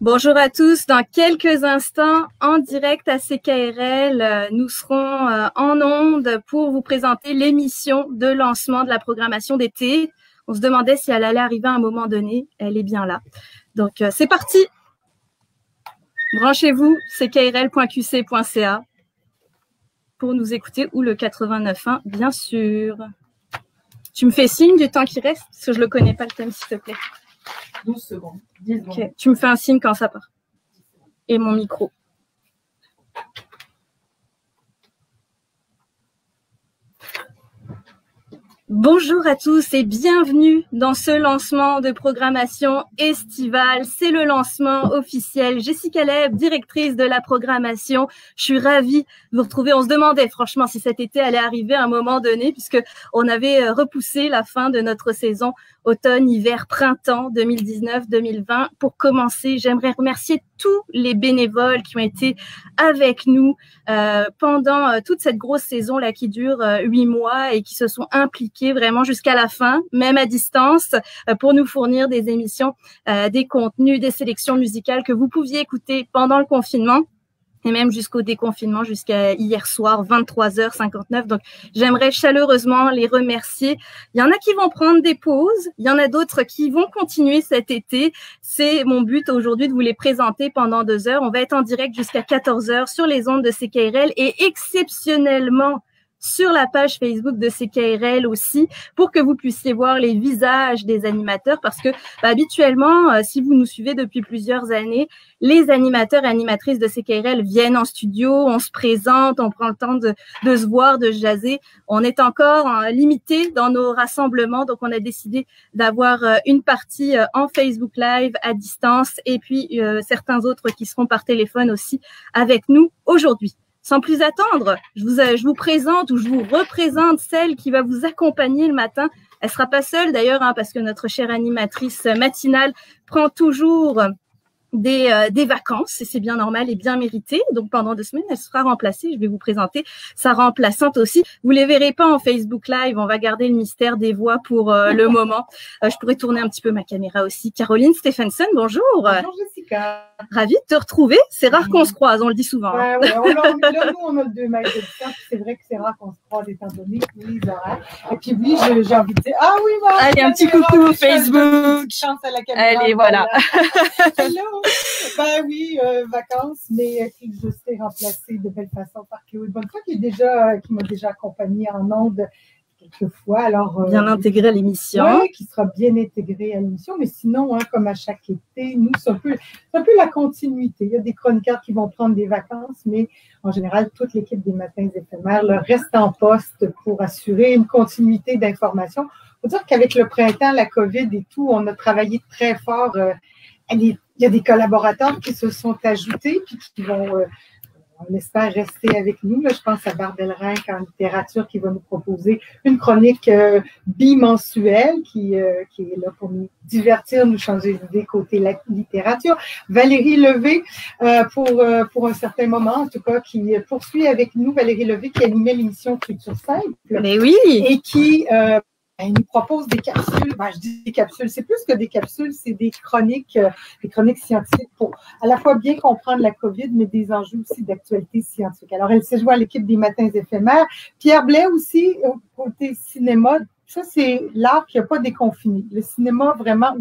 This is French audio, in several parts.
Bonjour à tous. Dans quelques instants, en direct à CKRL, euh, nous serons euh, en onde pour vous présenter l'émission de lancement de la programmation d'été. On se demandait si elle allait arriver à un moment donné. Elle est bien là. Donc, euh, c'est parti. Branchez-vous, ckrl.qc.ca pour nous écouter ou le 89.1, bien sûr. Tu me fais signe du temps qui reste parce que je le connais pas le thème, s'il te plaît. 12 secondes. Tu me fais un signe quand ça part. Et mon micro. Bonjour à tous et bienvenue dans ce lancement de programmation estivale. C'est le lancement officiel. Jessica Leb, directrice de la programmation. Je suis ravie de vous retrouver. On se demandait franchement si cet été allait arriver à un moment donné puisque on avait euh, repoussé la fin de notre saison automne, hiver, printemps 2019-2020. Pour commencer, j'aimerais remercier tous les bénévoles qui ont été avec nous euh, pendant euh, toute cette grosse saison là qui dure euh, huit mois et qui se sont impliqués vraiment jusqu'à la fin, même à distance, pour nous fournir des émissions, des contenus, des sélections musicales que vous pouviez écouter pendant le confinement et même jusqu'au déconfinement, jusqu'à hier soir, 23h59. Donc, j'aimerais chaleureusement les remercier. Il y en a qui vont prendre des pauses, il y en a d'autres qui vont continuer cet été. C'est mon but aujourd'hui de vous les présenter pendant deux heures. On va être en direct jusqu'à 14h sur les ondes de CKRL et exceptionnellement, sur la page Facebook de CKRL aussi pour que vous puissiez voir les visages des animateurs parce que bah, habituellement, euh, si vous nous suivez depuis plusieurs années, les animateurs et animatrices de CKRL viennent en studio, on se présente, on prend le temps de, se voir, de jaser. On est encore euh, limité dans nos rassemblements, donc on a décidé d'avoir euh, une partie en Facebook Live à distance et puis certains autres qui seront par téléphone aussi avec nous aujourd'hui sans plus attendre, je vous, je vous présente ou je vous représente celle qui va vous accompagner le matin. Elle sera pas seule d'ailleurs, hein, parce que notre chère animatrice matinale prend toujours des, euh, des vacances et c'est bien normal et bien mérité. Donc pendant deux semaines, elle sera remplacée. Je vais vous présenter sa remplaçante aussi. Vous les verrez pas en Facebook Live. On va garder le mystère des voix pour euh, le moment. Euh, je pourrais tourner un petit peu ma caméra aussi. Caroline Stephenson, bonjour. Bonjour Jessica. Ravie de te retrouver. C'est rare qu'on se croise, on le dit souvent. Hein. Ouais, ouais, on, là, nous, on a deux mètres de. C'est vrai que c'est rare qu'on se croise étant donné les horaires. Et puis oui, j'ai envie de dire, ah oui, voilà. Allez, un petit coucou Facebook. Chance à la caméra. Allez, voilà. Hello. Ben oui, euh, vacances, mais euh, qui remplacer de belle façon par Chloé Bonnefoy, qui est déjà, qui m'a déjà accompagnée en ondes quelques fois. Alors, euh, bien intégré à l'émission. Oui, qui sera bien intégré à l'émission. Mais sinon, hein, comme à chaque été, nous, c'est un, peu, un peu la continuité. Il y a des chroniqueurs qui vont prendre des vacances, mais en général, toute l'équipe des matins éphémères reste en poste pour assurer une continuité d'information. Il faut dire qu'avec le printemps, la COVID et tout, on a travaillé très fort. Euh, il y a des collaborateurs qui se sont ajoutés puis qui vont, euh, on espère, rester avec nous. je pense à Barbel Rank en littérature qui va nous proposer une chronique euh, bimensuelle qui, euh, qui est là pour nous divertir, nous changer d'idée côté la littérature. Valérie Levé, pour, pour un certain moment, en tout cas, qui poursuit avec nous. Valérie Levé qui animait l'émission Culture Simple. Mais oui! Et qui elle nous propose des capsules. Ben, je dis des capsules, c'est plus que des capsules, c'est des chroniques, euh, des chroniques scientifiques pour à la fois bien comprendre la COVID, mais des enjeux aussi d'actualité scientifique. Alors, elle s'est jouée à l'équipe des Matins éphémères. Pierre Blais aussi, côté cinéma, ça, c'est l'art qui n'a pas déconfiné. Le cinéma, vraiment,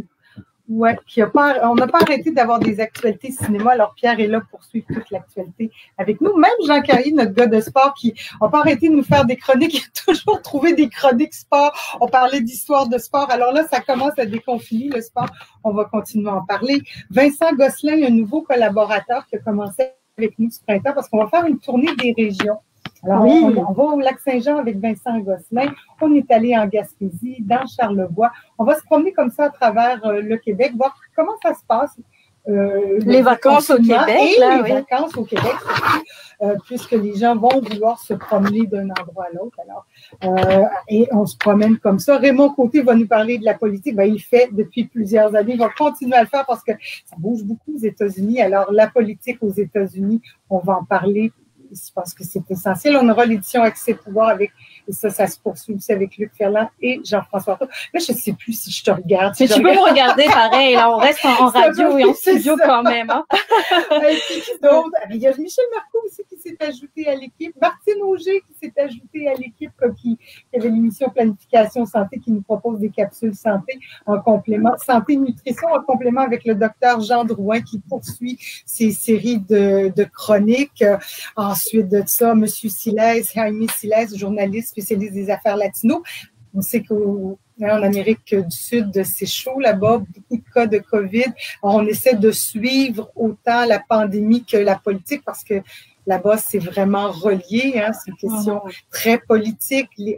oui, puis on n'a pas arrêté d'avoir des actualités cinéma. Alors, Pierre est là pour suivre toute l'actualité avec nous. Même Jean Carré, notre gars de sport, qui n'a pas arrêté de nous faire des chroniques, il a toujours trouvé des chroniques sport. On parlait d'histoire de sport. Alors là, ça commence à déconfiner le sport. On va continuer à en parler. Vincent Gosselin, un nouveau collaborateur qui a commencé avec nous ce printemps parce qu'on va faire une tournée des régions. Alors, oui. on, va au Lac-Saint-Jean avec Vincent Gosselin. On est allé en Gaspésie, dans Charlevoix. On va se promener comme ça à travers euh, le Québec, voir comment ça se passe. Euh, les vacances au Québec. Et les vacances au Québec, euh, puisque les gens vont vouloir se promener d'un endroit à l'autre. Alors, et on se promène comme ça. Raymond Côté va nous parler de la politique. Ben, il fait depuis plusieurs années. Il va continuer à le faire parce que ça bouge beaucoup aux États-Unis. Alors, la politique aux États-Unis, on va en parler je pense que c'est essentiel. On aura l'édition Accès Pouvoir avec Et ça, ça se poursuit aussi avec Luc Ferland et Jean-François Là, je ne sais plus si je te regarde. Mais tu peux me regarder pareil. Là, on reste en, radio et en studio quand même. Hein. Il y a Michel Marcoux aussi qui s'est ajouté à l'équipe. Martine Auger qui s'est ajouté à l'équipe, qui, qui avait l'émission Planification Santé qui nous propose des capsules santé en complément, santé nutrition en complément avec le docteur Jean Drouin qui poursuit ses séries de, de chroniques. Ensuite de ça, M. Silès, Jaime Silès, journaliste des affaires latino. On sait qu'en Amérique du Sud, c'est chaud là-bas, beaucoup de cas de COVID. on essaie de suivre autant la pandémie que la politique parce que Là-bas, c'est vraiment relié. Hein, c'est une question très politique. Euh,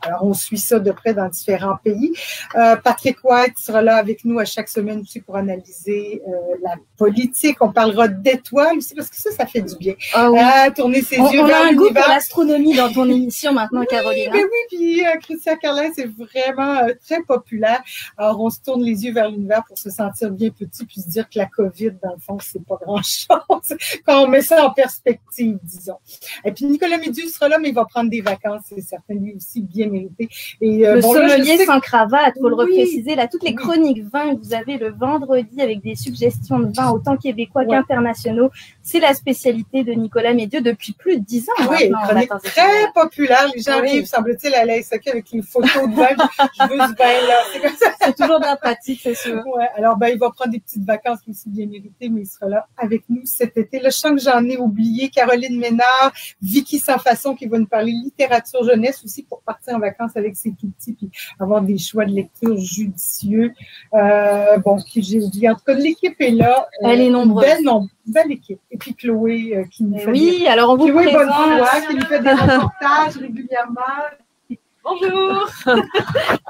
alors, on suit ça de près dans différents pays. Euh, Patrick White sera là avec nous à chaque semaine aussi pour analyser euh, la politique. On parlera d'étoiles aussi parce que ça, ça fait du bien. Ah oui. Ah, tourner ses yeux on a un goût pour l'astronomie dans ton émission maintenant, Caroline. Mais oui, puis euh, Christian Carlin, c'est vraiment très populaire. Alors, on se tourne les yeux vers l'univers pour se sentir bien petit puis se dire que la COVID, dans le fond, c'est pas grand-chose. Quand on met ça en perspective, disons. Et puis Nicolas Médius sera là, mais il va prendre des vacances, c'est certain, lui aussi bien mérité. Et, euh, le sommelier sans cravate, faut le repréciser. Là, toutes les chroniques vin que vous avez le vendredi avec des suggestions de vin autant québécois qu'internationaux, c'est la spécialité de Nicolas Médius depuis plus de dix ans. Oui, chronique très populaire. Les gens arrivent, semble-t-il, à la avec les photos de vin. je veux ce vin-là. C'est toujours bien pratique, c'est sûr. Ouais. Alors, ben, il va prendre des petites vacances aussi bien méritées, mais il sera là avec nous cet été. Le chant que j'en ai oublié, Caroline Ménard, Vicky Sans Façon qui va nous parler littérature jeunesse aussi pour partir en vacances avec ses tout petits puis avoir des choix de lecture judicieux. Euh, bon, j'ai dit, en tout cas, l'équipe est là. Elle est nombreuse. Belle, belle équipe. Et puis Chloé euh, qui nous fait Oui, des, alors on vous Chloé présente. qui nous fait des reportages régulièrement. Bonjour.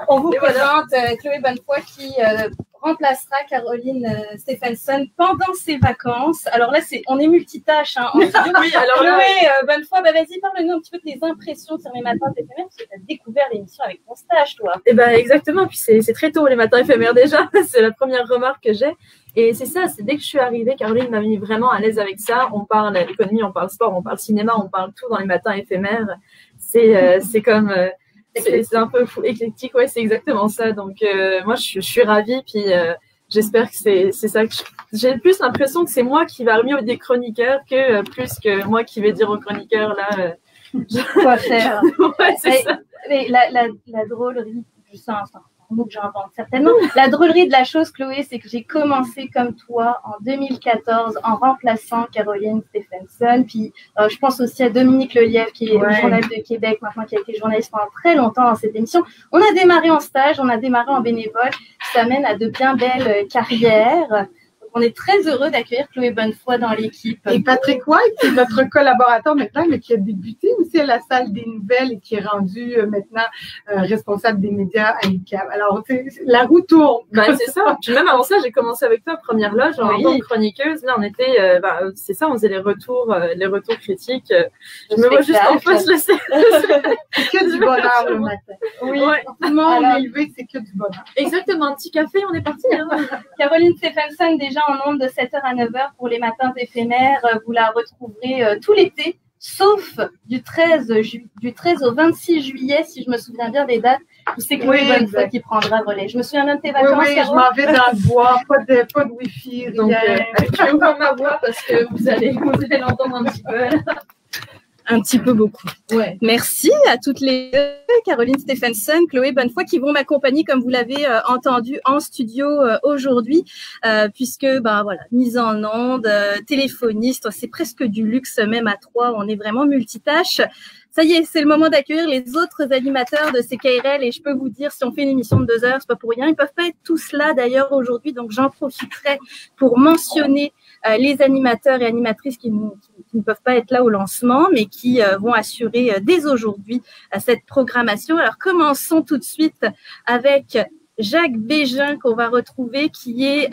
on vous présente euh, Chloé Bonnefoy qui euh, remplacera Caroline euh, Stephenson pendant ses vacances. Alors là, c'est, on est multitâche. Hein, oui, alors là, euh, bonne fois. Bah, vas-y, parle-nous un petit peu de tes impressions sur les matins éphémères, parce que tu as découvert l'émission avec ton stage, toi. Eh ben, exactement. Puis c'est, c'est très tôt, les matins éphémères déjà. c'est la première remarque que j'ai. Et c'est ça, c'est dès que je suis arrivée, Caroline m'a mis vraiment à l'aise avec ça. On parle économie, on parle sport, on parle cinéma, on parle tout dans les matins éphémères. C'est, euh, c'est comme, c'est un peu fou, éclectique, ouais, c'est exactement ça. Donc euh, moi, je, suis ravie, puis euh, j'espère que c'est ça que j'ai plus l'impression que c'est moi qui va remis des chroniqueurs que euh, plus que moi qui vais dire aux chroniqueurs là. Quoi faire? Ouais, c'est ça. la, la, la drôlerie, je sens, mot que j'invente certainement. La drôlerie de la chose, Chloé, c'est que j'ai commencé comme toi en 2014 en remplaçant Caroline Stephenson. Puis euh, je pense aussi à Dominique Lelièvre, qui est ouais. journaliste de Québec maintenant, qui a été journaliste pendant très longtemps dans cette émission. On a démarré en stage, on a démarré en bénévole. Ça mène à de bien belles euh, carrières. On est très heureux d'accueillir Chloé Bonnefoy dans l'équipe. Et Patrick White, qui est notre collaborateur maintenant, mais qui a débuté aussi à la salle des nouvelles et qui est rendu euh, maintenant euh, responsable des médias à l'UQAM. Alors, la roue tourne. Ben, c'est ça. Puis même avant ça, j'ai commencé avec toi, première loge, en tant que chroniqueuse. Là, on était, euh, ben, c'est ça, on faisait les retours, les retours critiques. je me vois juste en face le C'est que du bonheur le matin. Oui, ouais. tout le monde est élevé, c'est que du bonheur. Exactement, un petit café, on est parti. Hein. Caroline Stephenson, déjà en nombre de 7h à 9h pour les matins éphémères. Vous la retrouverez euh, tout l'été, sauf du 13, du 13 au 26 juillet, si je me souviens bien des dates. C'est Chloé oui, Bonnefoy qui prendra relais. Je me souviens même de tes vacances. Oui, oui je m'en vais dans le bois, pas de, pas de wifi, Donc, euh, je vais ouvrir ma voix parce que vous allez, vous allez l'entendre un petit peu un petit peu beaucoup. Ouais. Merci à toutes les deux, Caroline Stephenson, Chloé Bonnefoy, qui vont m'accompagner, comme vous l'avez euh, entendu, en studio euh, aujourd'hui, euh, puisque, ben voilà, mise en onde, téléphoniste, c'est presque du luxe, même à trois, on est vraiment multitâche. Ça y est, c'est le moment d'accueillir les autres animateurs de CKRL et je peux vous dire, si on fait une émission de deux heures, c'est pas pour rien. Ils peuvent pas être tous là d'ailleurs aujourd'hui, donc j'en profiterai pour mentionner euh, les animateurs et animatrices qui, ne peuvent pas être là au lancement, mais qui euh, vont assurer euh, dès aujourd'hui cette programmation. Alors commençons tout de suite avec Jacques Bégin qu'on va retrouver, qui est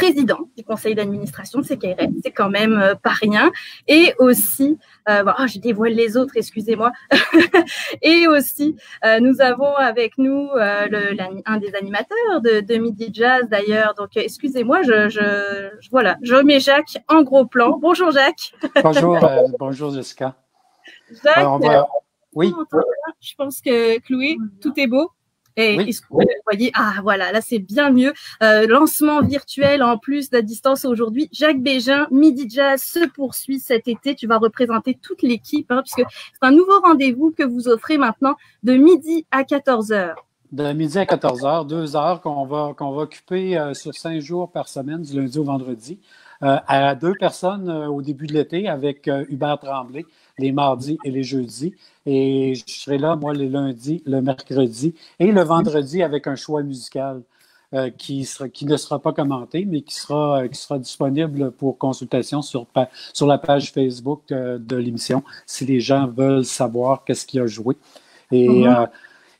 président du conseil d'administration de CKRL, c'est quand même euh, pas rien. Et aussi, euh, oh, je dévoile les autres, excusez-moi. et aussi, euh, nous avons avec nous euh, le, un des animateurs de, de Midi Jazz d'ailleurs. Donc, euh, excusez-moi, je, je, je, voilà, je mets Jacques en gros plan. Bonjour Jacques. bonjour, bonjour Jessica. Jacques, on va, Oui. Je pense que Chloé, tout est beau. Et vous voyez, ah voilà, là c'est bien mieux. Euh, lancement virtuel en plus de distance aujourd'hui. Jacques Bégin, Midi Jazz se poursuit cet été. Tu vas représenter toute l'équipe hein, puisque c'est un nouveau rendez-vous que vous offrez maintenant de midi à 14 h De midi à 14 h deux heures qu'on va qu'on va occuper euh, sur cinq jours par semaine, du lundi au vendredi, euh, à deux personnes au début de l'été avec Hubert Tremblay les mardis et les jeudis. Et je serai là, moi, les lundis, le mercredi et le vendredi avec un choix musical euh, qui, sera, qui ne sera pas commenté, mais qui sera, qui sera disponible pour consultation sur, sur la page Facebook euh, de l'émission si les gens veulent savoir qu'est-ce qui a joué. Et, mm-hmm. euh,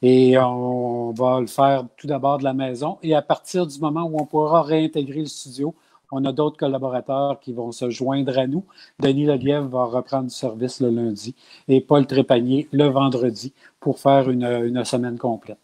et on va le faire tout d'abord de la maison. Et à partir du moment où on pourra réintégrer le studio, on a d'autres collaborateurs qui vont se joindre à nous. Denis Lelièvre va reprendre le service le lundi et Paul Trépanier le vendredi pour faire une, semaine complète.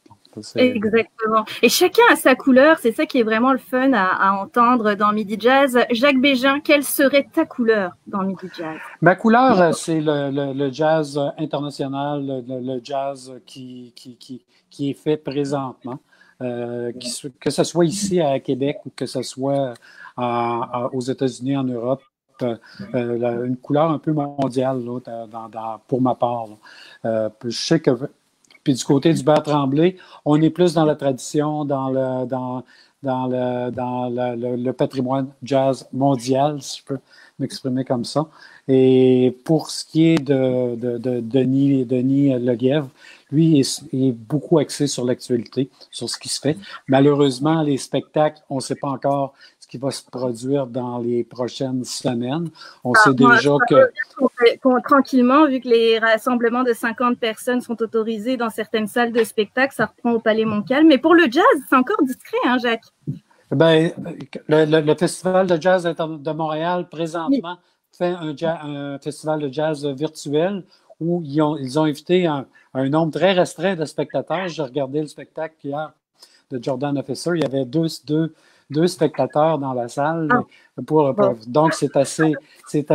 Exactement. Et chacun a sa couleur. C'est ça qui est vraiment le fun à, entendre dans Midi Jazz. Jacques Bégin, quelle serait ta couleur dans Midi Jazz? Ma couleur, c'est le, jazz international, le, jazz qui, qui, est fait présentement. Euh, que ce soit ici à Québec ou que ce soit aux États-Unis, en Europe. Euh, euh, une couleur un peu mondiale pour ma part. Euh, je sais que puis du côté du Bert Tremblay, on est plus dans la tradition, dans le, dans, le, dans le, patrimoine jazz mondial, si je peux m'exprimer comme ça. Et pour ce qui est de, de, de Denis, Denis lui est, est beaucoup axé sur l'actualité, sur ce qui se fait. Malheureusement, les spectacles, on ne sait pas encore qui va se produire dans les prochaines semaines. On ah, sait déjà que... tranquillement, vu que les rassemblements de 50 personnes sont autorisés dans certaines salles de spectacle, ça reprend au Palais Montcalm. Mais pour le jazz, c'est encore discret, hein, Jacques? Ben, le, Festival de jazz de Montréal, présentement, fait un, festival de jazz virtuel où ils ont, ils ont invité un, nombre très restreint de spectateurs. J'ai regardé le spectacle hier de Jordan Officer. Il y avait deux, deux, deux spectateurs dans la salle. Ah. Pour, donc, c'est assez, c'est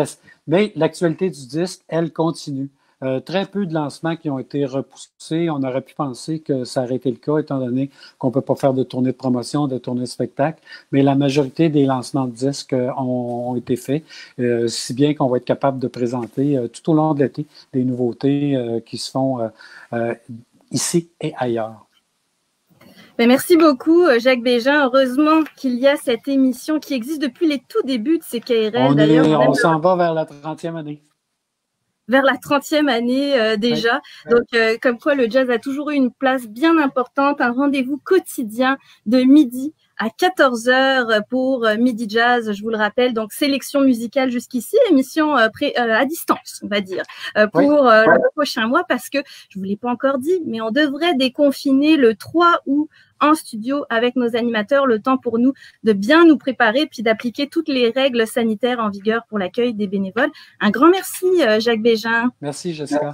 Mais l'actualité du disque, elle continue. Euh, très peu de lancements qui ont été repoussés. On aurait pu penser que ça aurait été le cas, étant donné qu'on ne peut pas faire de tournée de promotion, de tournée de spectacle. Mais la majorité des lancements de disques ont, été faits, euh, si bien qu'on va être capable de présenter euh, tout au long de l'été des nouveautés qui se font ici et ailleurs. Ben, merci beaucoup, euh, Jacques Bégin. Heureusement qu'il y a cette émission qui existe depuis les tout débuts de CKRL. On, on s'en va vers la 30e année vers la 30e année euh, déjà. Donc, euh, comme quoi le jazz a toujours eu une place bien importante, un rendez-vous quotidien de midi à 14 h pour Midi Jazz, je vous le rappelle. Donc, sélection musicale jusqu'ici, émission à distance, on va dire, pour le prochain mois parce que je vous l'ai pas encore dit, mais on devrait déconfiner le 3 août en studio avec nos animateurs, le temps pour nous de bien nous préparer puis d'appliquer toutes les règles sanitaires en vigueur pour l'accueil des bénévoles. Un grand merci, euh, Jacques Bégin. Merci, Jessica.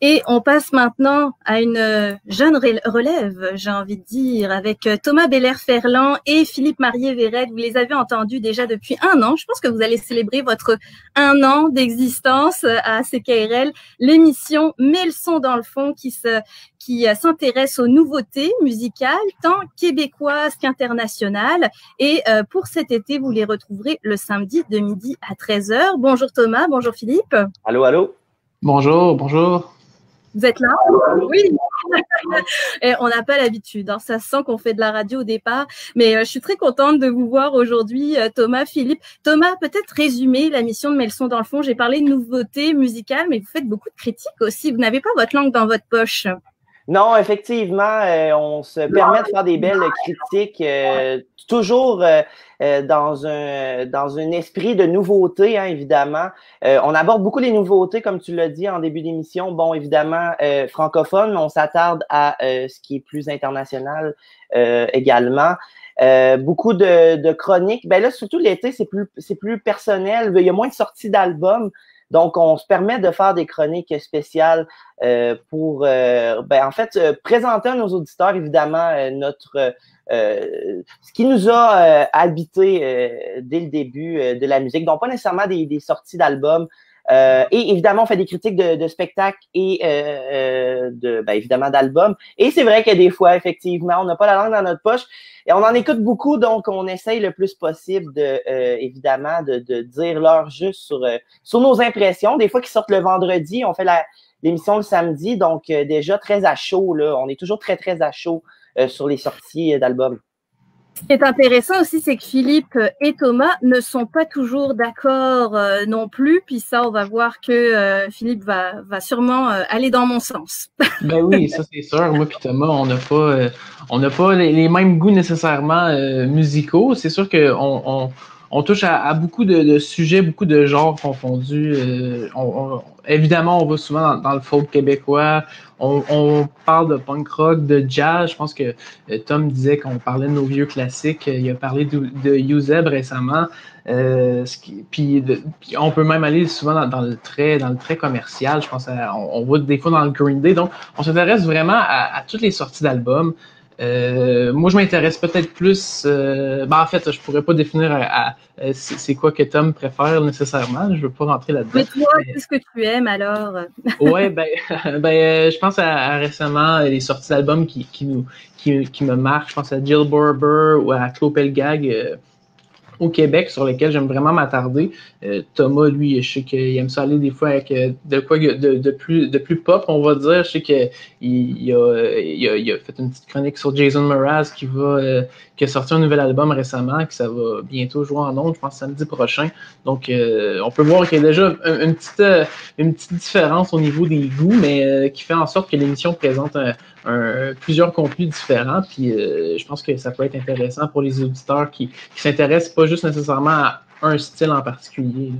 Et on passe maintenant à une euh, jeune relève, j'ai envie de dire, avec euh, Thomas Belair-Ferland et Philippe Marié-Véret. Vous les avez entendus déjà depuis un an. Je pense que vous allez célébrer votre un an d'existence euh, à CKRL, l'émission Mets le son dans le fond qui se qui s'intéresse aux nouveautés musicales, tant québécoises qu'internationales. Et pour cet été, vous les retrouverez le samedi de midi à 13h. Bonjour Thomas, bonjour Philippe. Allô, allô? Bonjour, bonjour. Vous êtes là? Oui. Et on n'a pas l'habitude. Hein. Ça sent qu'on fait de la radio au départ. Mais euh, je suis très contente de vous voir aujourd'hui, euh, Thomas, Philippe. Thomas, peut-être résumer la mission de Melson dans le fond. J'ai parlé de nouveautés musicales, mais vous faites beaucoup de critiques aussi. Vous n'avez pas votre langue dans votre poche. Non, effectivement, euh, on se permet de faire des belles critiques, euh, toujours euh, dans un dans un esprit de nouveauté, hein, évidemment. on aborde beaucoup les nouveautés, comme tu l'as dit en début d'émission. Bon, évidemment, francophone, mais on s'attarde à ce qui est plus international également. beaucoup de, de, chroniques. Ben là, surtout l'été, c'est plus c'est plus personnel. Il y a moins de sorties d'albums. Donc, on se permet de faire des chroniques spéciales euh, pour, euh, ben, en fait, euh, présenter à nos auditeurs, évidemment, notre ce qui nous a habité dès le début de la musique. Donc, pas nécessairement des, des sorties d'albums, Euh, et évidemment, on fait des critiques de, de spectacles et euh, de, ben, évidemment d'albums. Et c'est vrai que des fois, effectivement, on n'a pas la langue dans notre poche et on en écoute beaucoup, donc on essaye le plus possible de, évidemment, de, de dire l'heure juste sur, sur nos impressions. Des fois, qui sortent le vendredi, on fait l'émission le samedi, donc déjà très à chaud. Là. On est toujours très, très à chaud sur les sorties d'albums. Ce qui est intéressant aussi, c'est que Philippe et Thomas ne sont pas toujours d'accord euh, non plus. Puis ça, on va voir que euh, Philippe va, va sûrement euh, aller dans mon sens. ben oui, ça c'est sûr. Moi puis Thomas, on n'a pas, on n'a pas les, mêmes goûts nécessairement musicaux. C'est sûr qu'on on, on, touche à, beaucoup de, sujets, beaucoup de genres confondus. On, évidemment, on va souvent dans le folk québécois on, parle de punk rock, de jazz. Je pense que euh, Tom disait qu'on parlait de nos vieux classiques. Il a parlé de, de récemment. Euh, puis, on peut même aller souvent dans, le trait commercial. Je pense on, voit des fois dans le Green Day. Donc, on s'intéresse vraiment à, toutes les sorties d'albums. Euh, moi, je m'intéresse peut-être plus. Euh, ben, en fait, je pourrais pas définir à, c'est quoi que Tom préfère nécessairement. Je veux pas rentrer là-dedans. Mais toi, qu'est-ce que tu aimes alors? Ouais, ben, ben, je pense à, récemment les sorties d'albums qui, qui nous qui, qui, me marquent. Je pense à Jill Barber ou à Claude Pelgag au Québec sur lesquels j'aime vraiment m'attarder. Euh, Thomas, lui, je sais qu'il aime ça aller des fois avec euh, de quoi de, de, plus, de plus pop, on va dire. Je sais qu'il il a, il a, fait une petite chronique sur Jason Mraz qui va euh, qui a sorti un nouvel album récemment, que ça va bientôt jouer en ondes, je pense samedi prochain. Donc on peut voir qu'il y a déjà une, petite, une petite différence au niveau des goûts, mais qui fait en sorte que l'émission présente un, plusieurs contenus différents. Puis je pense que ça peut être intéressant pour les auditeurs qui, qui s'intéressent pas juste nécessairement à un style en particulier.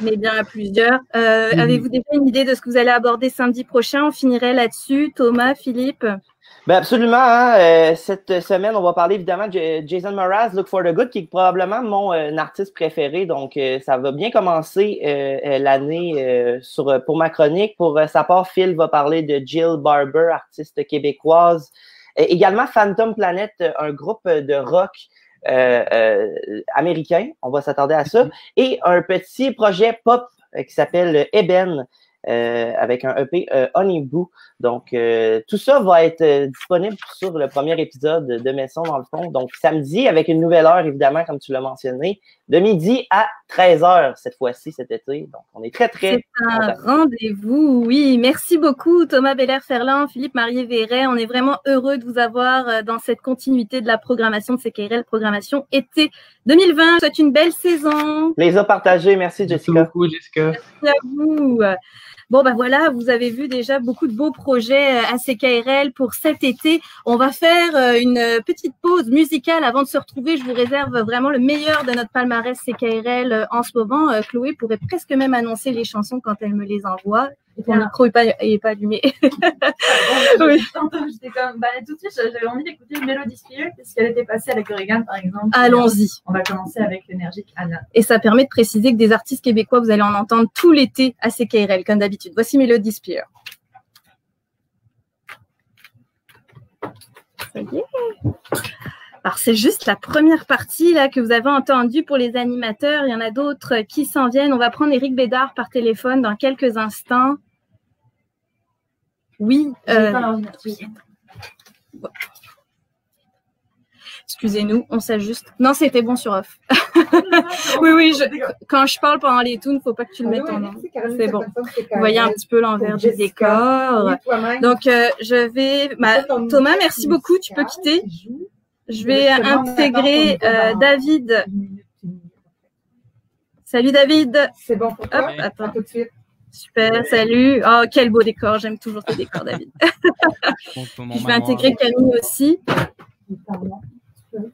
Mais bien à plusieurs. Euh, mhm. Avez-vous déjà une idée de ce que vous allez aborder samedi prochain? On finirait là-dessus. Thomas, Philippe? Ben absolument. Hein. Euh, cette semaine, on va parler évidemment de Jason Mraz, Look for the Good, qui est probablement mon euh, artiste préféré. Donc, ça va bien commencer l'année sur pour ma chronique. Pour sa part, Phil va parler de Jill Barber, artiste québécoise. également, Phantom Planet, un groupe de rock euh, euh, américain, on va s'attarder à ça, et un petit projet pop euh, qui s'appelle Eben, euh, avec un EP euh, Honeyboo. Donc, euh, tout ça va être disponible sur le premier épisode de Maison dans le fond. Donc, samedi, avec une nouvelle heure, évidemment, comme tu l'as mentionné, de midi à 13h cette fois-ci, cet été. Donc, on est très, très. C'est un rendez-vous, oui. Merci beaucoup, Thomas Belair-Ferland, Philippe Marié-Véret. On est vraiment heureux de vous avoir dans cette continuité de la programmation de CKRL, programmation été 2020. C'est une belle saison. Les a partagés. Merci, Jessica. Merci beaucoup, Jessica. Merci à vous. Bon, ben voilà, vous avez vu déjà beaucoup de beaux projets euh, à CKRL pour cet été. On va faire euh, une petite pause musicale avant de se retrouver. Je vous réserve vraiment le meilleur de notre palmarès CKRL euh, en ce moment. Chloé pourrait presque même annoncer les chansons quand elle me les envoie. Ton micro n'est pas, est pas allumé. oui. J'étais comme, bah, tout de suite, j'avais envie d'écouter Melody Spirit parce qu'elle était passée avec Oregon, par exemple. Allons-y. On va commencer avec l'énergique Anna. Et ça permet de préciser que des artistes québécois, vous allez en entendre tout l'été à CKRL, comme d'habitude. Voici Melody Spirit. Ça y est. Alors c'est juste la première partie là que vous avez entendue pour les animateurs. Il y en a d'autres qui s'en viennent. On va prendre Eric Bédard par téléphone dans quelques instants. Oui. Euh, Excusez-nous, on s'ajuste. Non, c'était bon sur off. oui, oui, quand je parle pendant les tunes, il ne faut pas que tu le ah mettes en nom. C'est bon. Vous voyez un petit peu l'envers du décor. Donc, euh, je vais. Bah, Thomas, merci beaucoup. Tu peux quitter. Je vais intégrer euh, David. Salut David. C'est bon pour toi? Hop, attends. tout de suite. Super, salut. Oh, quel beau décor. J'aime toujours tes décors, David. je vais intégrer Camille aussi.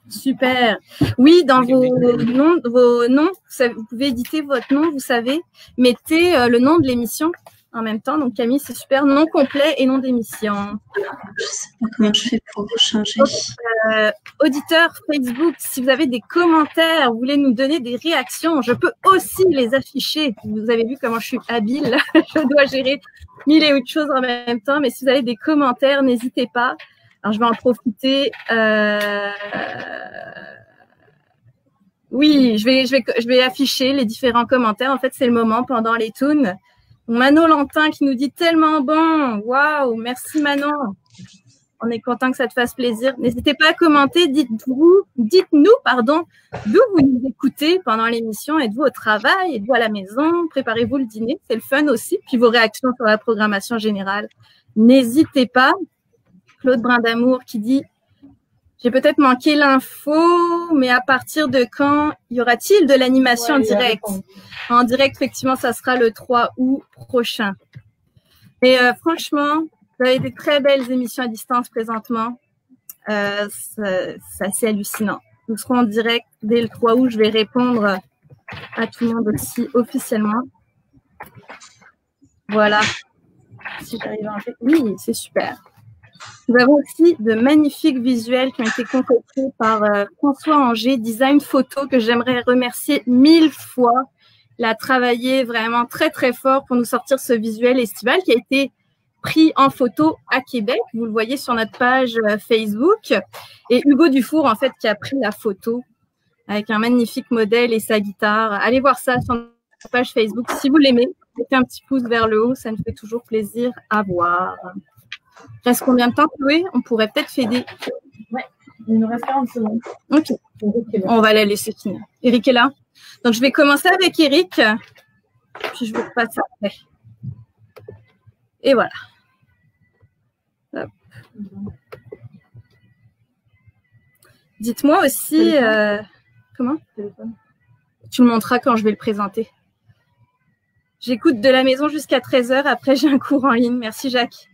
Super. Oui, dans vos noms, vos noms, vous pouvez éditer votre nom, vous savez. Mettez euh, le nom de l'émission en même temps. Donc Camille, c'est super. Nom complet et nom d'émission. Je sais pas comment je fais pour changer. Euh, auditeur Facebook, si vous avez des commentaires, vous voulez nous donner des réactions, je peux aussi les afficher. Vous avez vu comment je suis habile. je dois gérer mille et autres choses en même temps. Mais si vous avez des commentaires, n'hésitez pas. Alors je vais en profiter. Euh... Oui, je vais, je, vais, je vais afficher les différents commentaires. En fait, c'est le moment pendant les tunes. Manon Lantin qui nous dit tellement bon. Waouh, merci Manon. On est content que ça te fasse plaisir. N'hésitez pas à commenter. Dites-vous, dites-nous, pardon, d'où vous nous écoutez pendant l'émission. Êtes-vous au travail? Êtes-vous à la maison? Préparez-vous le dîner. C'est le fun aussi. Puis vos réactions sur la programmation générale. N'hésitez pas. Claude Brindamour qui dit j'ai peut-être manqué l'info, mais à partir de quand y aura-t-il de l'animation Ouais, directe? répondu. En direct, effectivement, ça sera le 3 août prochain. Et euh, franchement, vous avez des très belles émissions à distance présentement. Euh, c'est assez hallucinant. Nous serons en direct dès le 3 août. Je vais répondre à tout le monde aussi officiellement. Voilà. Si j'arrive à enlever. Oui, c'est super. Nous avons aussi de magnifiques visuels qui ont été concoctés par euh, François Anger, design photo, que j'aimerais remercier mille fois. Il a travaillé vraiment très très fort pour nous sortir ce visuel estival qui a été pris en photo à Québec. Vous le voyez sur notre page euh, Facebook. Et Hugo Dufour, en fait, qui a pris la photo avec un magnifique modèle et sa guitare. Allez voir ça sur notre page Facebook. Si vous l'aimez, mettez un petit pouce vers le haut. Ça nous fait toujours plaisir à voir. Reste combien de temps, Chloé On pourrait peut-être fêter. Il nous reste 40 secondes. Ok. On va la laisser finir. Eric est là. Donc, je vais commencer avec Eric. Puis, je vous repasse après. Et voilà. Hop. Dites-moi aussi. euh, comment? Tu me montreras quand je vais le présenter. J'écoute de la maison jusqu'à 13h. Après, j'ai un cours en ligne. Merci, Jacques.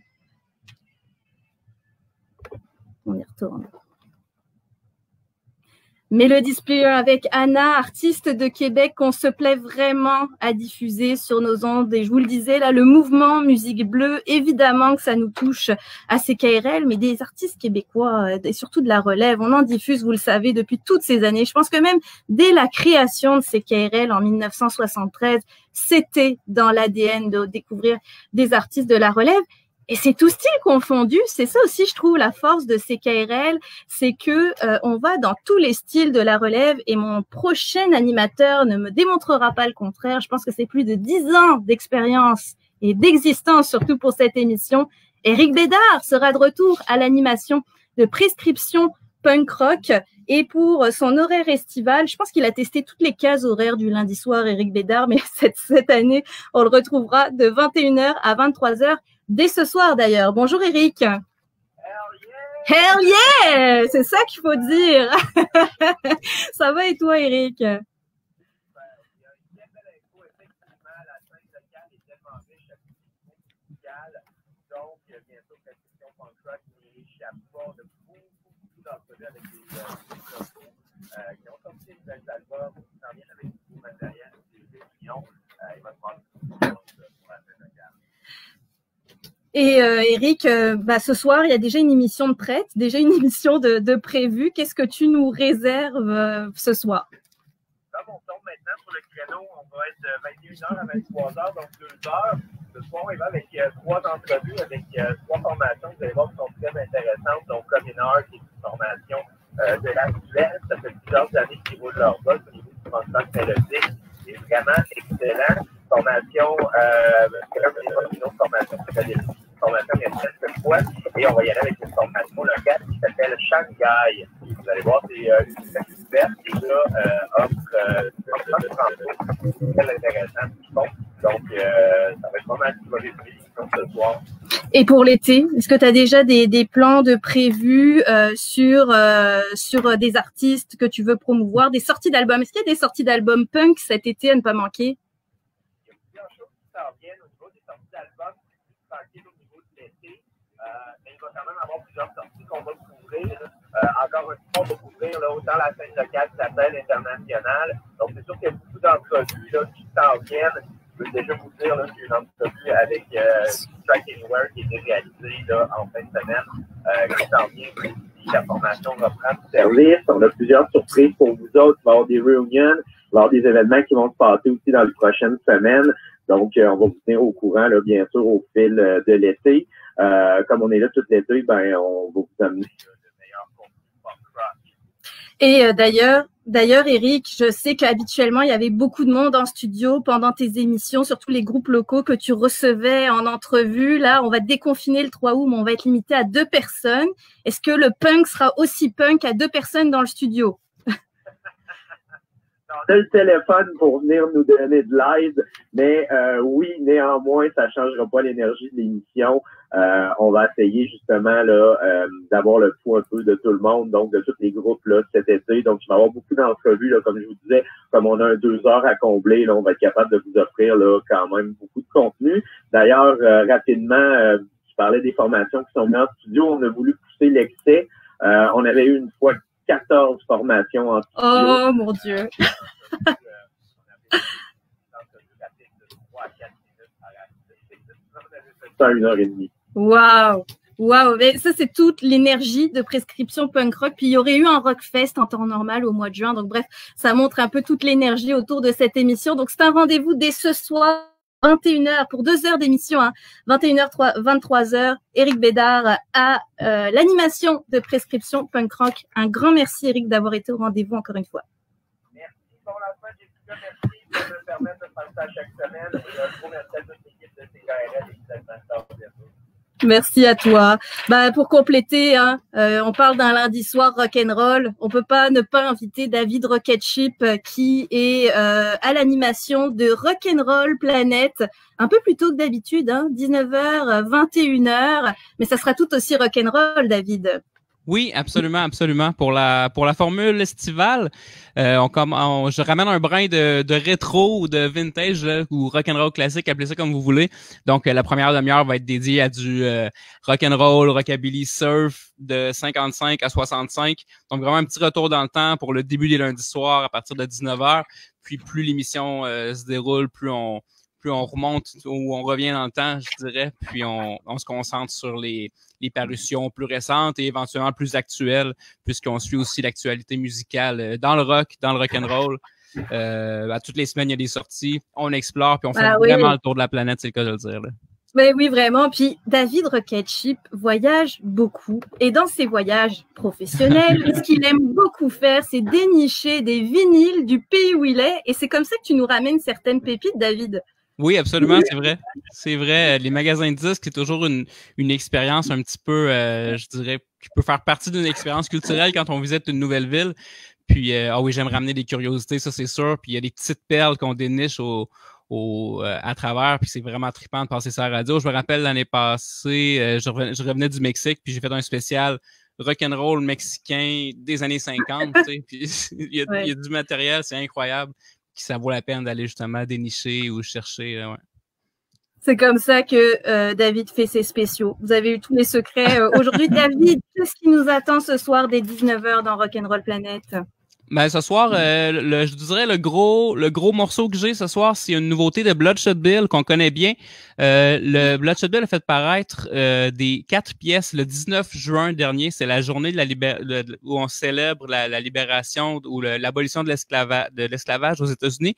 On y retourne. Mélodie Player avec Anna, artiste de Québec qu'on se plaît vraiment à diffuser sur nos ondes. Et je vous le disais, là, le mouvement Musique Bleue, évidemment que ça nous touche à CKRL, mais des artistes québécois euh, et surtout de la relève, on en diffuse, vous le savez, depuis toutes ces années. Je pense que même dès la création de CKRL en 1973, c'était dans l'ADN de découvrir des artistes de la relève. Et c'est tout style confondu. C'est ça aussi, je trouve, la force de CKRL, c'est que euh, on va dans tous les styles de la relève. Et mon prochain animateur ne me démontrera pas le contraire. Je pense que c'est plus de dix ans d'expérience et d'existence, surtout pour cette émission. Eric Bédard sera de retour à l'animation de prescription punk rock. Et pour son horaire estival, je pense qu'il a testé toutes les cases horaires du lundi soir, Eric Bédard, mais cette, cette année, on le retrouvera de 21h à 23h dès ce soir d'ailleurs. Bonjour Eric. Hell yeah! C'est ça qu'il faut dire. ça va et toi Eric? Et euh, Eric, euh, bah, ce soir, il y a déjà une émission de prête, déjà une émission de, de prévue. Qu'est-ce que tu nous réserves euh, ce soir? Là, on tombe maintenant sur le créneau. On va être de 21h à 23h, donc 2 heures. Ce soir, on va avec trois entrevues, avec trois formations. Vous allez voir qui sont très intéressantes. Donc, heure, qui est une formation de l'actuel. Ça fait plusieurs années qu'ils roulent leur boss au niveau du transport mélodique. C'est vraiment excellent. Formation, euh, une autre formation s'appelle une formation qui est cette fois. Et on va y aller avec une formation locale qui s'appelle Shanghai. Vous allez voir, c'est euh, une université qui là, euh, offre euh, de, de, de, très intéressant. Bon, donc, euh, ça va être pas mal l'émission ce soir. Et pour l'été, est-ce que tu as déjà des, des plans de prévus euh, sur, euh, sur euh, des artistes que tu veux promouvoir, des sorties d'albums? Est-ce qu'il y a des sorties d'albums punk cet été à ne pas manquer? Il y a plusieurs choses qui s'en viennent au niveau des sorties d'albums, plus tranquille au niveau de l'été. Euh, mais il va quand même avoir plusieurs sorties qu'on va couvrir. Euh, encore une fois, on couvrir là, autant la scène locale que la scène internationale. Donc, c'est sûr qu'il y a beaucoup d'entrevues qui s'en viennent. Je peux déjà vous dire, là, j'ai une entrevue avec euh, Track Anywhere qui a été réalisée là, en fin de semaine, euh, qui s'en vient. La formation reprend du service. On a plusieurs surprises pour vous autres. Y avoir des réunions, y avoir des événements qui vont se passer aussi dans les prochaines semaines. Donc, euh, on va vous tenir au courant, là, bien sûr, au fil de l'été. Euh, comme on est là tout l'été, ben, on va vous amener. Et euh, d'ailleurs, d'ailleurs, Eric, je sais qu'habituellement il y avait beaucoup de monde en studio pendant tes émissions, surtout les groupes locaux que tu recevais en entrevue. Là, on va déconfiner le 3 août, mais on va être limité à deux personnes. Est-ce que le punk sera aussi punk à deux personnes dans le studio? On a le téléphone pour venir nous donner de l'aide, mais euh, oui, néanmoins, ça changera pas l'énergie de l'émission. Euh, on va essayer justement là euh, d'avoir le pouls un peu de tout le monde, donc de tous les groupes là cet été. Donc, il va y avoir beaucoup d'entrevues, là, comme je vous disais, comme on a un deux heures à combler, là, on va être capable de vous offrir là quand même beaucoup de contenu. D'ailleurs, rapidement, je parlais des formations qui sont venues en studio. On a voulu pousser l'excès. on avait eu une fois 14 formations en studio. Oh mon Dieu! une heure et demie. Waouh! Waouh! Ça, c'est toute l'énergie de prescription punk rock. Puis il y aurait eu un rockfest en temps normal au mois de juin. Donc bref, ça montre un peu toute l'énergie autour de cette émission. Donc c'est un rendez-vous dès ce soir. 21h pour deux heures d'émission, hein. 21h, 23h, Eric Bédard à euh, l'animation de prescription punk rock. Un grand merci Eric d'avoir été au rendez-vous encore une fois. Merci. Lancement, Jessica. Merci de me permettre de chaque semaine. Un gros merci à toute de et des Merci à toi. Bah, pour compléter, hein, euh, on parle d'un lundi soir rock'n'roll. On peut pas ne pas inviter David Rocketship euh, qui est euh, à l'animation de Rock'n'Roll Planète un peu plus tôt que d'habitude, hein, 19h, 21h. Mais ça sera tout aussi rock'n'roll, David. Oui, absolument, absolument. Pour la pour la formule estivale, euh, on, je ramène un brin de, de rétro ou de vintage là, ou rock and roll classique, appelez ça comme vous voulez. Donc euh, la première demi-heure va être dédiée à du euh, rock and roll, rockabilly, surf de 55 à 65. Donc vraiment un petit retour dans le temps pour le début des lundis soirs à partir de 19h. Puis plus l'émission euh, se déroule, plus on plus on remonte ou on revient dans le temps, je dirais, puis on, on se concentre sur les, les parutions plus récentes et éventuellement plus actuelles, puisqu'on suit aussi l'actualité musicale euh, dans le rock, dans le rock and roll. Euh, à toutes les semaines, il y a des sorties. On explore, puis on fait ah vraiment le tour de la planète, c'est le cas de le dire. Là. Mais oui, vraiment. Puis David Rocketship voyage beaucoup. Et dans ses voyages professionnels, ce qu'il aime beaucoup faire, c'est dénicher des vinyles du pays où il est. Et c'est comme ça que tu nous ramènes certaines pépites, David. Oui, absolument, c'est vrai. C'est vrai. Les magasins de disques, c'est toujours une, une expérience un petit peu, euh, je dirais, qui peut faire partie d'une expérience culturelle quand on visite une nouvelle ville. Puis, euh, ah oui, j'aime ramener des curiosités, ça c'est sûr. Puis il y a des petites perles qu'on déniche au, au, euh, à travers, puis c'est vraiment trippant de passer ça à la radio. Je me rappelle l'année passée, je, revenais, du Mexique, puis j'ai fait un spécial rock'n'roll mexicain des années 50. puis il y, a, il y a du matériel, c'est incroyable qui ça vaut la peine d'aller justement dénicher ou chercher. Euh, C'est comme ça que euh, David fait ses spéciaux. Vous avez eu tous les secrets. Euh, aujourd'hui, David, qu'est-ce qui nous attend ce soir dès 19h dans Rock'n'Roll Planet? Ben, ce soir, euh, le, je dirais le gros, le gros morceau que j'ai ce soir, c'est une nouveauté de Bloodshot Bill qu'on connaît bien. Euh, le Bloodshot Bill a fait paraître euh, des quatre pièces le 19 juin dernier. C'est la journée de la libé où on célèbre la, libération ou l'abolition de l'esclavage aux États-Unis.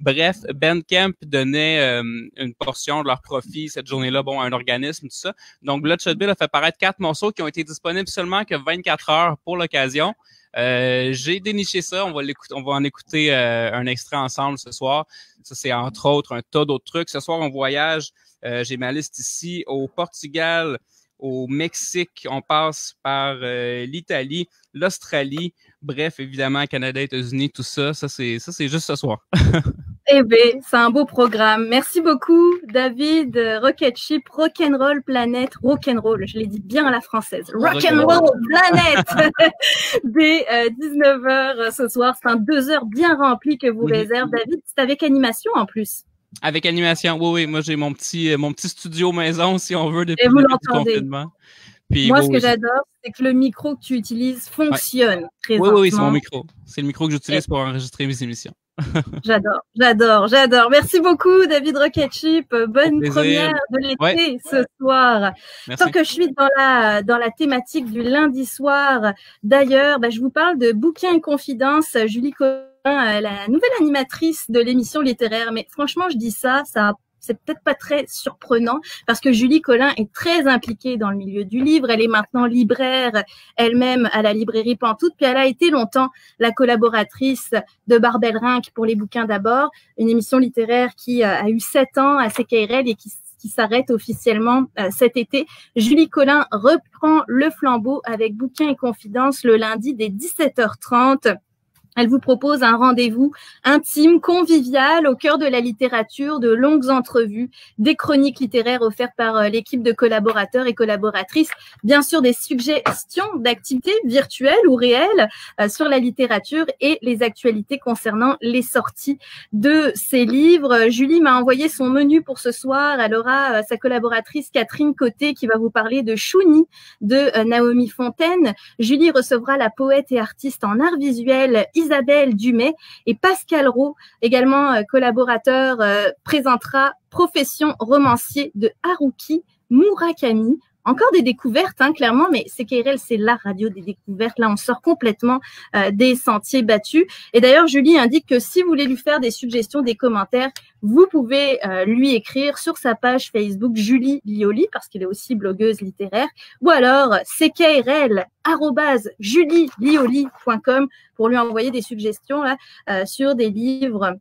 Bref, Ben Kemp donnait une portion de leur profit cette journée-là, bon, à un organisme, tout ça. Donc, Bloodshot Bill a fait paraître quatre morceaux qui ont été disponibles seulement que 24 heures pour l'occasion. Euh, j'ai déniché ça. On va on va en écouter euh, un extrait ensemble ce soir. Ça, c'est entre autres un tas d'autres trucs. Ce soir, on voyage. Euh, j'ai ma liste ici au Portugal, au Mexique. On passe par l'Italie, l'Australie. Bref, évidemment, Canada, États-Unis, tout ça. Ça, c'est ça, c'est juste ce soir. Eh bien, c'est un beau programme. Merci beaucoup, David. Rocket Ship, Rock'n'Roll Planète, Rock'n'Roll, je l'ai dit bien à la française. Rock'n'Roll Planète dès 19h euh, ce soir. C'est un deux heures bien rempli que vous réserve, David. C'est avec animation en plus. Avec animation, oui, oui. Moi, j'ai mon petit, euh, mon petit studio maison, si on veut, depuis le confinement. Moi, ce que j'adore, c'est que le micro que tu utilises fonctionne. Oui, oui, oui, c'est mon micro. C'est le micro que j'utilise pour enregistrer mes émissions. j'adore, j'adore, j'adore. Merci beaucoup, David Rocketship. Bonne première de l'été ce soir. Tant que je suis dans la, dans la thématique du lundi soir, d'ailleurs, bah, je vous parle de Bouquin et Confidence. Julie Collin, la nouvelle animatrice de l'émission littéraire. Mais franchement, je dis ça, ça c'est peut-être pas très surprenant parce que Julie Collin est très impliquée dans le milieu du livre. Elle est maintenant libraire elle-même à la librairie Pantoute, puis elle a été longtemps la collaboratrice de Barbel Rinck pour les bouquins d'abord, une émission littéraire qui euh, a eu sept ans à CKRL et qui qui s'arrête officiellement euh, cet été. Julie Collin reprend le flambeau avec Bouquins et Confidences le lundi dès 17h30. Elle vous propose un rendez-vous intime, convivial, au cœur de la littérature, de longues entrevues, des chroniques littéraires offertes par euh, l'équipe de collaborateurs et collaboratrices, bien sûr des suggestions d'activités virtuelles ou réelles euh, sur la littérature et les actualités concernant les sorties de ces livres. Julie m'a envoyé son menu pour ce soir. Elle aura euh, sa collaboratrice Catherine Côté qui va vous parler de Chouni de Naomi Fontaine. Julie recevra la poète et artiste en art visuel Isabelle Dumais et Pascal Roux, également euh, collaborateur, euh, présentera Profession romancier de Haruki Murakami. Encore des découvertes, hein, clairement, mais CKRL, c'est la radio des découvertes. Là, on sort complètement euh, des sentiers battus. Et d'ailleurs, Julie indique que si vous voulez lui faire des suggestions, des commentaires, vous pouvez lui écrire sur sa page Facebook Julie Lioli, parce qu'elle est aussi blogueuse littéraire, ou alors CKRL julielioli.com pour lui envoyer des suggestions là, euh, sur des livres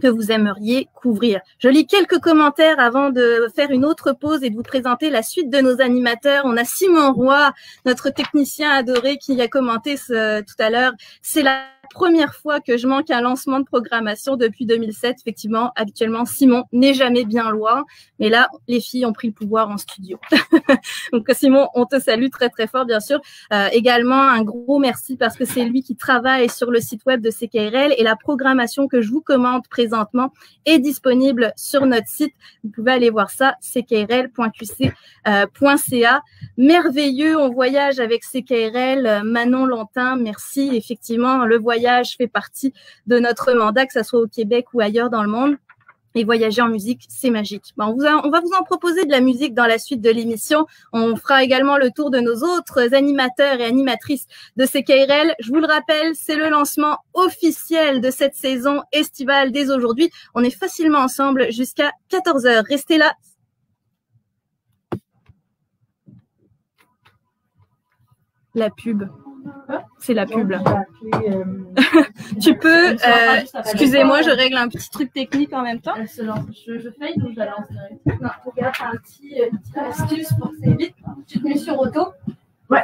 que vous aimeriez couvrir. Je lis quelques commentaires avant de faire une autre pause et de vous présenter la suite de nos animateurs. On a Simon Roy, notre technicien adoré, qui a commenté tout à l'heure. C'est la première fois que je manque un lancement de programmation depuis 2007. Effectivement, habituellement, Simon n'est jamais bien loin. Mais là, les filles ont pris le pouvoir en studio. Donc, Simon, on te salue très, très fort, bien sûr. Euh, également, un gros merci parce que c'est lui qui travaille sur le site web de CKRL et la programmation que je vous commande présentement est disponible sur notre site. Vous pouvez aller voir ça, ckrl.qc.ca. Merveilleux, on voyage avec CKRL. Manon Lantin, merci. Effectivement, le voyage voyage fait partie de notre mandat, que ce soit au Québec ou ailleurs dans le monde. Et voyager en musique, c'est magique. on, vous on va vous en proposer de la musique dans la suite de l'émission. On fera également le tour de nos autres animateurs et animatrices de CKRL. Je vous le rappelle, c'est le lancement officiel de cette saison estivale dès aujourd'hui. On est facilement ensemble jusqu'à 14h. Restez là. La pub. C'est la pub. Euh, tu peux, euh, excusez-moi, je règle un petit truc technique en même temps. Lance. Je, je fais ou je la lance direct Non, regarde, un petit, euh, petite astuce pour que vite. Tu te mets sur auto. Ouais.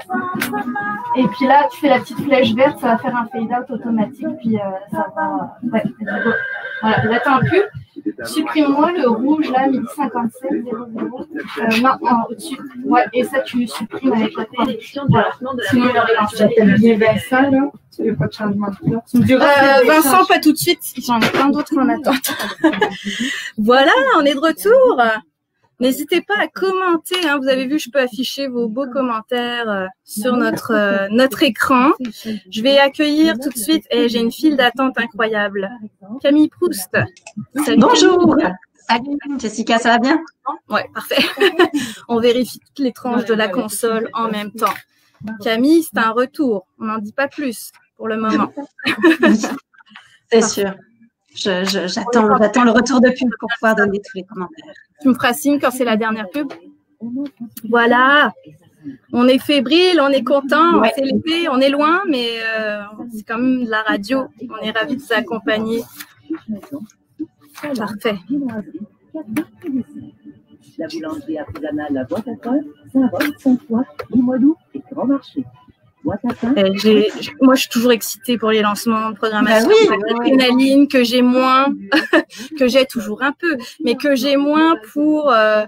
Et puis là, tu fais la petite flèche verte, ça va faire un fade-out automatique, puis ça va. Ouais, voilà, là, t'as un pub. Supprime-moi le rouge là, midi 57 00. Euh, non, au-dessus. Ouais, et ça, tu supprimes avec la sélection de la Sinon, il y bien Vincent là. Tu veux pas de changement de euh, Vincent, pas tout de suite. J'en ai plein d'autres en attente. voilà, on est de retour. N'hésitez pas à commenter. Hein. Vous avez vu, je peux afficher vos beaux commentaires euh, sur notre euh, notre écran. Je vais accueillir tout de suite. Et j'ai une file d'attente incroyable. Camille Proust. Bonjour. Salut Jessica, ça va bien? Ouais, parfait. On vérifie toutes les tranches de la console en même temps. Camille, c'est un retour. On n'en dit pas plus pour le moment. c'est sûr. J'attends j'attends le retour de pub pour pouvoir donner tous les commentaires. Tu me feras signe quand c'est la dernière pub. Voilà. On est fébrile, on est content, c'est l'été, on est loin, mais euh, c'est quand même de la radio. On est ravis de s'accompagner. Parfait. La boulangerie artisanale La Boîte à Saint-Roch, Saint-Foy, Limoilou et Grand Marché. Euh, moi, je suis toujours excitée pour les lancements de programmation. Bah oui, que j'ai moins, que j'ai toujours un peu, mais que j'ai moins pour euh,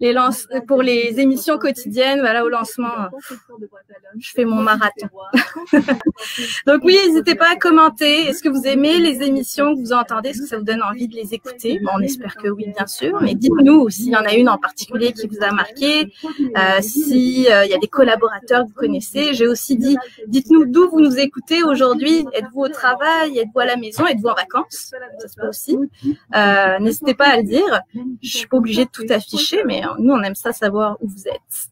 les lance pour les émissions quotidiennes, voilà, au lancement, je fais mon marathon. Donc oui, n'hésitez pas à commenter. Est-ce que vous aimez les émissions que vous entendez? Est-ce que ça vous donne envie de les écouter? Bon, On espère que oui, bien sûr. Mais dites-nous s'il y en a une en particulier qui vous a marqué, euh, s'il euh, y a des collaborateurs que vous connaissez. J'ai aussi dit, dites-nous d'où vous nous écoutez aujourd'hui. Êtes-vous au travail? Êtes-vous à la maison? Êtes-vous en vacances? Ça se peut aussi. Euh, n'hésitez pas à le dire. Je suis pas obligée de tout afficher, mais nous, on aime ça savoir où vous êtes.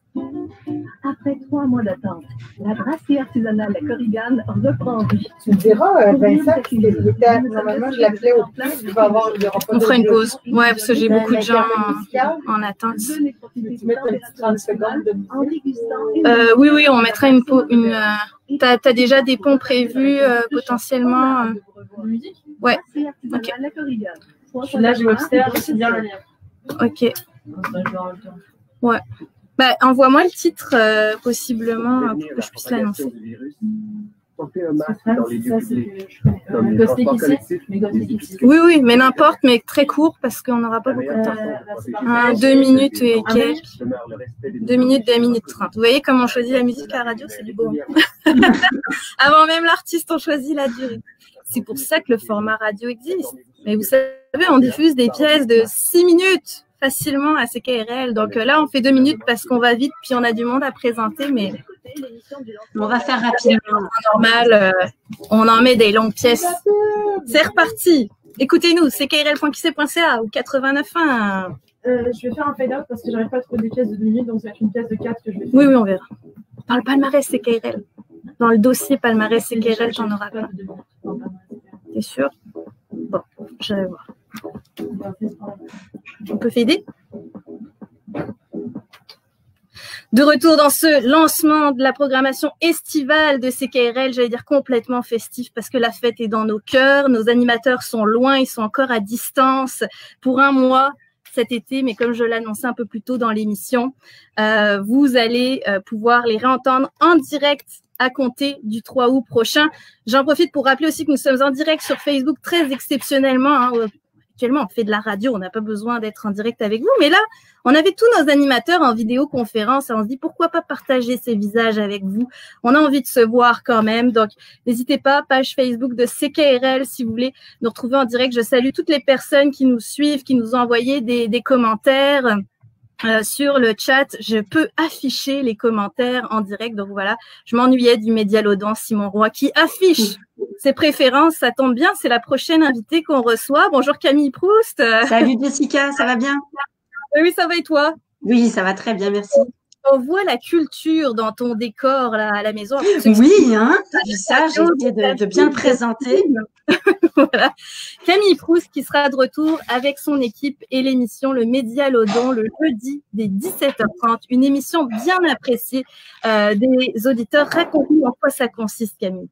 Après trois mois d'attente, la brasserie artisanale La Corrigane reprend vie. Tu me diras, euh, Vincent, qu'il était, normalement, je l'appelais au plus, il va avoir, il y aura pas On fera une pause. Ouais, parce que j'ai beaucoup de gens en, en attente. Tu mets un petit 30 secondes de Euh, oui, oui, on mettra une pause. Une, euh, t'as, t'as déjà des ponts prévus euh, potentiellement euh, Ouais. Corrigane. Là, j'ai Webster, je bien le lire. Ok. Ouais. Bah, envoie-moi le titre euh, possiblement euh, pour que je puisse l'annoncer. Oui, oui, mais n'importe, mais très court parce qu'on n'aura pas beaucoup de temps. Un, deux minutes et Ah, quelques. Deux minutes, deux minutes trente. Vous voyez comment on choisit la musique à la radio, c'est du beau. Avant même l'artiste, on choisit la durée. C'est pour ça que le format radio existe. Mais vous savez, on diffuse des pièces de six minutes facilement à CKRL. Donc euh, là, on fait deux minutes parce qu'on va vite, puis on a du monde à présenter, mais On va faire rapidement. normal, euh, on en met des longues pièces. C'est reparti. Écoutez-nous, ckrl.qc.ca ou 89.1. Euh, je vais faire un fade-out parce que j'arrive pas à trouver des pièces de 2 minutes, donc ça va être une pièce de 4 que je vais faire. Oui, oui, on verra. Dans le palmarès CKRL. Dans le dossier palmarès CKRL, t'en auras pas. T'es sûr? Bon, je vais voir. On peut faider De retour dans ce lancement de la programmation estivale de CKRL, j'allais dire complètement festif parce que la fête est dans nos cœurs, nos animateurs sont loin, ils sont encore à distance pour un mois cet été, mais comme je l'annonçais un peu plus tôt dans l'émission, euh, vous allez euh, pouvoir les réentendre en direct à compter du 3 août prochain. J'en profite pour rappeler aussi que nous sommes en direct sur Facebook très exceptionnellement. hein. Actuellement, on fait de la radio, on n'a pas besoin d'être en direct avec vous, mais là, on avait tous nos animateurs en vidéoconférence et on se dit pourquoi pas partager ces visages avec vous? On a envie de se voir quand même, donc n'hésitez pas, page Facebook de CKRL si vous voulez nous retrouver en direct. Je salue toutes les personnes qui nous suivent, qui nous ont envoyé des commentaires. Euh, sur le chat, je peux afficher les commentaires en direct. Donc voilà, je m'ennuyais du médialodon Simon Roy qui affiche ses préférences. Ça tombe bien, c'est la prochaine invitée qu'on reçoit. Bonjour Camille Proust. Salut Jessica, ça va bien? Oui, ça va et toi? Oui, ça va très bien, merci. On voit la culture dans ton décor là, à la maison. Oui, hein, ça, j'ai essayé de, de bien le présenter. voilà. Camille Proust qui sera de retour avec son équipe et l'émission Le Médialodon le jeudi dès 17h30. Une émission bien appréciée euh, des auditeurs. Raconte-nous en quoi ça consiste, Camille.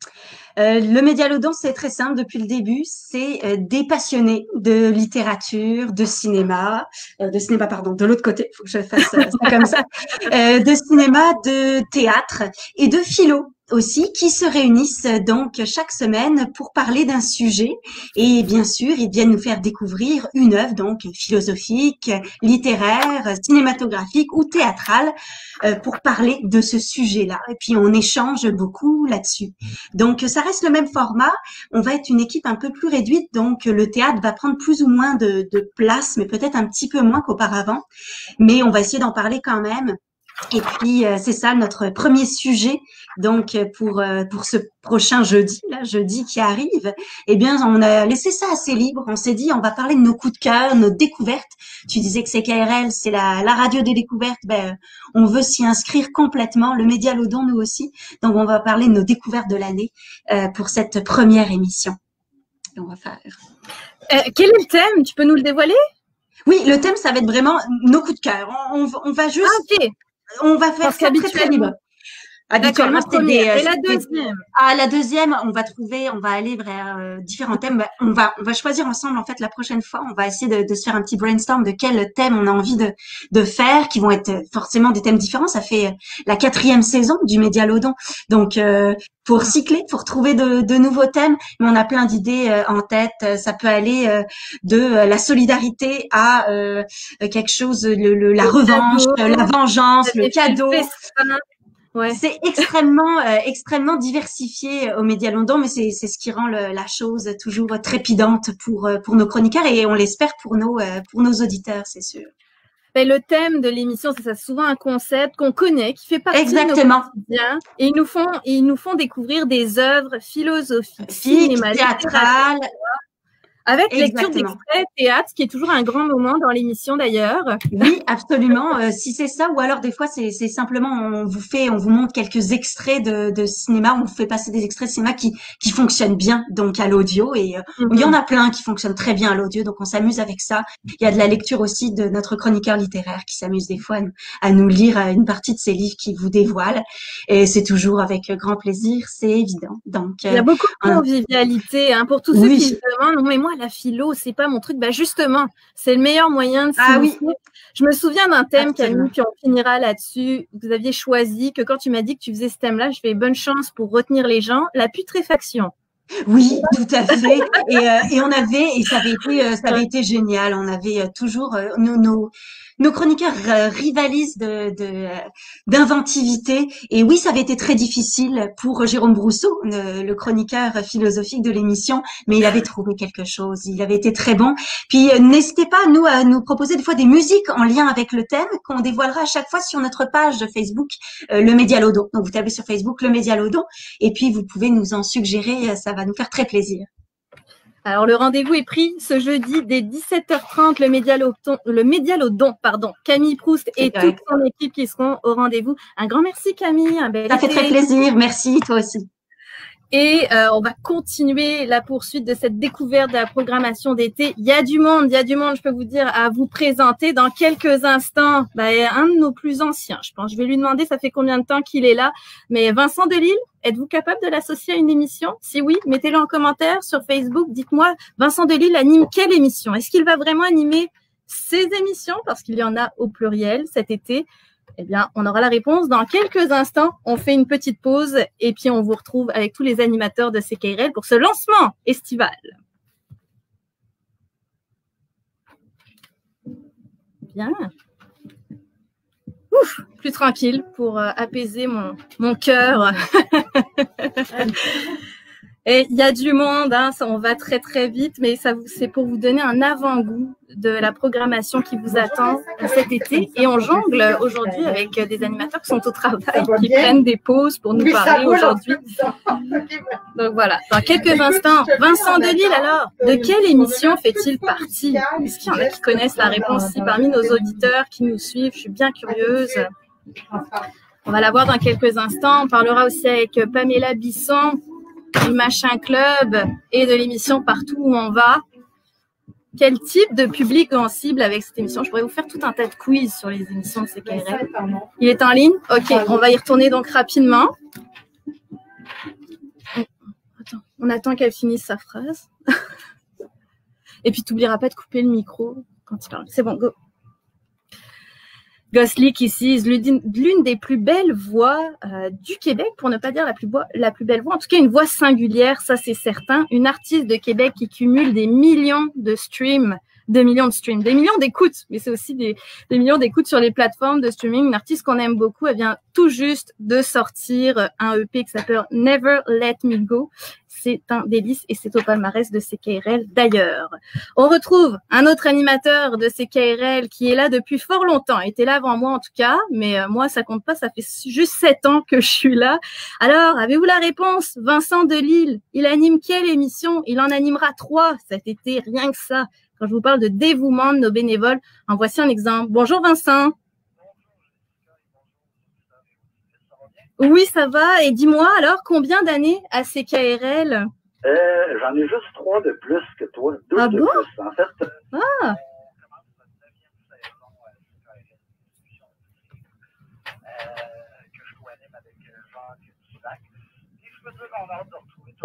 Euh, le Médialodon, c'est très simple depuis le début. C'est euh, des passionnés de littérature, de cinéma, euh, de cinéma, pardon, de l'autre côté, faut que je fasse ça comme ça, de cinéma, de théâtre et de philo aussi, qui se réunissent euh, donc chaque semaine pour parler d'un sujet. Et bien sûr, ils viennent nous faire découvrir une œuvre donc philosophique, littéraire, cinématographique ou théâtrale euh, pour parler de ce sujet-là. Et puis on échange beaucoup là-dessus. Donc ça reste le même format. On va être une équipe un peu plus réduite, donc le théâtre va prendre plus ou moins de, de place, mais peut-être un petit peu moins qu'auparavant. Mais on va essayer d'en parler quand même. Et puis euh, c'est ça notre premier sujet. Donc euh, pour euh, pour ce prochain jeudi, là jeudi qui arrive, eh bien on a laissé ça assez libre. On s'est dit on va parler de nos coups de cœur, nos découvertes. Tu disais que c'est KRL, c'est la la radio des découvertes. Ben on veut s'y inscrire complètement. Le Médialodon nous aussi. Donc on va parler de nos découvertes de l'année euh, pour cette première émission. On va faire. Euh, quel est le thème? Tu peux nous le dévoiler? Oui, le thème ça va être vraiment nos coups de cœur. On, on, on va juste. Ah. On va faire Parce ça très très libre. Habituellement, c'était des, euh, Et la deuxième? Ah, la deuxième, on va trouver, on va aller vers euh, différents thèmes. Bah, On va, on va choisir ensemble, en fait, la prochaine fois. On va essayer de, de se faire un petit brainstorm de quels thèmes on a envie de, de faire, qui vont être euh, forcément des thèmes différents. Ça fait la quatrième saison du Médialodon. Donc, euh, pour cycler, pour trouver de, de nouveaux thèmes, mais on a plein d'idées euh, en tête. Ça peut aller euh, de la solidarité à euh, quelque chose, le, le- la Le revanche, cadeau. la vengeance, le cadeau. Ouais. C'est extrêmement, euh, extrêmement diversifié au Média London, mais c'est c'est ce qui rend le- la chose toujours trépidante pour euh, pour nos chroniqueurs et on l'espère pour nos euh, pour nos auditeurs, c'est sûr. Ben, le thème de l'émission, c'est souvent un concept qu'on connaît, qui fait partie Exactement. de nos. Et ils nous font, ils nous font découvrir des œuvres philosophiques, Fique, Avec lecture Exactement. d'extrait, théâtre, qui est toujours un grand moment dans l'émission d'ailleurs. Oui, absolument. Euh, si c'est ça, ou alors des fois c'est simplement on vous fait, on vous montre quelques extraits de, de cinéma, on vous fait passer des extraits de cinéma qui qui fonctionnent bien donc à l'audio et euh, il y en a plein qui fonctionnent très bien à l'audio, donc on s'amuse avec ça. Il y a de la lecture aussi de notre chroniqueur littéraire qui s'amuse des fois à nous, à nous lire euh, une partie de ses livres qui vous dévoile et c'est toujours avec grand plaisir, c'est évident. Donc Il y a euh, beaucoup de convivialité hein, pour tous ceux Oui. qui se demandent. Mais moi la philo c'est pas mon truc. Bah justement c'est le meilleur moyen de Ah oui. Je me souviens d'un thème Absolument. Camille puis on finira là-dessus. Vous aviez choisi que quand tu m'as dit que tu faisais ce thème-là, je fais bonne chance pour retenir les gens. La putréfaction. Oui, tout à fait. Et, euh, et on avait, et ça avait été, euh, ça avait été génial. On avait euh, toujours euh, nos, nos, nos chroniqueurs euh, rivalisent de, de, euh, d'inventivité. Et oui, ça avait été très difficile pour Jérôme Brousseau, le, le chroniqueur philosophique de l'émission, mais il avait trouvé quelque chose. Il avait été très bon. Puis euh, n'hésitez pas, nous, à nous proposer des fois des musiques en lien avec le thème qu'on dévoilera à chaque fois sur notre page Facebook, euh, le Médialodon. Donc vous tapez sur Facebook le Médialodon, et puis vous pouvez nous en suggérer. euh, Ça va nous faire très plaisir. Alors le rendez-vous est pris ce jeudi dès 17h30 le Médialodon, le Médialodon pardon. Camille Proust et toute son équipe qui seront au rendez-vous. Un grand merci Camille. Un bel Ça fait très plaisir. Merci, toi aussi. Et euh, on va continuer la poursuite de cette découverte de la programmation d'été. Il y a du monde, il y a du monde, je peux vous dire, à vous présenter dans quelques instants. Bah, un de nos plus anciens, je pense. Je vais lui demander, ça fait combien de temps qu'il est là? Mais Vincent Delille, êtes-vous capable de l'associer à une émission? Si oui, mettez-le en commentaire sur Facebook. Dites-moi, Vincent Delille anime quelle émission? Est-ce qu'il va vraiment animer ces émissions? Parce qu'il y en a au pluriel cet été. Eh bien, on aura la réponse dans quelques instants. On fait une petite pause et puis on vous retrouve avec tous les animateurs de CKRL pour ce lancement estival. Bien. Ouf, plus tranquille pour euh, apaiser mon, mon cœur. Et il y a du monde, hein, ça, on va très très vite, mais ça c'est pour vous donner un avant-goût de la programmation qui vous attend cet été. Et on jongle aujourd'hui avec des animateurs qui sont au travail, va qui prennent des pauses pour nous parler aujourd'hui. Donc voilà, dans quelques instants, Vincent Delille alors, de quelle émission fait-il partie? Est-ce qu'il y en a qui connaissent la réponse ici parmi nos auditeurs qui nous suivent? Je suis bien curieuse. On va la voir dans quelques instants. On parlera aussi avec Pamela Bisson du Machin Club et de l'émission Partout où on va. Quel type de public on cible avec cette émission? Je pourrais vous faire tout un tas de quiz sur les émissions de CKRL. Il est en ligne? Ok, on va y retourner donc rapidement. Attends, on attend qu'elle finisse sa phrase. Et puis, tu n'oublieras pas de couper le micro quand il parle. C'est bon, go. Goslick ici, l'une l'une des plus belles voix euh, du Québec, pour ne pas dire la plus, la plus belle voix, en tout cas une voix singulière, ça c'est certain. Une artiste de Québec qui cumule des millions de streams, des millions de streams, des millions d'écoutes, mais c'est aussi des, des millions d'écoutes sur les plateformes de streaming. Une artiste qu'on aime beaucoup, elle vient tout juste de sortir un EP qui s'appelle Never Let Me Go. C'est un délice et c'est au palmarès de CKRL d'ailleurs. On retrouve un autre animateur de CKRL qui est là depuis fort longtemps. Il était là avant moi en tout cas, mais euh, moi ça compte pas, ça fait juste sept ans que je suis là. Alors, avez-vous la réponse? Vincent Delille, il anime quelle émission? Il en animera trois cet été, rien que ça. Quand je vous parle de dévouement de nos bénévoles, en voici un exemple. Bonjour Vincent. Oui, ça va. Et dis-moi alors, combien d'années à CKRL Euh, J'en ai juste trois de plus que toi. Deux Ah de bon? plus. En fait, euh, Ah,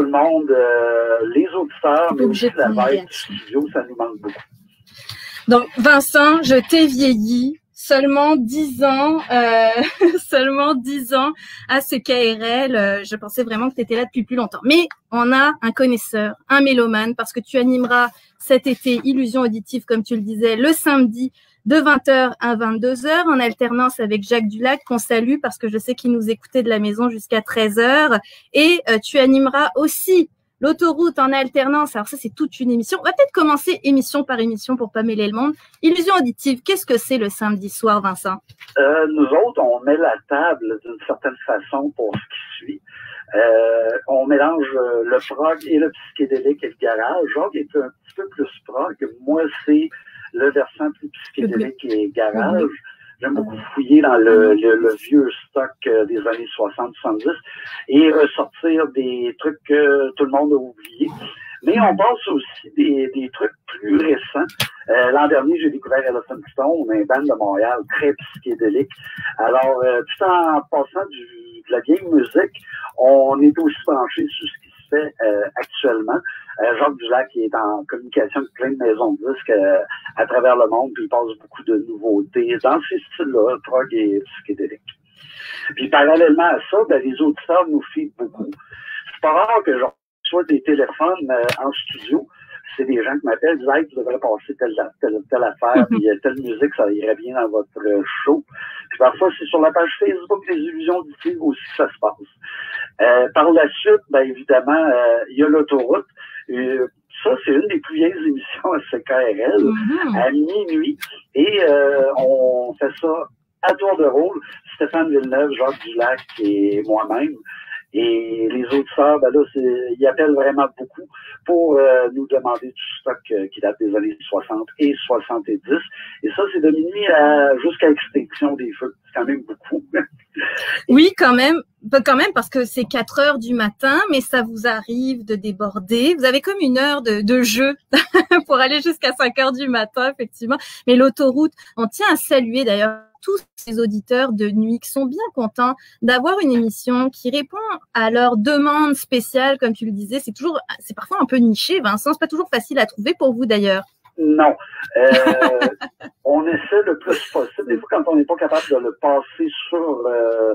tout le monde, euh, les auditeurs, mais aussi la du studio, ça nous manque beaucoup. Donc, Vincent, je t'ai vieilli. Seulement 10 ans, euh, seulement 10 ans à CKRL. Euh, je pensais vraiment que tu étais là depuis plus longtemps. Mais on a un connaisseur, un mélomane, parce que tu animeras cet été Illusion auditive, comme tu le disais, le samedi de 20h à 22h, en alternance avec Jacques Dulac, qu'on salue parce que je sais qu'il nous écoutait de la maison jusqu'à 13h. Et euh, tu animeras aussi L'autoroute en alternance, alors ça c'est toute une émission. On va peut-être commencer émission par émission pour pas mêler le monde. Illusion auditive, qu'est-ce que c'est le samedi soir, Vincent? Euh, nous autres, on met la table d'une certaine façon pour ce qui suit. Euh, on mélange euh, le prog et le psychédélique et le garage. Jacques est un petit peu plus prog. Moi, c'est le versant plus psychédélique et garage. J'aime beaucoup fouiller dans le, le, le vieux stock euh, des années 60-70 et ressortir des trucs que tout le monde a oubliés. Mais on passe aussi des, des trucs plus récents. Euh, L'an dernier, j'ai découvert Elephant Stone, un band de Montréal très psychédélique. Alors, euh, tout en passant du, de la vieille musique, on est aussi branché sur ce qui euh, actuellement. Euh, Jacques Dulac qui est en communication avec plein de maisons de disques euh, à travers le monde, puis il passe beaucoup de nouveautés dans ces styles-là, prog et psychédélique. Puis parallèlement à ça, ben, les auditeurs nous filent beaucoup. C'est pas rare que genre soit des téléphones en studio. C'est des gens qui m'appellent, disent hey, vous devrez passer telle, telle, telle affaire, puis euh, telle musique, ça irait bien dans votre euh, show. Puis parfois, c'est sur la page Facebook des illusions d'ici aussi que ça se passe. Euh, par la suite, ben, évidemment, euh, il y a l'autoroute. Euh, ça, c'est une des plus vieilles émissions à CKRL, à minuit. Et euh, on fait ça à tour de rôle. Stéphane Villeneuve, Jacques Dulac et moi-même. Et les autres sœurs, ben là, ils appellent vraiment beaucoup pour euh, nous demander du stock euh, qui date des années 60 et 70. Et ça, c'est de minuit jusqu'à l'extinction des feux. C'est quand même beaucoup. Oui, quand même, Bah, quand même, parce que c'est 4 heures du matin, mais ça vous arrive de déborder. Vous avez comme une heure de, de jeu pour aller jusqu'à 5 heures du matin, effectivement. Mais l'autoroute, on tient à saluer d'ailleurs tous ces auditeurs de nuit qui sont bien contents d'avoir une émission qui répond à leurs demandes spéciales, comme tu le disais. C'est toujours, c'est parfois un peu niché, Vincent. C'est pas toujours facile à trouver pour vous d'ailleurs. Non. Euh, on essaie le plus possible. Des fois, quand on n'est pas capable de le passer sur, euh,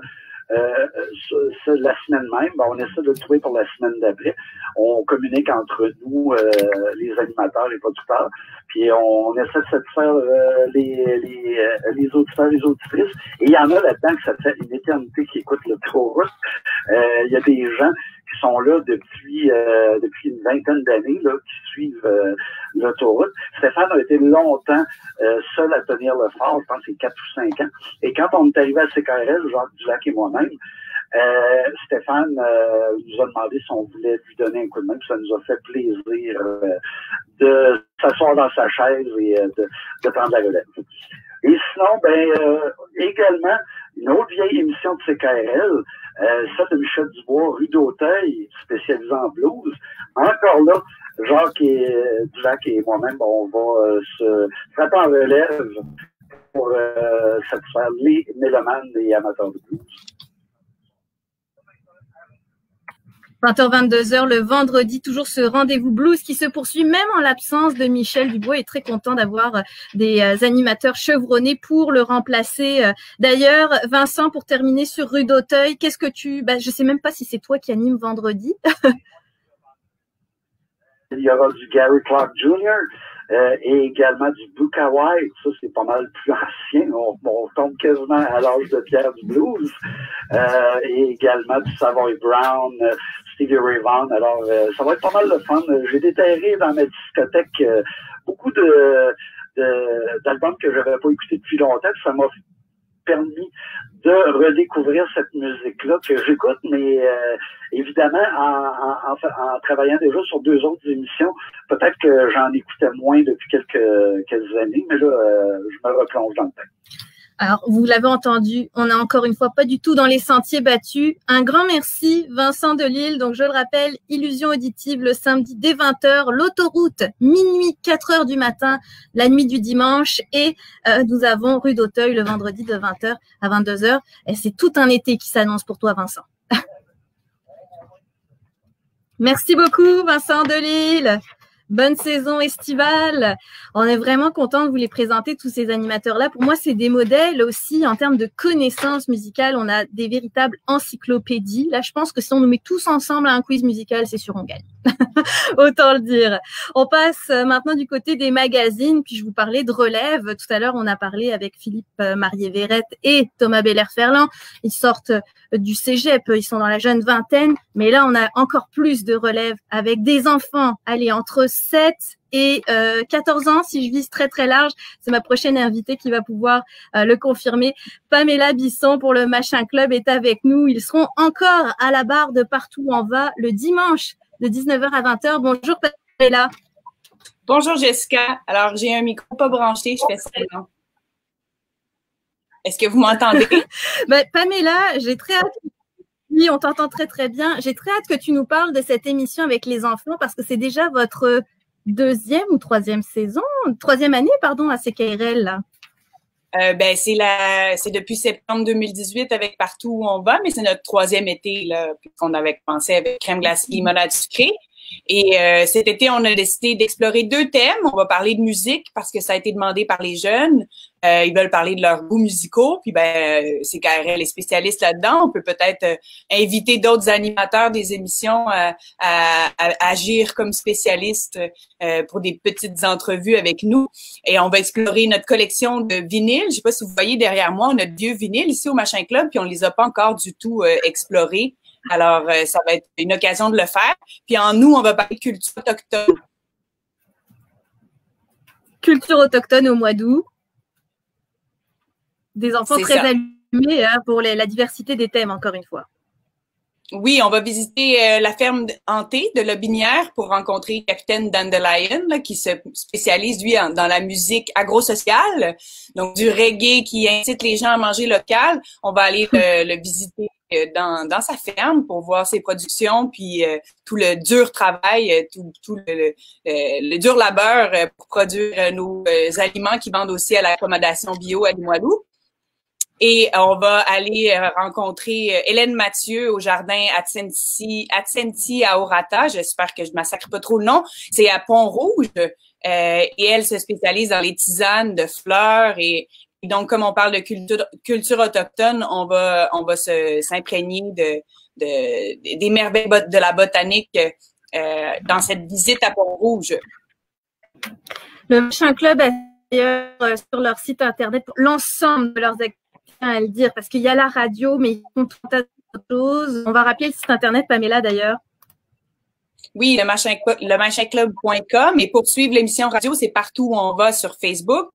euh, sur- sur la semaine même, ben, on essaie de le trouver pour la semaine d'après. On communique entre nous, euh, les animateurs, les producteurs, puis on, essaie de satisfaire euh, les, les, euh, les auditeurs, les auditrices. Et il y en a là-dedans que ça fait une éternité qui écoutent le touriste. Euh, Il y a des gens qui sont là depuis euh, depuis une vingtaine d'années, là, qui suivent euh, l'autoroute. Stéphane a été longtemps euh, seul à tenir le fort, je pense que c'est 4 ou 5 ans. Et quand on est arrivé à CKRL, Jacques Dulac et moi-même, euh, Stéphane euh, nous a demandé si on voulait lui donner un coup de main, puis ça nous a fait plaisir euh, de s'asseoir dans sa chaise et de, de prendre la relève. Et sinon, ben également, une autre vieille émission de CKRL, euh, de Michel Dubois, rue d'Auteuil, spécialisée en blues. Encore là, Jacques et euh, Dulac et moi-même, on va euh, se frapper en relève pour euh, satisfaire les mélomanes et amateurs de blues. 20h, 22h le vendredi, toujours ce rendez-vous blues qui se poursuit même en l'absence de Michel Dubois. est très content d'avoir euh, des euh, animateurs chevronnés pour le remplacer. Euh, D'ailleurs, Vincent, pour terminer sur rue d'Auteuil, qu'est-ce que tu... Bah, je sais même pas si c'est toi qui anime vendredi. Il y aura du Gary Clark Jr. et également du Buka White. Ça, c'est pas mal plus ancien. On, tombe quasiment à l'âge de pierre du blues. Et également du Savoy Brown, Stevie Ray Vaughan. Alors, euh, ça va être pas mal de fun. J'ai déterré dans ma discothèque euh, beaucoup de d'albums que je n'avais pas écoutés depuis longtemps. Ça m'a permis de redécouvrir cette musique-là que j'écoute, mais euh, évidemment, en, en, en travaillant déjà sur deux autres émissions, peut-être que j'en écoutais moins depuis quelques, quelques années, mais là, euh, je me replonge dans le temps. Alors, vous l'avez entendu, on est encore une fois pas du tout dans les sentiers battus. Un grand merci, Vincent Delille. Donc, je le rappelle, Illusion auditive le samedi dès 20h, l'autoroute minuit 4 heures du matin, la nuit du dimanche. Et euh, nous avons rue d'Auteuil le vendredi de 20h à 22h. Et c'est tout un été qui s'annonce pour toi, Vincent. Merci beaucoup, Vincent Delille. Bonne saison estivale. On est vraiment content de vous les présenter, tous ces animateurs-là. Pour moi, c'est des modèles aussi en termes de connaissances musicales. On a des véritables encyclopédies. Là, je pense que si on nous met tous ensemble à un quiz musical, c'est sûr on gagne. Autant le dire. On passe euh, maintenant du côté des magazines, puis je vous parlais de relève. Tout à l'heure, on a parlé avec Philippe euh, Marié-Vérette et Thomas Belair-Ferland. Ils sortent du cégep, ils sont dans la jeune vingtaine, mais là, on a encore plus de relève avec des enfants, allez, entre 7 et euh, 14 ans, si je vise très très large. C'est ma prochaine invitée qui va pouvoir euh, le confirmer. Pamela Bisson pour le Machin Club est avec nous. Ils seront encore à la barre de partout où on va le dimanche de 19h à 20h. Bonjour Pamela. Bonjour Jessica. Alors, j'ai un micro pas branché, je fais ça. Est-ce que vous m'entendez? ben, Pamela, j'ai très hâte. Oui, on t'entend très très bien. J'ai très hâte que tu nous parles de cette émission avec les enfants parce que c'est déjà votre deuxième ou troisième saison, troisième année, pardon, à CKRL. Là. Euh, ben, c'est la, c'est depuis septembre 2018 avec Partout où on va, mais c'est notre troisième été, là, qu'on avait commencé avec crème glacée limonade sucrée. Et euh, cet été, on a décidé d'explorer deux thèmes. On va parler de musique parce que ça a été demandé par les jeunes. Euh, ils veulent parler de leurs goûts musicaux. Puis ben, euh, c'est KRL est spécialiste là-dedans. On peut peut-être inviter d'autres animateurs des émissions à, agir comme spécialistes pour des petites entrevues avec nous. Et on va explorer notre collection de vinyles. Je sais pas si vous voyez derrière moi, de vieux vinyles ici au Machin Club, puis on les a pas encore du tout explorés. Alors, euh, ça va être une occasion de le faire. Puis en nous, on va parler de culture autochtone. Culture autochtone au mois d'août. Des enfants très allumés hein, pour la diversité des thèmes, encore une fois. Oui, on va visiter euh, la ferme hantée de la Binière pour rencontrer Capitaine Dandelion, qui se spécialise, lui, dans la musique agro-sociale, donc du reggae qui incite les gens à manger local. On va aller le visiter euh, dans, sa ferme pour voir ses productions, puis euh, tout le dur travail, euh, tout, tout le, dur labeur pour produire nos aliments qui vendent aussi à l'accommodation bio à Limoilou. Et on va aller rencontrer Hélène Mathieu au jardin Atsenti, à Orata. J'espère que je massacre pas trop le nom. C'est à Pont-Rouge. et elle se spécialise dans les tisanes de fleurs et donc, comme on parle de culture, culture autochtone, on va, on va s'imprégner de, de, des merveilles de la botanique euh, dans cette visite à Pont-Rouge. Le Machin Club a d'ailleurs euh, sur leur site internet l'ensemble de leurs activités à le dire, parce qu'il y a la radio, mais ils font tout un de choses. On va rappeler le site internet, Pamela d'ailleurs. Oui, le machin. Et pour suivre l'émission radio, c'est partout où on va sur Facebook,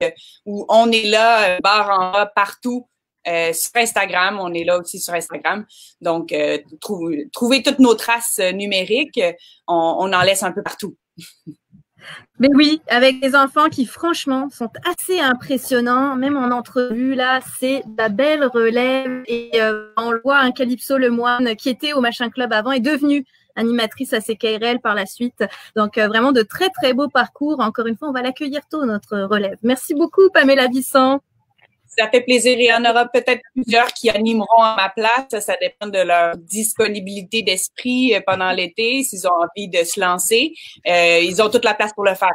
où on est là, euh, barre en bas, partout. Euh, sur Instagram, on est là aussi sur Instagram. Donc, euh, trouver toutes nos traces numériques, on, on en laisse un peu partout. Mais oui, avec des enfants qui, franchement, sont assez impressionnants, même en entrevue, là, c'est la belle relève. Et on le voit, un Calypso Lemoine, qui était au Machin Club avant, est devenu animatrice à CKRL par la suite. Donc euh, vraiment de très très beaux parcours. Encore une fois, on va l'accueillir tôt notre relève. Merci beaucoup Pamela Bisson. Ça fait plaisir. Il y en aura peut-être plusieurs qui animeront à ma place. Ça dépend de leur disponibilité d'esprit euh, pendant l'été, s'ils ont envie de se lancer. Euh, ils ont toute la place pour le faire.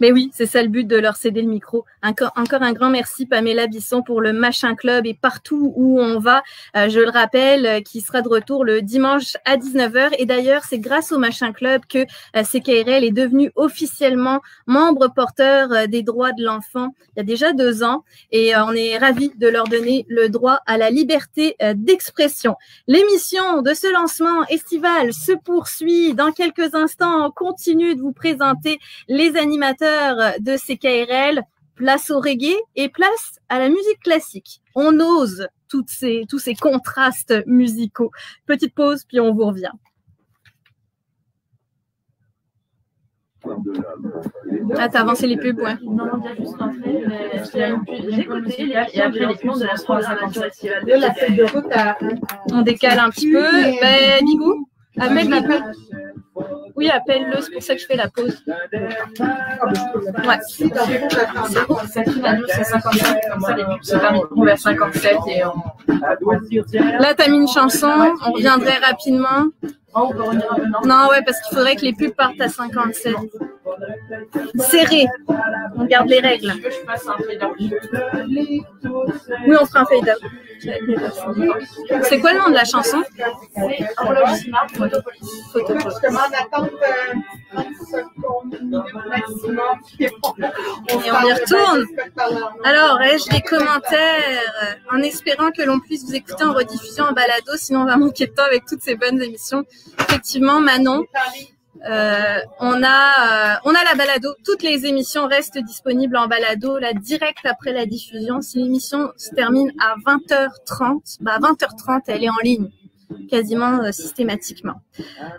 Mais oui, c'est ça le but de leur céder le micro. Encore, encore un grand merci Pamela Bisson pour le Machin Club et partout où on va. Euh, je le rappelle, euh, qui sera de retour le dimanche à 19h. Et d'ailleurs, c'est grâce au Machin Club que euh, CKRL est devenu officiellement membre porteur des droits de l'enfant il y a déjà deux ans. Et on est ravis de leur donner le droit à la liberté d'expression. L'émission de ce lancement estival se poursuit. Dans quelques instants, on continue de vous présenter les animateurs de CKRL, place au reggae et place à la musique classique. On ose toutes ces, tous ces contrastes musicaux. Petite pause, puis on vous revient. Ah, t'as avancé les pubs, ouais. Non, non, il juste rentré, mais j'ai écouté, il y a après l'émission de la programmation estivale. La fête de route, on décale un petit peu. Ben, Migou, appelle Migou. Oui, appelle-le, c'est pour ça que je fais la pause. Ouais. C'est bon, ça c'est 57, comme ça les pubs se termineront vers 57 et on... Là, t'as mis une chanson, on reviendrait rapidement. Non, ouais, parce qu'il faudrait que les pubs partent à 57. Serré. On garde les règles. Oui, on fera un fade-up. C'est quoi le nom de la chanson? Et on y retourne. Alors, ai-je des commentaires? En espérant que l'on puisse vous écouter en rediffusion en balado, sinon on va manquer de temps avec toutes ces bonnes émissions. Effectivement, Manon, euh, on a euh, on a la balado. Toutes les émissions restent disponibles en balado là direct après la diffusion. Si l'émission se termine à 20h30, bah à 20h30 elle est en ligne. quasiment euh, systématiquement.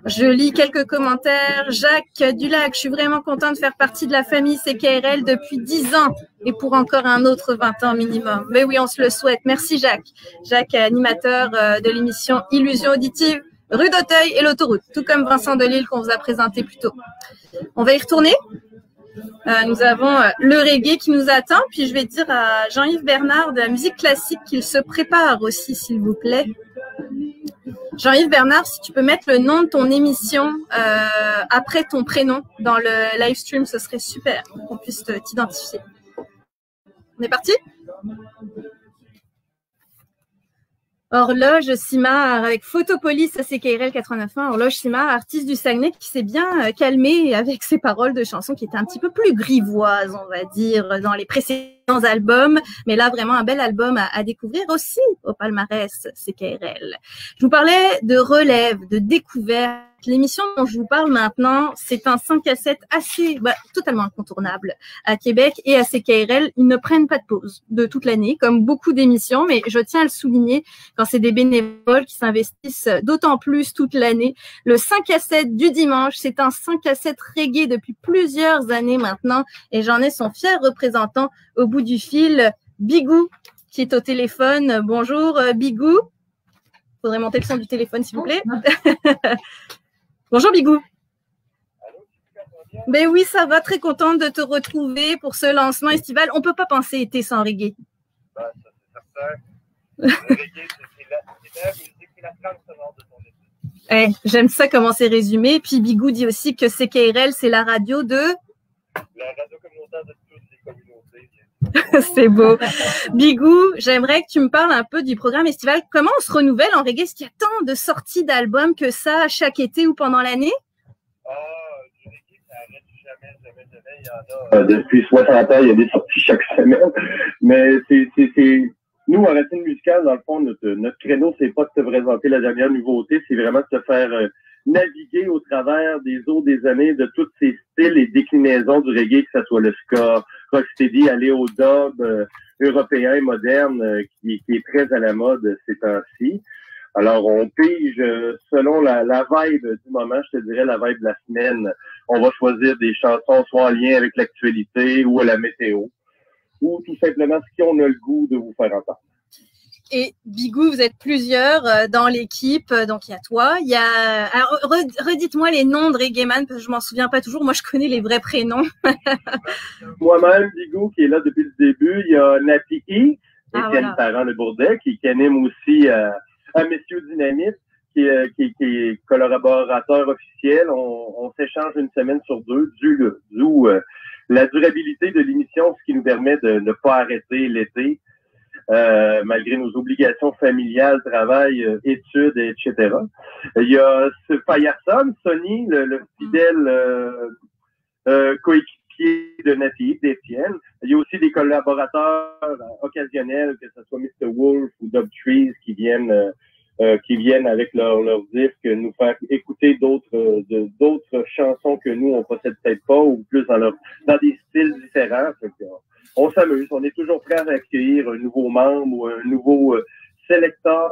Je lis quelques commentaires. Jacques Dulac, je suis vraiment content de faire partie de la famille CKRL depuis 10 ans et pour encore un autre 20 ans minimum. Mais oui, on se le souhaite. Merci Jacques. Jacques, animateur euh, de l'émission Illusion auditive, rue d'Auteuil et l'autoroute, tout comme Vincent Delille qu'on vous a présenté plus tôt. On va y retourner euh, nous avons euh, le reggae qui nous attend. Puis je vais dire à Jean-Yves Bernard de la musique classique qu'il se prépare aussi, s'il vous plaît. Jean-Yves Bernard, si tu peux mettre le nom de ton émission euh, après ton prénom dans le live stream, ce serait super qu'on puisse t'identifier. On est parti? Horloge Simard avec Photopolis à CKRL 89.1. Horloge Simard, artiste du Saguenay qui s'est bien euh, calmé avec ses paroles de chansons qui étaient un petit peu plus grivoises, on va dire, dans les précédents albums. Mais là, vraiment un bel album à, à découvrir aussi au palmarès CKRL. Je vous parlais de relève, de découverte L'émission dont je vous parle maintenant, c'est un 5 à 7 assez, bah, totalement incontournable à Québec et à CKRL. Ils ne prennent pas de pause de toute l'année, comme beaucoup d'émissions, mais je tiens à le souligner quand c'est des bénévoles qui s'investissent d'autant plus toute l'année. Le 5 à 7 du dimanche, c'est un 5 à 7 reggae depuis plusieurs années maintenant et j'en ai son fier représentant au bout du fil, Bigou, qui est au téléphone. Bonjour, euh, Bigou. Faudrait monter le son du téléphone, s'il vous plaît. Bonjour Bigou. Ben oui, ça va, très contente de te retrouver pour ce lancement estival. On ne peut pas penser été sans reggae. Ben, ça, c'est certain. Le reggae, c'est la, musique, c'est la flamme sonore de ton étude. Eh, J'aime ça comment c'est résumé. Puis Bigou dit aussi que CKRL, c'est la radio de... La radio communautaire de. c'est beau. Bigou, j'aimerais que tu me parles un peu du programme estival. Comment on se renouvelle en reggae? Est-ce qu'il y a tant de sorties d'albums que ça chaque été ou pendant l'année? Ah, du reggae, ça arrête jamais, jamais, jamais. Il y en a. Euh, depuis 60 ans, il y a des sorties chaque semaine. Mais c'est, c'est, c'est, nous, en racine musicale, dans le fond, notre, notre créneau, c'est pas de te présenter la dernière nouveauté, c'est vraiment de te faire euh, naviguer au travers des eaux des années de tous ces styles et déclinaisons du reggae, que ce soit le ska, aller au dub euh, européen moderne, euh, qui, qui est très à la mode ces temps-ci. Alors, on pige euh, selon la, la vibe du moment, je te dirais la vibe de la semaine. On va choisir des chansons soit en lien avec l'actualité ou à la météo, ou tout simplement ce qu'on a le goût de vous faire entendre. Et Bigou, vous êtes plusieurs euh, dans l'équipe. euh, Donc, il y a toi. Il y a. Alors, redites-moi les noms de Reggaeman, parce que je m'en souviens pas toujours. Moi, je connais les vrais prénoms. Moi-même, Bigou, qui est là depuis le début. Il y a Natiki, Ah, Étienne voilà. Parent de Bourdet, qui, qui anime aussi euh, à Messieurs Dynamite, qui, euh, qui, qui est collaborateur officiel. On, on s'échange une semaine sur deux, euh, la durabilité de l'émission, ce qui nous permet de ne pas arrêter l'été. Euh, malgré nos obligations familiales, travail, euh, études, etc. Il y a ce Fayerson, Sonny, le, le fidèle euh, euh, coéquipier de Natif, d'Étienne. Il y a aussi des collaborateurs euh, occasionnels, que ce soit Mr. Wolf ou Dub Trees, qui viennent euh, euh, qui viennent avec leur, leur disque nous faire écouter d'autres euh, d'autres chansons que nous on possède peut-être pas ou plus dans leur dans des styles différents. Fait que, euh, on s'amuse, on est toujours prêt à accueillir un nouveau membre ou un nouveau euh, sélecteur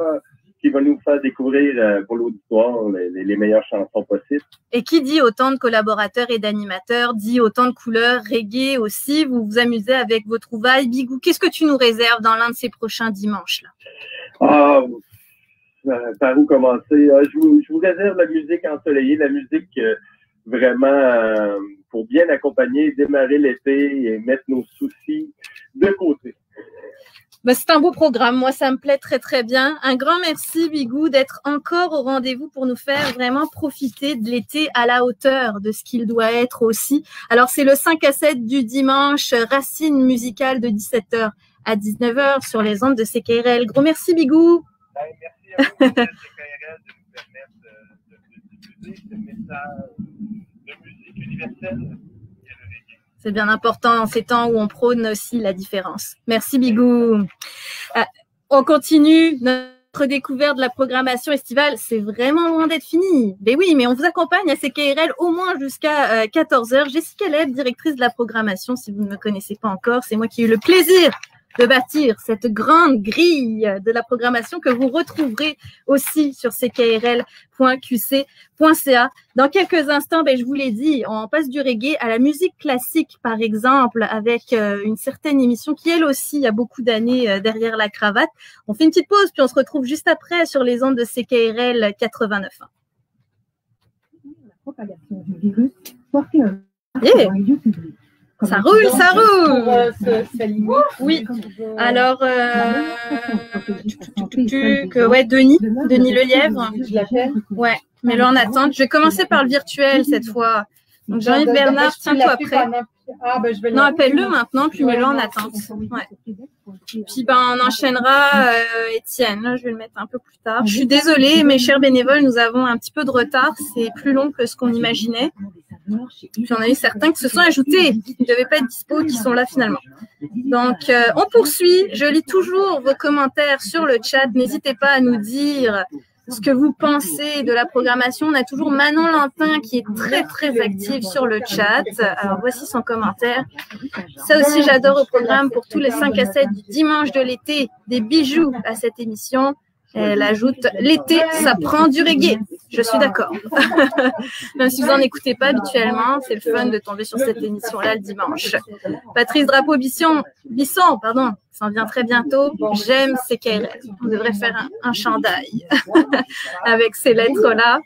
qui va nous faire découvrir euh, pour l'auditoire les, les- les meilleures chansons possibles. Et qui dit autant de collaborateurs et d'animateurs, dit autant de couleurs, reggae aussi. Vous vous amusez avec vos trouvailles. Bigou, qu'est-ce que tu nous réserves dans l'un de ces prochains dimanches là Ah, euh, par où commencer? Je, vous, je vous réserve la musique ensoleillée, la musique vraiment euh, pour bien accompagner, démarrer l'été et mettre nos soucis de côté. Bah, c'est un beau programme. Moi, ça me plaît très, très bien. Un grand merci, Bigou, d'être encore au rendez-vous pour nous faire vraiment profiter de l'été à la hauteur de ce qu'il doit être aussi. Alors, c'est le 5 à 7 du dimanche, Racine musicale de 17h à 19h sur les ondes de CKRL. Gros merci, Bigou. Ben, merci à vous, CKRL, de nous permettre de, C'est bien important en ces temps où on prône aussi la différence. Merci Bigou. Euh, on continue notre découverte de la programmation estivale. C'est vraiment loin d'être fini. Ben oui, mais on vous accompagne à CKRL au moins jusqu'à euh, 14h. Jessica Leb, directrice de la programmation, si vous ne me connaissez pas encore, c'est moi qui ai eu le plaisir de bâtir cette grande grille de la programmation que vous retrouverez aussi sur ckrl.qc.ca. Dans quelques instants, ben, je vous l'ai dit, on passe du reggae à la musique classique, par exemple, avec euh, une certaine émission qui, elle aussi, a beaucoup d'années euh, derrière la cravate. On fait une petite pause, puis on se retrouve juste après sur les ondes de CKRL 89. Yeah. Ça roule, ça roule. Oui. Alors, euh, que, ouais, Denis, Denis Lelièvre. Ouais. Mais là, en attente. Je vais commencer par le virtuel cette fois. Donc, Jean-Yves Bernard, tiens-toi prêt. Non, appelle-le maintenant, puis mets-le en attente. Ouais. Puis ben, on enchaînera euh, Étienne. Là, je vais le mettre un peu plus tard. Je suis désolée, mes chers bénévoles, nous avons un petit peu de retard. C'est plus long que ce qu'on imaginait. Puis on a eu certains qui se sont ajoutés, qui ne devaient pas être dispo, qui sont là finalement. Donc, euh, on poursuit. Je lis toujours vos commentaires sur le chat. N'hésitez pas à nous dire ce que vous pensez de la programmation. On a toujours Manon Lantin qui est très, très active sur le chat. Alors, voici son commentaire. Ça aussi, j'adore au programme pour tous les 5 à 7 du dimanche de l'été, des bijoux à cette émission. Elle ajoute l'été, ça prend du reggae. Je suis d'accord. Même si vous n'en écoutez pas habituellement, c'est le fun de tomber sur cette émission-là le dimanche. Patrice Drapeau Bisson, pardon, s'en vient très bientôt. J'aime ces KRL. On devrait faire un, un chandail avec ces lettres-là.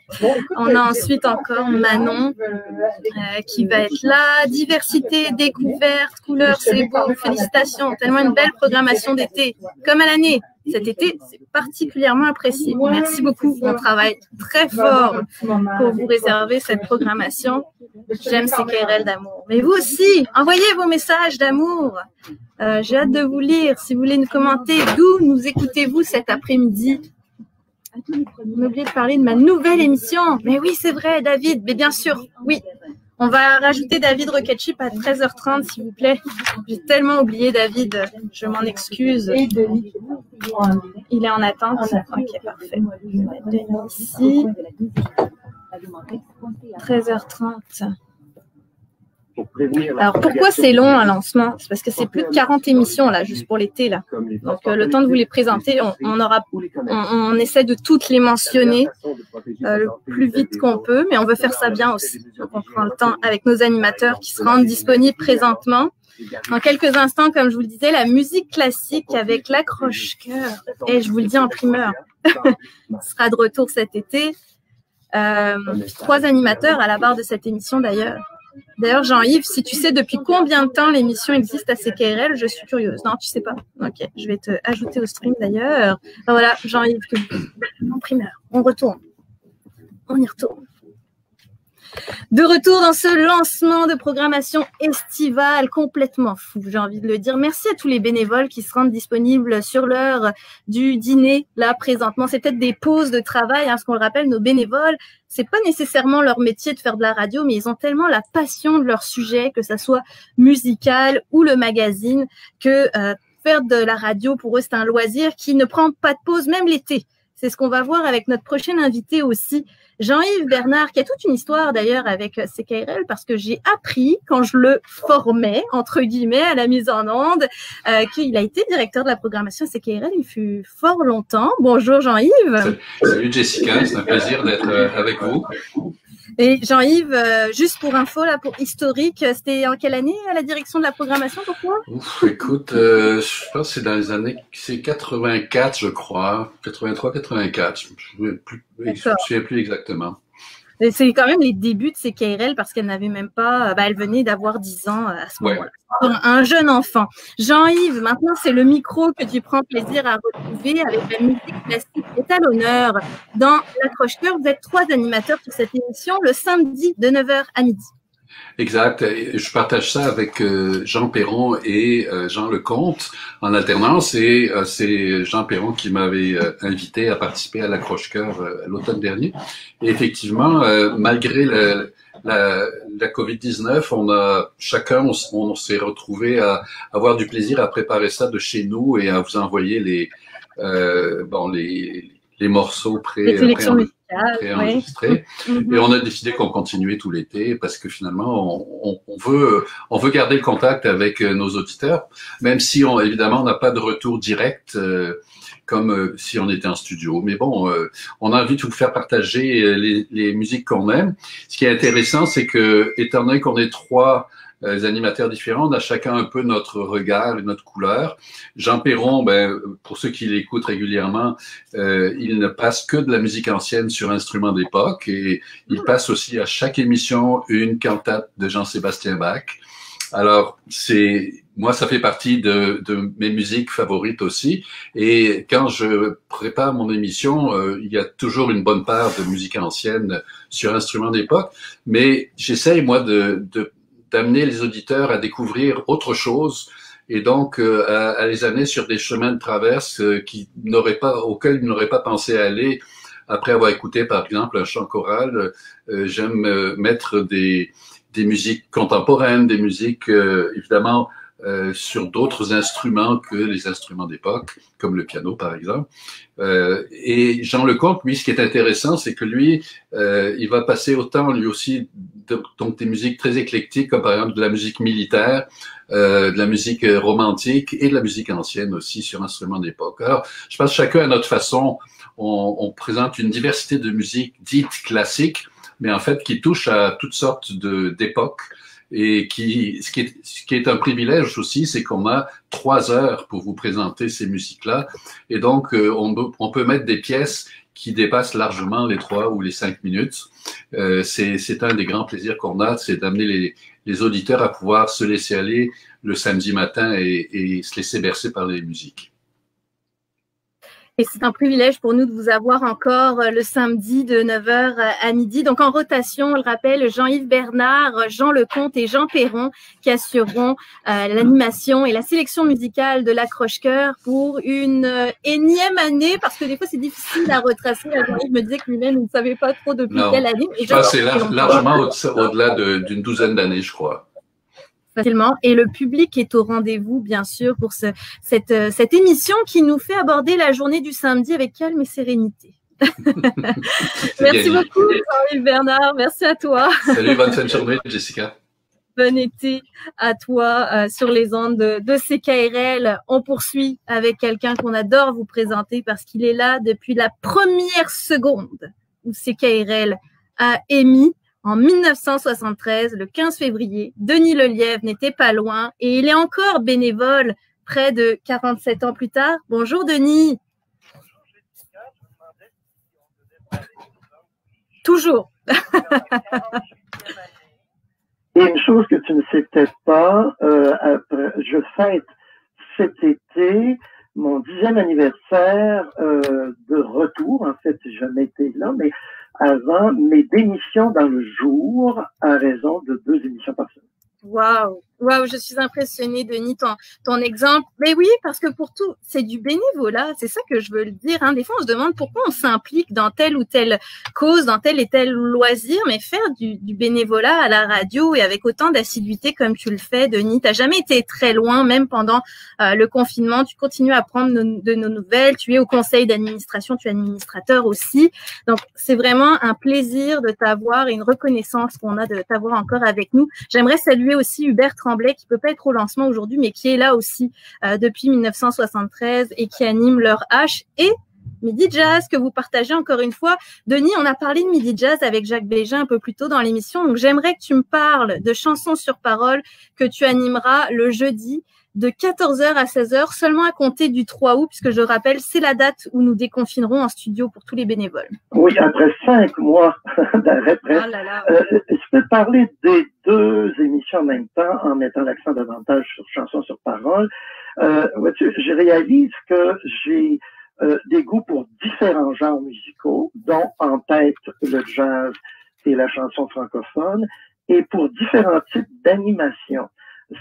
On a ensuite encore Manon euh, qui va être là. Diversité, découverte, couleur, c'est beau. Félicitations. Tellement une belle programmation d'été, comme à l'année cet été, c'est particulièrement apprécié. Merci beaucoup. On travaille très fort pour vous réserver cette programmation. J'aime ces KRL d'amour. Mais vous aussi, envoyez vos messages d'amour. Euh, J'ai hâte de vous lire. Si vous voulez nous commenter, d'où nous écoutez-vous cet après-midi? On oublié de parler de ma nouvelle émission. Mais oui, c'est vrai, David. Mais bien sûr, oui. On va rajouter David Rocketship à 13h30, s'il vous plaît. J'ai tellement oublié David, je m'en excuse. Il est en attente. Ok, parfait. Je vais mettre Denis ici. 13h30. Alors pourquoi c'est long un lancement C'est parce que c'est plus de 40 émissions là, juste pour l'été là. Donc euh, le temps de vous les présenter, on, on aura, on, on, essaie de toutes les mentionner euh, le plus vite qu'on peut, mais on veut faire ça bien aussi. Donc on prend le temps avec nos animateurs qui se rendent disponibles présentement. Dans quelques instants, comme je vous le disais, la musique classique avec l'accroche-cœur, et je vous le dis en primeur, sera de retour cet été. Euh, trois animateurs à la barre de cette émission d'ailleurs. D'ailleurs, Jean-Yves, si tu sais depuis combien de temps l'émission existe à CKRL, je suis curieuse. Non, tu sais pas. Ok, je vais te ajouter au stream d'ailleurs. Ben voilà, Jean-Yves, en primeur. On retourne. On y retourne. De retour dans ce lancement de programmation estivale complètement fou, j'ai envie de le dire. Merci à tous les bénévoles qui se rendent disponibles sur l'heure du dîner, là, présentement. C'est peut-être des pauses de travail, hein, parce qu'on le rappelle, nos bénévoles, c'est pas nécessairement leur métier de faire de la radio, mais ils ont tellement la passion de leur sujet, que ça soit musical ou le magazine, que euh, faire de la radio, pour eux, c'est un loisir qui ne prend pas de pause, même l'été. C'est ce qu'on va voir avec notre prochain invité aussi, Jean-Yves Bernard, qui a toute une histoire d'ailleurs avec CKRL, parce que j'ai appris quand je le formais, entre guillemets, à la mise en onde, euh, qu'il a été directeur de la programmation CKRL. Il fut fort longtemps. Bonjour Jean-Yves. Salut Jessica, c'est un plaisir d'être euh, avec vous. Et Jean-Yves, euh, juste pour info, là, pour historique, c'était en quelle année à la direction de la programmation pour toi? Ouf, écoute, euh, je pense que c'est dans les années, c'est 84, je crois, 83, 84. Je ne me souviens plus exactement. C'est quand même les débuts de ces KRL parce qu'elle n'avait même pas, ben, elle venait d'avoir 10 ans à ce moment-là. Un jeune enfant. Jean-Yves, maintenant c'est le micro que tu prends plaisir à retrouver avec la musique classique est à l'honneur. Dans l'accroche-cœur, vous êtes trois animateurs sur cette émission le samedi de 9h à midi. Exact. Je partage ça avec euh, Jean Perron et euh, Jean Lecomte en alternance et euh, c'est Jean Perron qui m'avait invité à participer à l'accroche-cœur l'automne dernier. Et effectivement, malgré la, la COVID-19, on a chacun, on, s'est retrouvé à, avoir du plaisir à préparer ça de chez nous et à vous envoyer les bon les les morceaux pré, préenregistré. Mhm. Et on a décidé qu'on continuait tout l'été parce que finalement, on, on, veut, on veut garder le contact avec euh, nos auditeurs, même si on, évidemment, on n'a pas de retour direct. Euh, comme euh, si on était en studio. Mais bon, euh, on a envie de vous faire partager les, les musiques qu'on aime. Ce qui est intéressant, c'est que, étant donné qu'on est trois euh, animateurs différents, on a chacun un peu notre regard et notre couleur. Jean Perron, ben, pour ceux qui l'écoutent régulièrement, euh, il ne passe que de la musique ancienne sur instruments d'époque et il passe aussi à chaque émission une cantate de Jean-Sébastien Bach. Alors, c'est moi, ça fait partie de, de, mes musiques favorites aussi. Et quand je prépare mon émission, euh, il y a toujours une bonne part de musique ancienne sur instruments d'époque. Mais j'essaye, moi, de, de d'amener les auditeurs à découvrir autre chose et donc euh, à, les amener sur des chemins de traverse euh, qui n'auraient pas, auxquels ils n'auraient pas pensé aller après avoir écouté par exemple un chant choral. Euh, j'aime mettre des, des musiques contemporaines, des musiques évidemment euh, sur d'autres instruments que les instruments d'époque, comme le piano par exemple. Euh, et Jean Lecomte, lui, ce qui est intéressant, c'est que lui, euh, il va passer autant lui aussi donc des musiques très éclectiques, comme par exemple de la musique militaire, euh, de la musique romantique et de la musique ancienne aussi sur instruments d'époque. Alors, je pense chacun à notre façon, on, on présente une diversité de musiques dites classiques, mais en fait qui touchent à toutes sortes d'époques et qui, ce qui est, ce qui est un privilège aussi, c'est qu'on a trois heures pour vous présenter ces musiques-là. Et donc, euh, on, peut, on peut mettre des pièces qui dépassent largement les trois ou les cinq minutes. Euh, c'est un des grands plaisirs qu'on a, c'est d'amener les, les, auditeurs à pouvoir se laisser aller le samedi matin et, et se laisser bercer par les musiques. Et c'est un privilège pour nous de vous avoir encore euh, le samedi de 9h à midi. Donc en rotation, on le rappelle, Jean-Yves Bernard, Jean Lecomte et Jean Perron qui assureront euh, l'animation et la sélection musicale de l'accroche-cœur pour une euh, énième année, parce que des fois c'est difficile à retracer. Jean-Yves me disait que lui-même ne savait pas trop depuis quelle année. Et je c'est largement au-delà d'une douzaine d'années, je crois facilement. Et le public est au rendez-vous, bien sûr, pour ce, cette, euh, cette émission qui nous fait aborder la journée du samedi avec calme et sérénité. Merci beaucoup, Bernard. Merci à toi. Salut, bonne fin de journée, Jessica. Bon été à toi euh, sur les ondes de, de, CKRL. On poursuit avec quelqu'un qu'on adore vous présenter parce qu'il est là depuis la première seconde où CKRL a émis en 1973, le 15 février, Denis Lelièvre n'était pas loin et il est encore bénévole près de 47 ans plus tard. Bonjour Denis. Toujours. Une chose que tu ne sais peut-être pas, euh, je fête cet été mon dixième anniversaire euh, de retour. En fait, j'ai jamais été là, mais avant mes démissions dans le jour à raison de deux émissions par semaine. Waouh, waouh, je suis impressionnée, Denis, ton, ton exemple. Mais oui, parce que pour tout, c'est du bénévolat. C'est ça que je veux le dire. Hein. Des fois, on se demande pourquoi on s'implique dans telle ou telle cause, dans tel et tel loisir, mais faire du, du bénévolat à la radio et avec autant d'assiduité comme tu le fais, Denis. T'as jamais été très loin, même pendant euh, le confinement. Tu continues à prendre de nos nouvelles. Tu es au conseil d'administration, tu es administrateur aussi. Donc, c'est vraiment un plaisir de t'avoir et une reconnaissance qu'on a de t'avoir encore avec nous. J'aimerais saluer aussi Hubert Tremblay, qui peut pas être au lancement aujourd'hui, mais qui est là aussi euh, depuis 1973 et qui anime leur H et Midi Jazz que vous partagez encore une fois. Denis, on a parlé de Midi Jazz avec Jacques Bégin un peu plus tôt dans l'émission. Donc, j'aimerais que tu me parles de chansons sur parole que tu animeras le jeudi de 14h à 16h, seulement à compter du 3 août, puisque je rappelle, c'est la date où nous déconfinerons en studio pour tous les bénévoles. Oui, après cinq mois d'arrêt. Ah euh, je peux parler des deux émissions en même temps en mettant l'accent davantage sur chansons sur parole. Euh, je réalise que j'ai euh, des goûts pour différents genres musicaux, dont en tête le jazz et la chanson francophone, et pour différents types d'animation.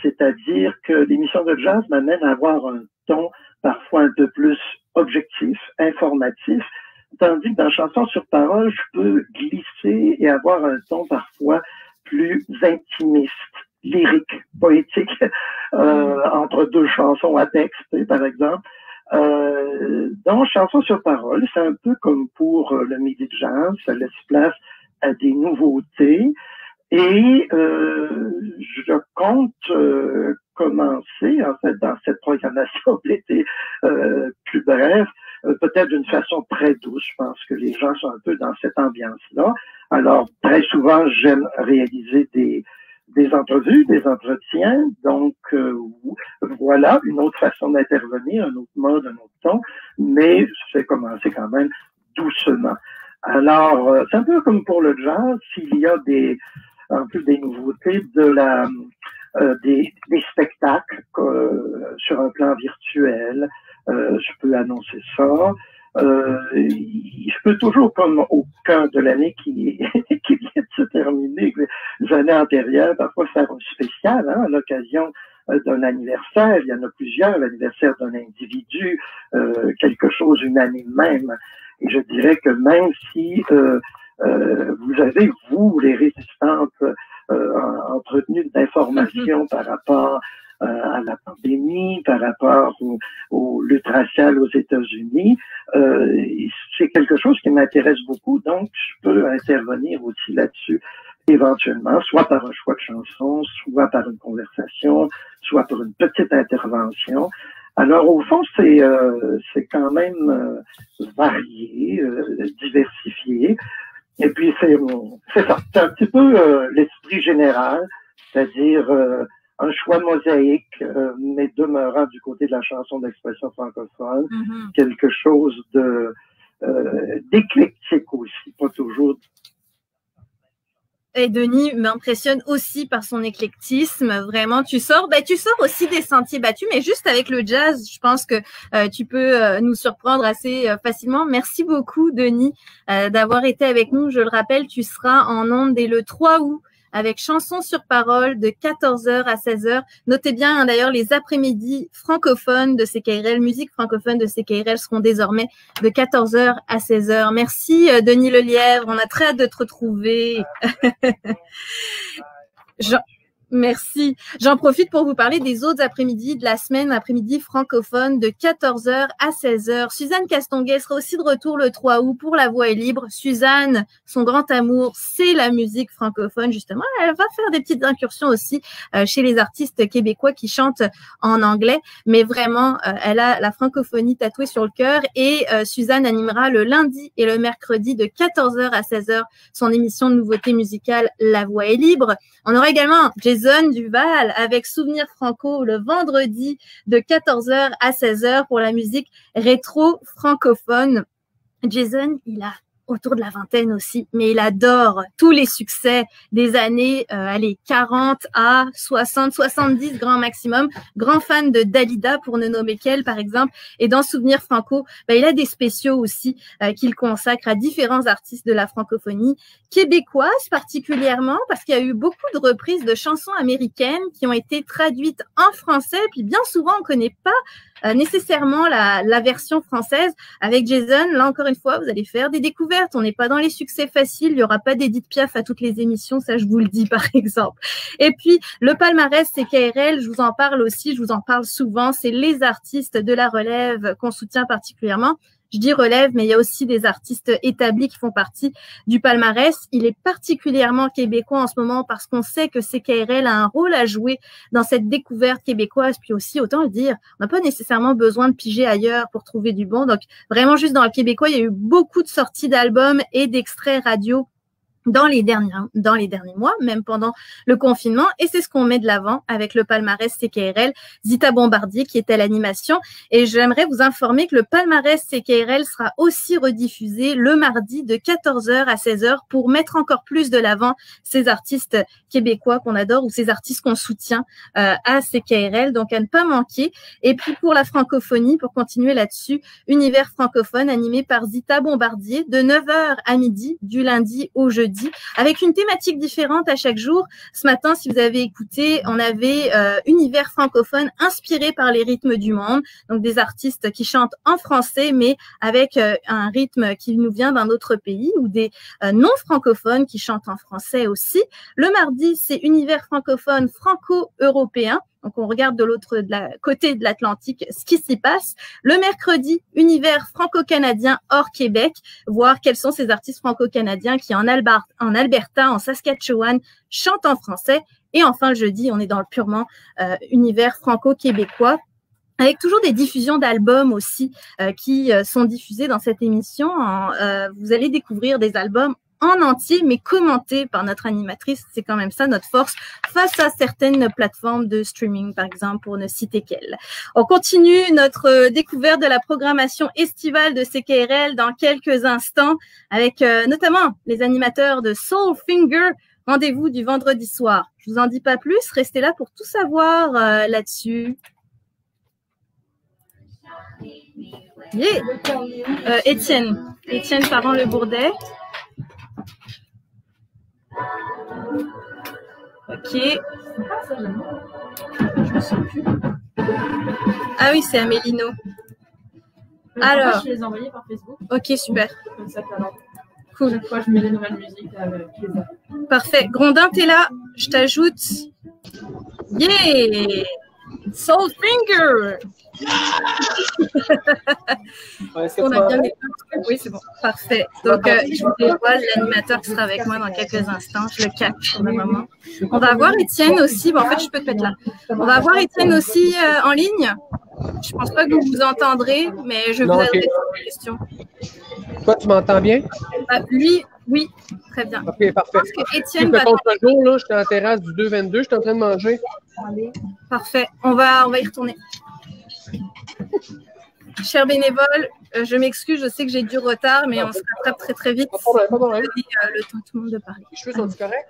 C'est-à-dire que l'émission de jazz m'amène à avoir un ton parfois un peu plus objectif, informatif, tandis que dans chanson sur parole, je peux glisser et avoir un ton parfois plus intimiste, lyrique, poétique, euh, entre deux chansons à texte, par exemple. Euh, dans Chanson sur parole, c'est un peu comme pour euh, le Midi de Jazz, ça laisse place à des nouveautés. Et euh, je compte euh, commencer, en fait, dans cette programmation d'été euh, plus bref, euh, peut-être d'une façon très douce. Je pense que les gens sont un peu dans cette ambiance-là. Alors, très souvent, j'aime réaliser des, des entrevues, des entretiens. Donc, euh, voilà une autre façon d'intervenir, un autre mode, un autre ton, mais je vais commencer quand même doucement. Alors, euh, c'est un peu comme pour le jazz, s'il y a des, un peu des nouveautés de la, euh, des, des, spectacles sur un plan virtuel, je peux annoncer ça. Euh, je peux toujours, comme au cœur de l'année qui, qui vient de se terminer, les années antérieures, parfois faire un spécial hein, à l'occasion euh, d'un anniversaire. Il y en a plusieurs, l'anniversaire d'un individu, euh, quelque chose une année même. Et je dirais que même si euh, euh vous avez, vous, les résistantes, euh, entretenu d'informations par rapport euh, à la pandémie, par rapport au, au lutte raciale aux États-Unis. Euh, c'est quelque chose qui m'intéresse beaucoup, donc je peux intervenir aussi là-dessus éventuellement, soit par un choix de chanson, soit par une conversation, soit par une petite intervention. Alors au fond, c'est euh, c'est quand même euh, varié, euh, diversifié. Et puis c'est c'est ça, c'est un petit peu euh, l'esprit général, c'est-à-dire un choix mosaïque, euh, mais demeurant du côté de la chanson d'expression francophone, mm-hmm. quelque chose de euh, d'éclectique aussi, pas toujours. Et Denis m'impressionne aussi par son éclectisme. Vraiment, tu sors, bah, tu sors aussi des sentiers battus, mais juste avec le jazz, je pense que euh, tu peux euh, nous surprendre assez euh, facilement. Merci beaucoup, Denis, d'avoir été avec nous. Je le rappelle, tu seras en ondes dès le 3 août avec chansons sur parole de 14h à 16h. Notez bien hein, d'ailleurs les après-midi francophones de CKRL, musique francophone de CKRL seront désormais de 14h à 16h. Merci euh, Denis Lelièvre, on a très hâte de te retrouver. Jean... Merci. J'en profite pour vous parler des autres après-midi de la semaine, après-midi francophone de 14h à 16h. Suzanne Castonguay sera aussi de retour le 3 août pour La Voix est libre. Suzanne, son grand amour, c'est la musique francophone, justement. Elle va faire des petites incursions aussi euh, chez les artistes québécois qui chantent en anglais, mais vraiment, euh, elle a la francophonie tatouée sur le cœur et euh, Suzanne animera le lundi et le mercredi de 14h à 16h son émission de nouveautés musicales La Voix est libre. On aura également Jason Duval avec Souvenir Franco le vendredi de 14h à 16h pour la musique rétro francophone. Jason, il a autour de la vingtaine aussi, mais il adore tous les succès des années, euh, allez, 40 à 60, 70 grand maximum. Grand fan de Dalida pour ne nommer qu'elle, par exemple. Et dans Souvenir Franco, bah, il a des spéciaux aussi euh, qu'il consacre à différents artistes de la francophonie québécoise particulièrement, parce qu'il y a eu beaucoup de reprises de chansons américaines qui ont été traduites en français. Puis bien souvent, on connaît pas euh, nécessairement la, la, version française. Avec Jason, là encore une fois, vous allez faire des découvertes. On n'est pas dans les succès faciles. Il n'y aura pas d'Edith Piaf à toutes les émissions, ça je vous le dis par exemple. Et puis le palmarès c'est KRL, je vous en parle aussi, je vous en parle souvent. C'est les artistes de la relève qu'on soutient particulièrement. Je dis relève, mais il y a aussi des artistes établis qui font partie du palmarès. Il est particulièrement québécois en ce moment parce qu'on sait que CKRL a un rôle à jouer dans cette découverte québécoise. Puis aussi, autant le dire, on n'a pas nécessairement besoin de piger ailleurs pour trouver du bon. Donc, vraiment, juste dans le québécois, il y a eu beaucoup de sorties d'albums et d'extraits radio dans les derniers dans les derniers mois, même pendant le confinement, et c'est ce qu'on met de l'avant avec le palmarès CKRL. Zita Bombardier qui est à l'animation, et j'aimerais vous informer que le palmarès CKRL sera aussi rediffusé le mardi de 14h à 16h pour mettre encore plus de l'avant ces artistes québécois qu'on adore ou ces artistes qu'on soutient euh, à CKRL, donc à ne pas manquer. Et puis pour la francophonie, pour continuer là-dessus, univers francophone animé par Zita Bombardier de 9h à midi du lundi au jeudi avec une thématique différente à chaque jour. Ce matin, si vous avez écouté, on avait euh, univers francophone inspiré par les rythmes du monde, donc des artistes qui chantent en français, mais avec euh, un rythme qui nous vient d'un autre pays, ou des euh, non francophones qui chantent en français aussi. Le mardi, c'est univers francophone franco-européen Donc, on regarde de l'autre côté de l'Atlantique ce qui s'y passe. Le mercredi, univers franco-canadien hors Québec, voir quels sont ces artistes franco-canadiens qui en, Alberta, en Saskatchewan, chantent en français. Et enfin, le jeudi, on est dans le purement euh, univers franco-québécois avec toujours des diffusions d'albums aussi euh, qui euh, sont diffusés dans cette émission. Vous allez découvrir des albums en entier, mais commentés par notre animatrice. C'est quand même ça notre force face à certaines plateformes de streaming, par exemple, pour ne citer qu'elle. On continue notre découverte de la programmation estivale de CKRL dans quelques instants, avec notamment les animateurs de Soul Finger. Rendez-vous du vendredi soir. Je vous en dis pas plus. Restez là pour tout savoir là-dessus. Yeah. Euh, Étienne. Étienne Parent Le Bourdet. Ok. Je me souviens plus. Ah oui, c'est Amélino. Alors. Je les ai envoyés par Facebook. Ok, super. Comme ça, t'as Cool. Chaque fois, je mets les nouvelles musiques avec les Parfait. Grondin, t'es là. Je t'ajoute. Yeah! Soulfinger! Ouais, On a bien des Oui, c'est bon. Parfait. Donc, euh, je vous dévoile l'animateur qui sera avec moi dans quelques instants. Je le cache pour le moment. On va avoir Étienne aussi. Bon, en fait, je peux te mettre là. On va avoir Étienne aussi euh, en ligne. Je pense pas que vous vous entendrez, mais je Non, vous ok. adresser une question. Toi, tu m'entends bien? Euh, lui, oui, très bien. OK, parfait. Je pense que Étienne va contre-jour, là, j'étais en terrasse du 2-22, j'étais en train de manger. Parfait. On va, on va y retourner. Chers bénévoles, euh, je m'excuse, je sais que j'ai du retard, mais on se rattrape très très vite. problème, pas problème. Euh, le temps à tout le monde de parler. Les cheveux sont-ils corrects?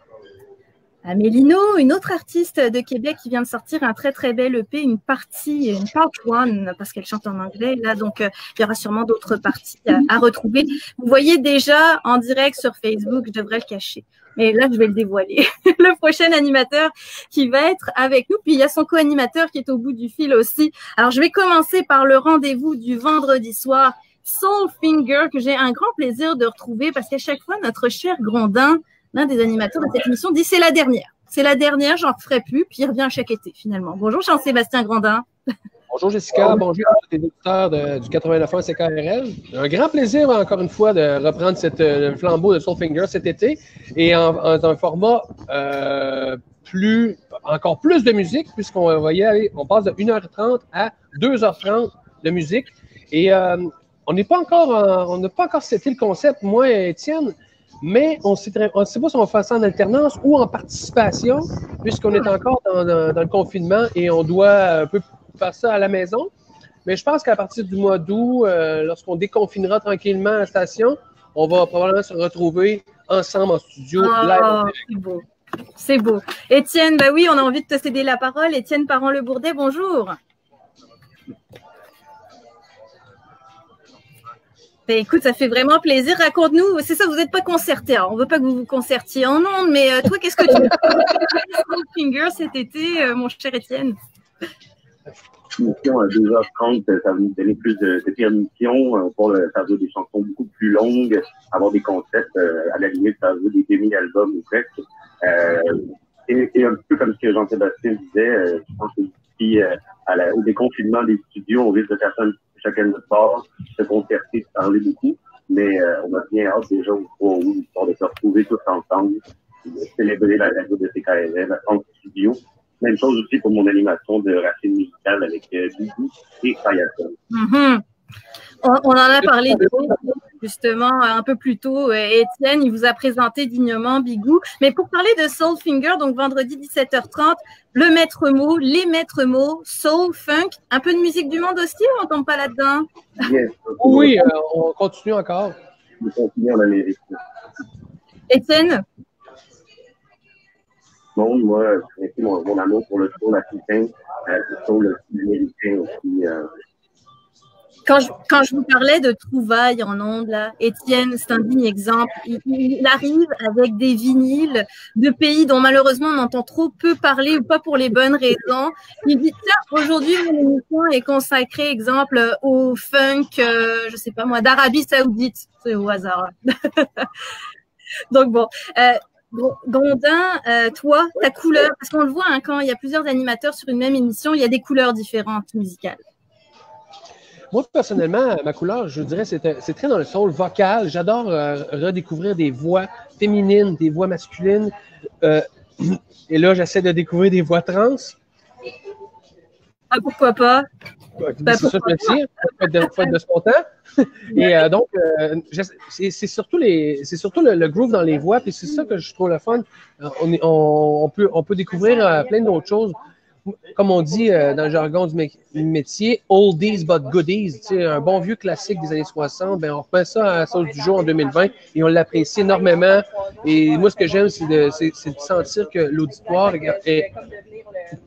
Amélino, une autre artiste de Québec qui vient de sortir un très très bel EP, une partie, une part one, parce qu'elle chante en anglais. Là, donc, euh, il y aura sûrement d'autres parties à, à retrouver. Vous voyez déjà en direct sur Facebook, je devrais le cacher. Mais là, je vais le dévoiler. le prochain animateur qui va être avec nous. Puis il y a son co-animateur qui est au bout du fil aussi. Alors, je vais commencer par le rendez-vous du vendredi soir. Soulfinger, que j'ai un grand plaisir de retrouver parce qu'à chaque fois, notre cher Grondin, l'un des animateurs de cette émission, dit c'est la dernière. C'est la dernière, j'en ferai plus, puis il revient chaque été finalement. Bonjour Jean-Sébastien Grandin. Bonjour Jessica, bonjour. À tous les auditeurs de- du 89 CKRL. Un grand plaisir encore une fois de reprendre cette, euh, le flambeau de Soulfinger cet été et en, un format euh, plus, encore plus de musique puisqu'on va y aller, on passe de 1h30 à 2h30 de musique. Et euh, on n'est pas encore, en- on n'a pas encore seté le concept, moi et Étienne, mais on ne sait pas si on va faire ça en alternance ou en participation puisqu'on est encore dans, dans- dans le confinement et on doit un peu faire ça à la maison. Mais je pense qu'à partir du mois d'août, euh, lorsqu'on déconfinera tranquillement la station, on va probablement se retrouver ensemble en studio Ah, c'est beau. C'est beau. Étienne, bah oui, on a envie de te céder la parole. Étienne Parent-Le Bourdet, bonjour. Ben, écoute, ça fait vraiment plaisir. Raconte-nous, c'est ça, vous n'êtes pas concerté. On ne veut pas que vous vous concertiez en ondes, mais euh, toi, qu'est-ce que tu fais Finger cet été, euh, mon cher Étienne? Mission à 2h30, ça va nous donner plus de, permission euh, pour le, faire des chansons beaucoup plus longues, avoir des concepts, euh, à la limite, faire des demi-albums ou presque. Euh, et, et un peu comme ce que Jean-Sébastien disait, euh, je pense que d'ici euh, au déconfinement des studios, on risque de faire ça chacun de notre part, se concerter, se parler beaucoup, mais euh, on a bien hâte déjà au 3 août, histoire de se retrouver tous ensemble, de célébrer la radio de CKRL en studio. Même chose aussi pour mon animation de racine musicale avec euh, Bibi et Fayaton. Mhm. On, on en a parlé justement un peu plus tôt. euh, Étienne, il vous a présenté dignement Bigou. Mais pour parler de Soulfinger, donc vendredi 17h30, le maître mot, les maîtres mots, soul, funk, un peu de musique du monde aussi ou on tombe pas là-dedans? Yes. Oui, euh, on continue encore. On continue en Amérique. Étienne? Bon, moi, mon, mon amour pour le soul africain, euh, le soul américain aussi. Euh, Quand je, quand je vous parlais de trouvailles en ondes, Étienne, c'est un digne exemple. Il, il arrive avec des vinyles de pays dont malheureusement on entend trop peu parler ou pas pour les bonnes raisons. Il dit, tiens, aujourd'hui, mon émission est consacrée, exemple, au funk, euh, je sais pas moi, d'Arabie Saoudite. C'est au hasard. Donc bon, euh, Gondin, euh, toi, ta couleur, parce qu'on le voit hein, quand il y a plusieurs animateurs sur une même émission, il y a des couleurs différentes musicales. Moi, personnellement, ma couleur, je dirais, c'est très dans le soul vocal. J'adore euh, redécouvrir des voix féminines, des voix masculines. Euh, et là, j'essaie de découvrir des voix trans. Ah, pourquoi pas? Ben, c'est ça que je de, son temps. Et euh, donc, c'est surtout, les, surtout le, groove dans les voix, puis c'est ça que je trouve le fun. On, on, peut, on peut découvrir plein d'autres choses comme on dit euh, dans le jargon du métier, oldies but goodies. un bon vieux classique des années 60, ben on reprend ça à la sauce du jour en 2020 et on l'apprécie énormément. Et moi, ce que j'aime, c'est de, sentir que l'auditoire est,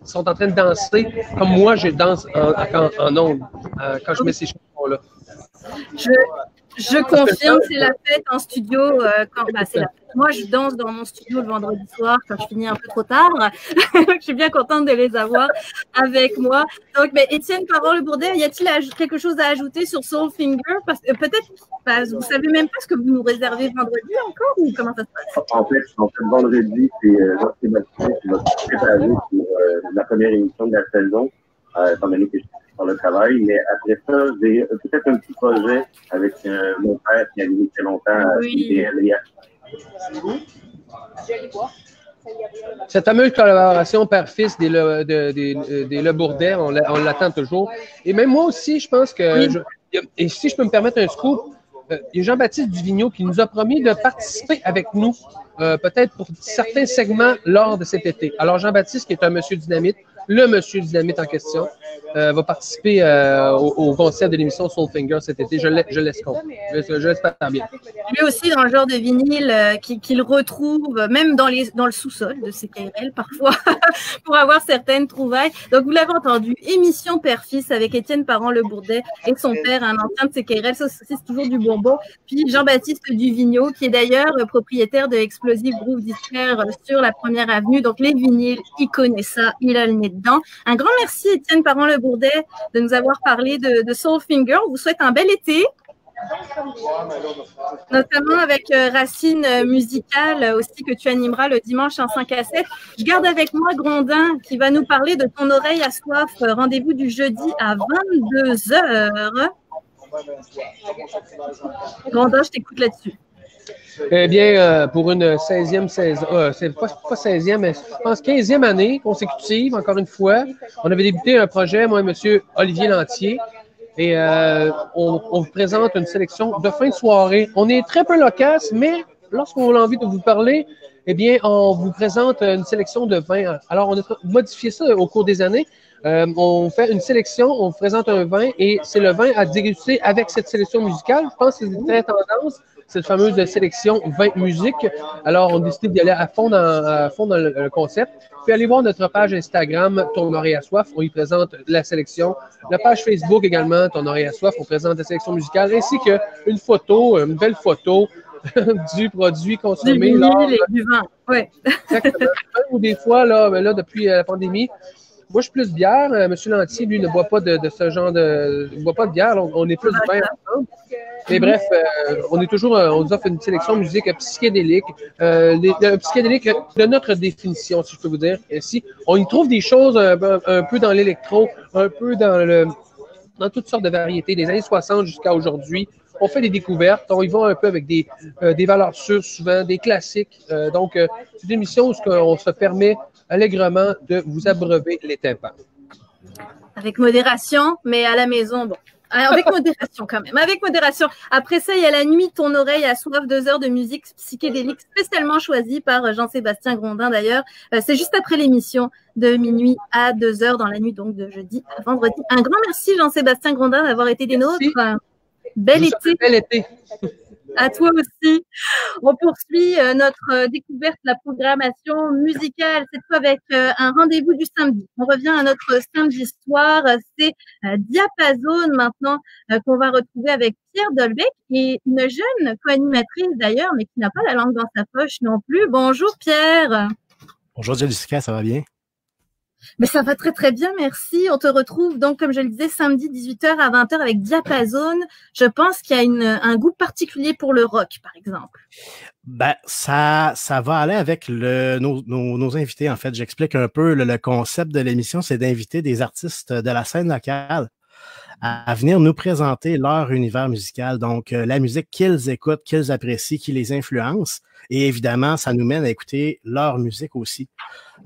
sont en train de danser comme moi, je danse en, en, euh, quand je mets ces chansons-là. Je, je confirme, c'est la fête en studio. Euh, quand, bah, la Moi, je danse dans mon studio le vendredi soir quand je finis un peu trop tard. je suis bien contente de les avoir avec moi. Donc, mais Étienne Parole Bourdet, y a-t-il quelque chose à ajouter sur Soulfinger Parce que peut-être, bah, vous savez même pas ce que vous nous réservez vendredi encore ou comment ça se passe? En fait, en fait vendredi, c'est euh, pour euh, la première émission de la saison, euh, étant donné que je le travail. Mais après ça, j'ai peut-être un petit projet avec euh, mon père qui a mis très longtemps à oui. Cette fameuse collaboration père-fils des, Le, de, des, des Le Bourdet, on l'attend toujours. Et même moi aussi, je pense que, et si je peux me permettre un scoop, euh, il y a Jean-Baptiste Duvigneau qui nous a promis de participer avec nous, euh, peut-être pour certains segments lors de cet été. Alors, Jean-Baptiste, qui est un monsieur dynamite, le monsieur Dynamite en question euh, va participer euh, au, au, concept de l'émission Soulfinger cet été. Je, je laisse compte. Je, l'espère bien. Lui aussi, dans le genre de vinyle euh, qu'il retrouve, même dans, le sous-sol de CKRL parfois, pour avoir certaines trouvailles. Donc, vous l'avez entendu, émission père-fils avec Étienne Parent-Le Bourdet et son père, un ancien de CKRL. Ça, c'est toujours du bonbon. Puis Jean-Baptiste Duvigneau, qui est d'ailleurs propriétaire de Explosive Groove Disquaire sur la première avenue. Donc, les vinyles, il connaît ça, il a le nez un grand merci, Étienne Parent-Le Bourdet, de nous avoir parlé de, de Soulfinger. On vous souhaite un bel été notamment avec euh, Racine euh, musicale aussi que tu animeras le dimanche en 5 à 7. Je garde avec moi Grondin qui va nous parler de ton oreille à soif. Rendez-vous du jeudi à 22h. Grondin, je t'écoute là-dessus. Eh bien, euh, pour une 16e saison, euh, c'est pas, pas 16e, mais je pense 15e année consécutive, encore une fois, on avait débuté un projet, moi et M. Olivier Lantier, et euh, on, on, vous présente une sélection de fin de soirée. On est très peu loquace, mais lorsqu'on a envie de vous parler, eh bien, on vous présente une sélection de vins. Alors, on a modifié ça au cours des années. Euh, on fait une sélection, on vous présente un vin et c'est le vin à déguster avec cette sélection musicale. Je pense que c'est très tendance cette fameuse sélection 20 musiques. Alors, on décide d'y aller à fond dans, à fond dans le, concept. Puis allez voir notre page Instagram, Ton oreille à soif. On y présente la sélection. La page Facebook également, Ton oreille à soif. On présente la sélection musicale ainsi qu'une photo, une belle photo du produit consommé. Du et du vin, oui. Exactement. Ou des fois, là, ben là, depuis la pandémie, moi, je suis plus bière. Euh, Monsieur Lantier, lui, ne boit pas de, ce genre de. Il ne boit pas de bière. On, est plus du vin ensemble. Mais bref, euh, on est toujours, euh, on nous offre une sélection de musique psychédélique, euh, psychédélique de notre définition, si je peux vous dire. Ici, on y trouve des choses un, peu dans l'électro, un peu dans le, dans toutes sortes de variétés, des années 60 jusqu'à aujourd'hui. On fait des découvertes, on y va un peu avec des, des valeurs sûres, souvent des classiques. donc, c'est une émission où on se permet allègrement de vous abreuver les tympans. Avec modération, mais à la maison, bon. Avec modération quand même, avec modération. Après ça, il y a la nuit, ton oreille a soif, deux heures de musique psychédélique spécialement choisie par Jean-Sébastien Grondin d'ailleurs. Euh, c'est juste après l'émission de minuit à deux heures dans la nuit donc de jeudi à vendredi. Un grand merci Jean-Sébastien Grondin d'avoir été des nôtres. Bel été. Bel été. À toi aussi. On poursuit euh, notre euh, découverte de la programmation musicale, cette fois avec euh, un rendez-vous du samedi. On revient à notre samedi soir. C'est Diapason maintenant qu'on va retrouver avec Pierre Dolbeck et une jeune co-animatrice d'ailleurs, mais qui n'a pas la langue dans sa poche non plus. Bonjour Pierre. Bonjour Jessica, ça va bien? Mais ça va très très bien, merci. On te retrouve donc, comme je le disais, samedi 18h à 20h avec Diapason. Je pense qu'il y a un goût particulier pour le rock, par exemple. Ben, ça, ça va aller avec nos, invités, en fait. J'explique un peu le, concept de l'émission, c'est d'inviter des artistes de la scène locale à, à venir nous présenter leur univers musical. Donc, euh, la musique qu'ils écoutent, qu'ils apprécient, qui les influence. Et évidemment, ça nous mène à écouter leur musique aussi.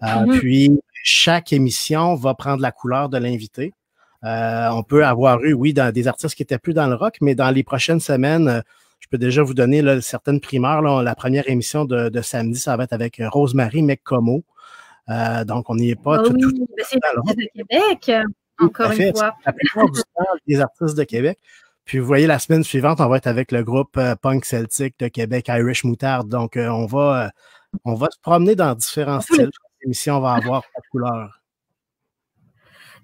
Euh, Mhm. Puis, chaque émission va prendre la couleur de l'invité. Euh, on peut avoir eu, oui, dans des artistes qui étaient plus dans le rock, mais dans les prochaines semaines, euh, je peux déjà vous donner là, certaines primeurs. là. la première émission de, de samedi, ça va être avec Rosemary McComo. Euh, donc, on n'y est pas Ah tout, oui, tout ben, c'est dans le rock. de Québec, Tout encore une fait. fois. Des artistes de Québec. Puis vous voyez, la semaine suivante, on va être avec le groupe euh, punk celtique de Québec, Irish Moutarde. Donc, euh, on va euh, on va se promener dans différents styles. L'émission va avoir pas de couleur.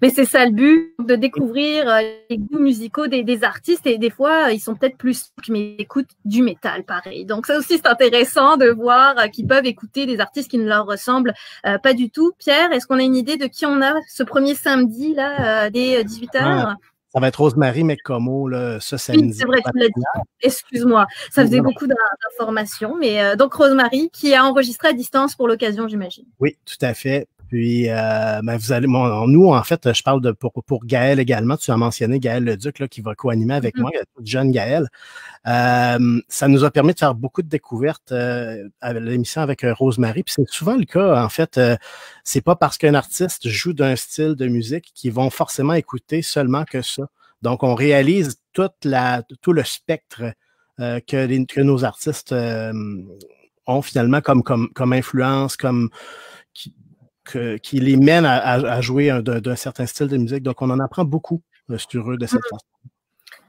Mais c'est ça le but, de découvrir les goûts musicaux des, des artistes et des fois, ils sont peut-être plus mais ils écoutent du métal pareil. Donc ça aussi, c'est intéressant de voir qu'ils peuvent écouter des artistes qui ne leur ressemblent euh, pas du tout. Pierre, est-ce qu'on a une idée de qui on a ce premier samedi là, euh, dès 18h Ah, ça va être Rosemary McComo là, ce Oui, samedi. c'est vrai, tu l'as dit. Excuse-moi, ça faisait beaucoup d'in- d'informations. Mais euh, donc Rosemary, qui a enregistré à distance pour l'occasion, j'imagine. Oui, tout à fait. Puis, euh, ben, vous allez, mon- nous, en fait, je parle de pour, pour Gaël également. Tu as mentionné Gaël Leduc, là, qui va co-animer avec Mhm. moi, le toute jeune Gaël. Euh, ça nous a permis de faire beaucoup de découvertes euh, à l'émission avec euh, Rosemary. Puis c'est souvent le cas, en fait. euh, c'est pas parce qu'un artiste joue d'un style de musique qu'ils vont forcément écouter seulement que ça. Donc, on réalise toute la, tout le spectre euh, que, les- que nos artistes euh, ont finalement comme, comme, comme influence, comme que- qui les mène à, jouer un- d'un certain style de musique. Donc, on en apprend beaucoup euh, sur eux de cette façon.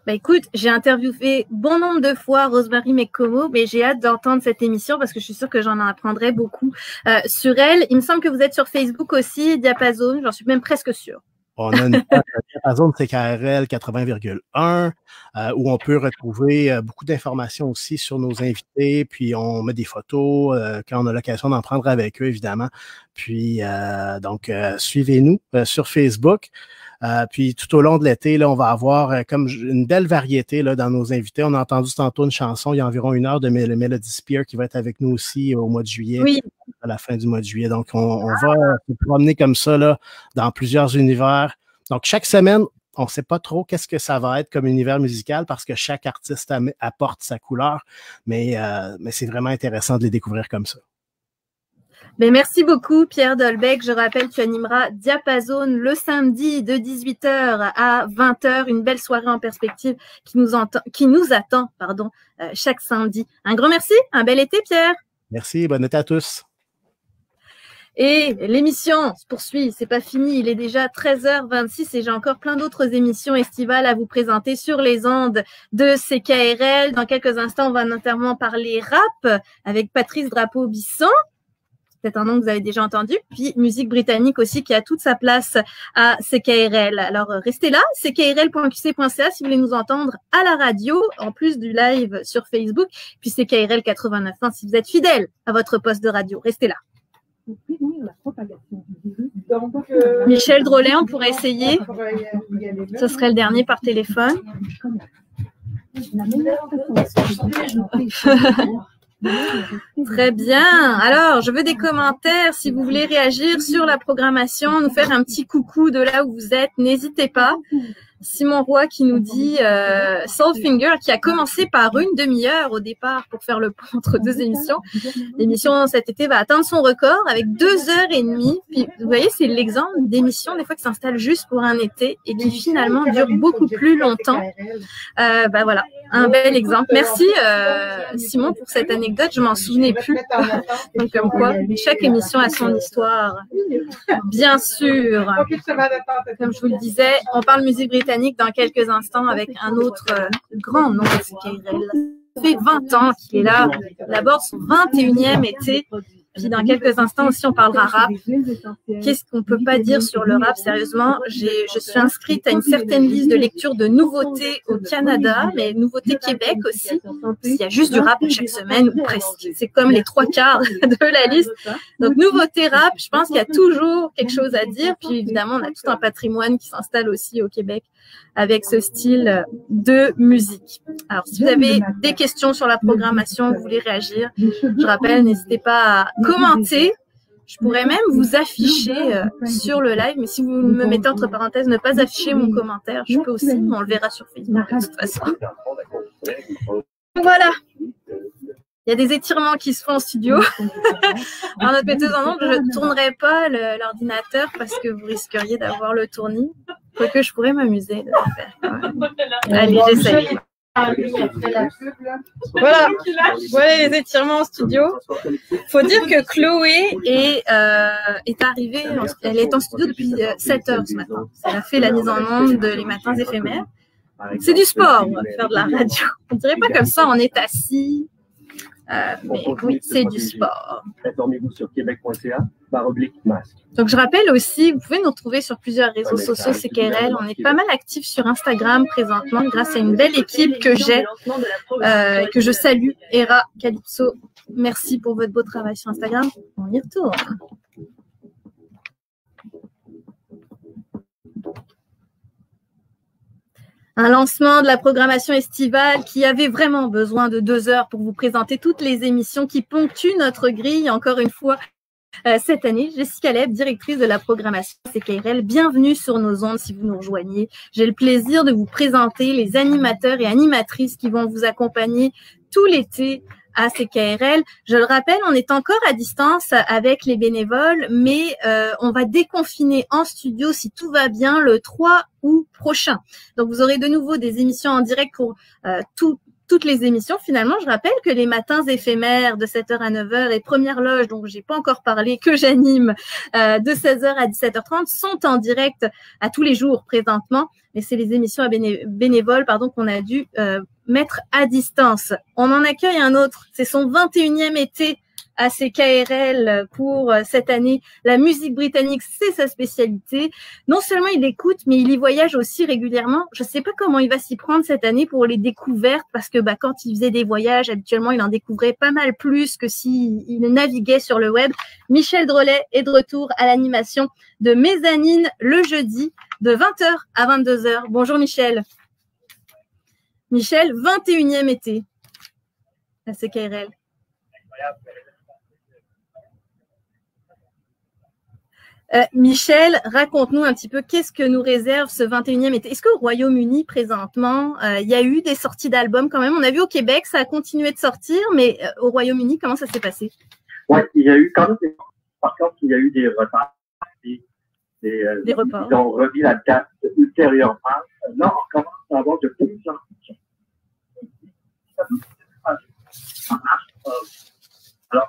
Bah écoute, j'ai interviewé bon nombre de fois Rosemary McComo, mais j'ai hâte d'entendre cette émission parce que je suis sûre que j'en apprendrai beaucoup euh, sur elle. Il me semble que vous êtes sur Facebook aussi, Diapason, j'en suis même presque sûre. On a une page de CKRL 80,1 euh, où on peut retrouver euh, beaucoup d'informations aussi sur nos invités, puis on met des photos euh, quand on a l'occasion d'en prendre avec eux, évidemment. Puis, euh, donc, suivez-nous sur Facebook. Euh, puis tout au long de l'été, là, on va avoir euh, comme une belle variété là, dans nos invités. On a entendu tantôt une chanson, il y a environ une heure de Mel- Melody Spear qui va être avec nous aussi au mois de juillet, Oui. à la fin du mois de juillet. Donc, on, on va se promener comme ça là, dans plusieurs univers. Donc, chaque semaine, on ne sait pas trop qu'est-ce que ça va être comme univers musical parce que chaque artiste apporte sa couleur, mais, euh, mais c'est vraiment intéressant de les découvrir comme ça. Mais merci beaucoup, Pierre Dolbec. Je rappelle, tu animeras Diapason le samedi de 18h à 20h. Une belle soirée en perspective qui nous, entend, qui nous attend pardon, euh, chaque samedi. Un grand merci, un bel été, Pierre. Merci, bonne été à tous. Et l'émission se poursuit, c'est pas fini, il est déjà 13h26 et j'ai encore plein d'autres émissions estivales à vous présenter sur les ondes de CKRL. Dans quelques instants, on va notamment parler rap avec Patrice Drapeau-Bisson. C'est peut-être un nom que vous avez déjà entendu. Puis musique britannique aussi qui a toute sa place à CKRL. Alors euh, restez là, ckrl.qc.ca si vous voulez nous entendre à la radio, en plus du live sur Facebook. Puis CKRL 89.1 si vous êtes fidèle à votre poste de radio. Restez là. Donc, euh, Michel Drolet, on pourrait essayer. aller là. Ce serait le dernier par téléphone. Très bien. Alors, je veux des commentaires. Si vous voulez réagir sur la programmation, nous faire un petit coucou de là où vous êtes, n'hésitez pas. Simon Roy qui nous dit euh, Soulfinger qui a commencé par une demi-heure au départ pour faire le pont entre deux émissions. L'émission cet été va atteindre son record avec deux heures et demie. Puis vous voyez, c'est l'exemple d'émissions des fois qui s'installent juste pour un été et qui finalement durent beaucoup plus longtemps. Euh, bah voilà, un bel exemple. Merci euh, Simon pour cette anecdote. Je m'en souvenais plus. Donc comme quoi, chaque émission a son histoire. Bien sûr. Comme je vous le disais, on parle musique britannique dans quelques instants avec un autre euh, grand nom. Ça fait 20 ans qu'il est là. Il aborde son 21e été. Puis dans quelques instants aussi, on parlera rap. Qu'est-ce qu'on peut pas dire sur le rap Sérieusement, je suis inscrite à une certaine liste de lecture de nouveautés au Canada, mais nouveautés Québec aussi. Il y a juste du rap chaque semaine ou presque. C'est comme les trois quarts de la liste. Donc nouveautés rap, je pense qu'il y a toujours quelque chose à dire. Puis évidemment, on a tout un patrimoine qui s'installe aussi au Québec avec ce style de musique. Alors, si vous avez des questions sur la programmation, vous voulez réagir, je rappelle, n'hésitez pas à commenter. Je pourrais même vous afficher euh, sur le live, mais si vous me mettez entre parenthèses ne pas afficher mon commentaire, je peux aussi, on le verra sur Facebook de toute façon. Voilà. Il y a des étirements qui se font en studio. Alors, notre metteuse en ondes, je ne tournerai pas l'ordinateur parce que vous risqueriez d'avoir le tournis. Quoique je pourrais m'amuser de le faire. quand même. Allez, j'essaye. Voilà, voilà les étirements en studio. Faut dire que Chloé est, euh, est arrivée, en- elle est en studio depuis euh, 7 heures ce matin. Elle a fait la mise en onde de Les Matins éphémères. C'est du sport, faire de la radio. On dirait pas comme ça, on est assis. Euh, mais oui, c'est du sport. Informez-vous sur québec.ca, barre oblique masque. Donc, je rappelle aussi, vous pouvez nous retrouver sur plusieurs réseaux sociaux CKRL. On est pas mal actifs sur Instagram présentement grâce à une belle équipe que j'ai, euh, que je salue, Era, Calypso. Merci pour votre beau travail sur Instagram. On y retourne. un lancement de la programmation estivale qui avait vraiment besoin de deux heures pour vous présenter toutes les émissions qui ponctuent notre grille. Encore une fois, cette année, Jessica Leb, directrice de la programmation CKRL. Bienvenue sur nos ondes si vous nous rejoignez. J'ai le plaisir de vous présenter les animateurs et animatrices qui vont vous accompagner tout l'été à CKRL. Je le rappelle, on est encore à distance avec les bénévoles, mais euh, on va déconfiner en studio si tout va bien le 3 août prochain. Donc vous aurez de nouveau des émissions en direct pour euh, tout, toutes les émissions. Finalement, je rappelle que les matins éphémères de 7h à 9h et première loge, dont j'ai pas encore parlé, que j'anime euh, de 16h à 17h30, sont en direct à tous les jours présentement. Mais c'est les émissions à béné bénévoles, pardon, qu'on a dû euh, mettre à distance. On en accueille un autre. C'est son 21e été à CKRL pour euh, cette année. La musique britannique, c'est sa spécialité. Non seulement il écoute, mais il y voyage aussi régulièrement. Je ne sais pas comment il va s'y prendre cette année pour les découvertes, parce que bah, quand il faisait des voyages, habituellement, il en découvrait pas mal plus que s'il il naviguait sur le web. Michel Drolet est de retour à l'animation de Mezzanine le jeudi de 20h à 22h. Bonjour Michel. Michel, 21e été à CKRL. Euh, Michel, raconte-nous un petit peu qu'est-ce que nous réserve ce 21e été. Est-ce qu'au Royaume-Uni, présentement, euh, il y a eu des sorties d'albums quand même? On a vu au Québec, ça a continué de sortir, mais euh, au Royaume-Uni, comment ça s'est passé? Oui, il y a eu quand même des... Par contre, il y a eu des retards. Des, des, Des reports. Ils ont remis la date ultérieurement. Là, on commence à avoir de plus en plus. Alors,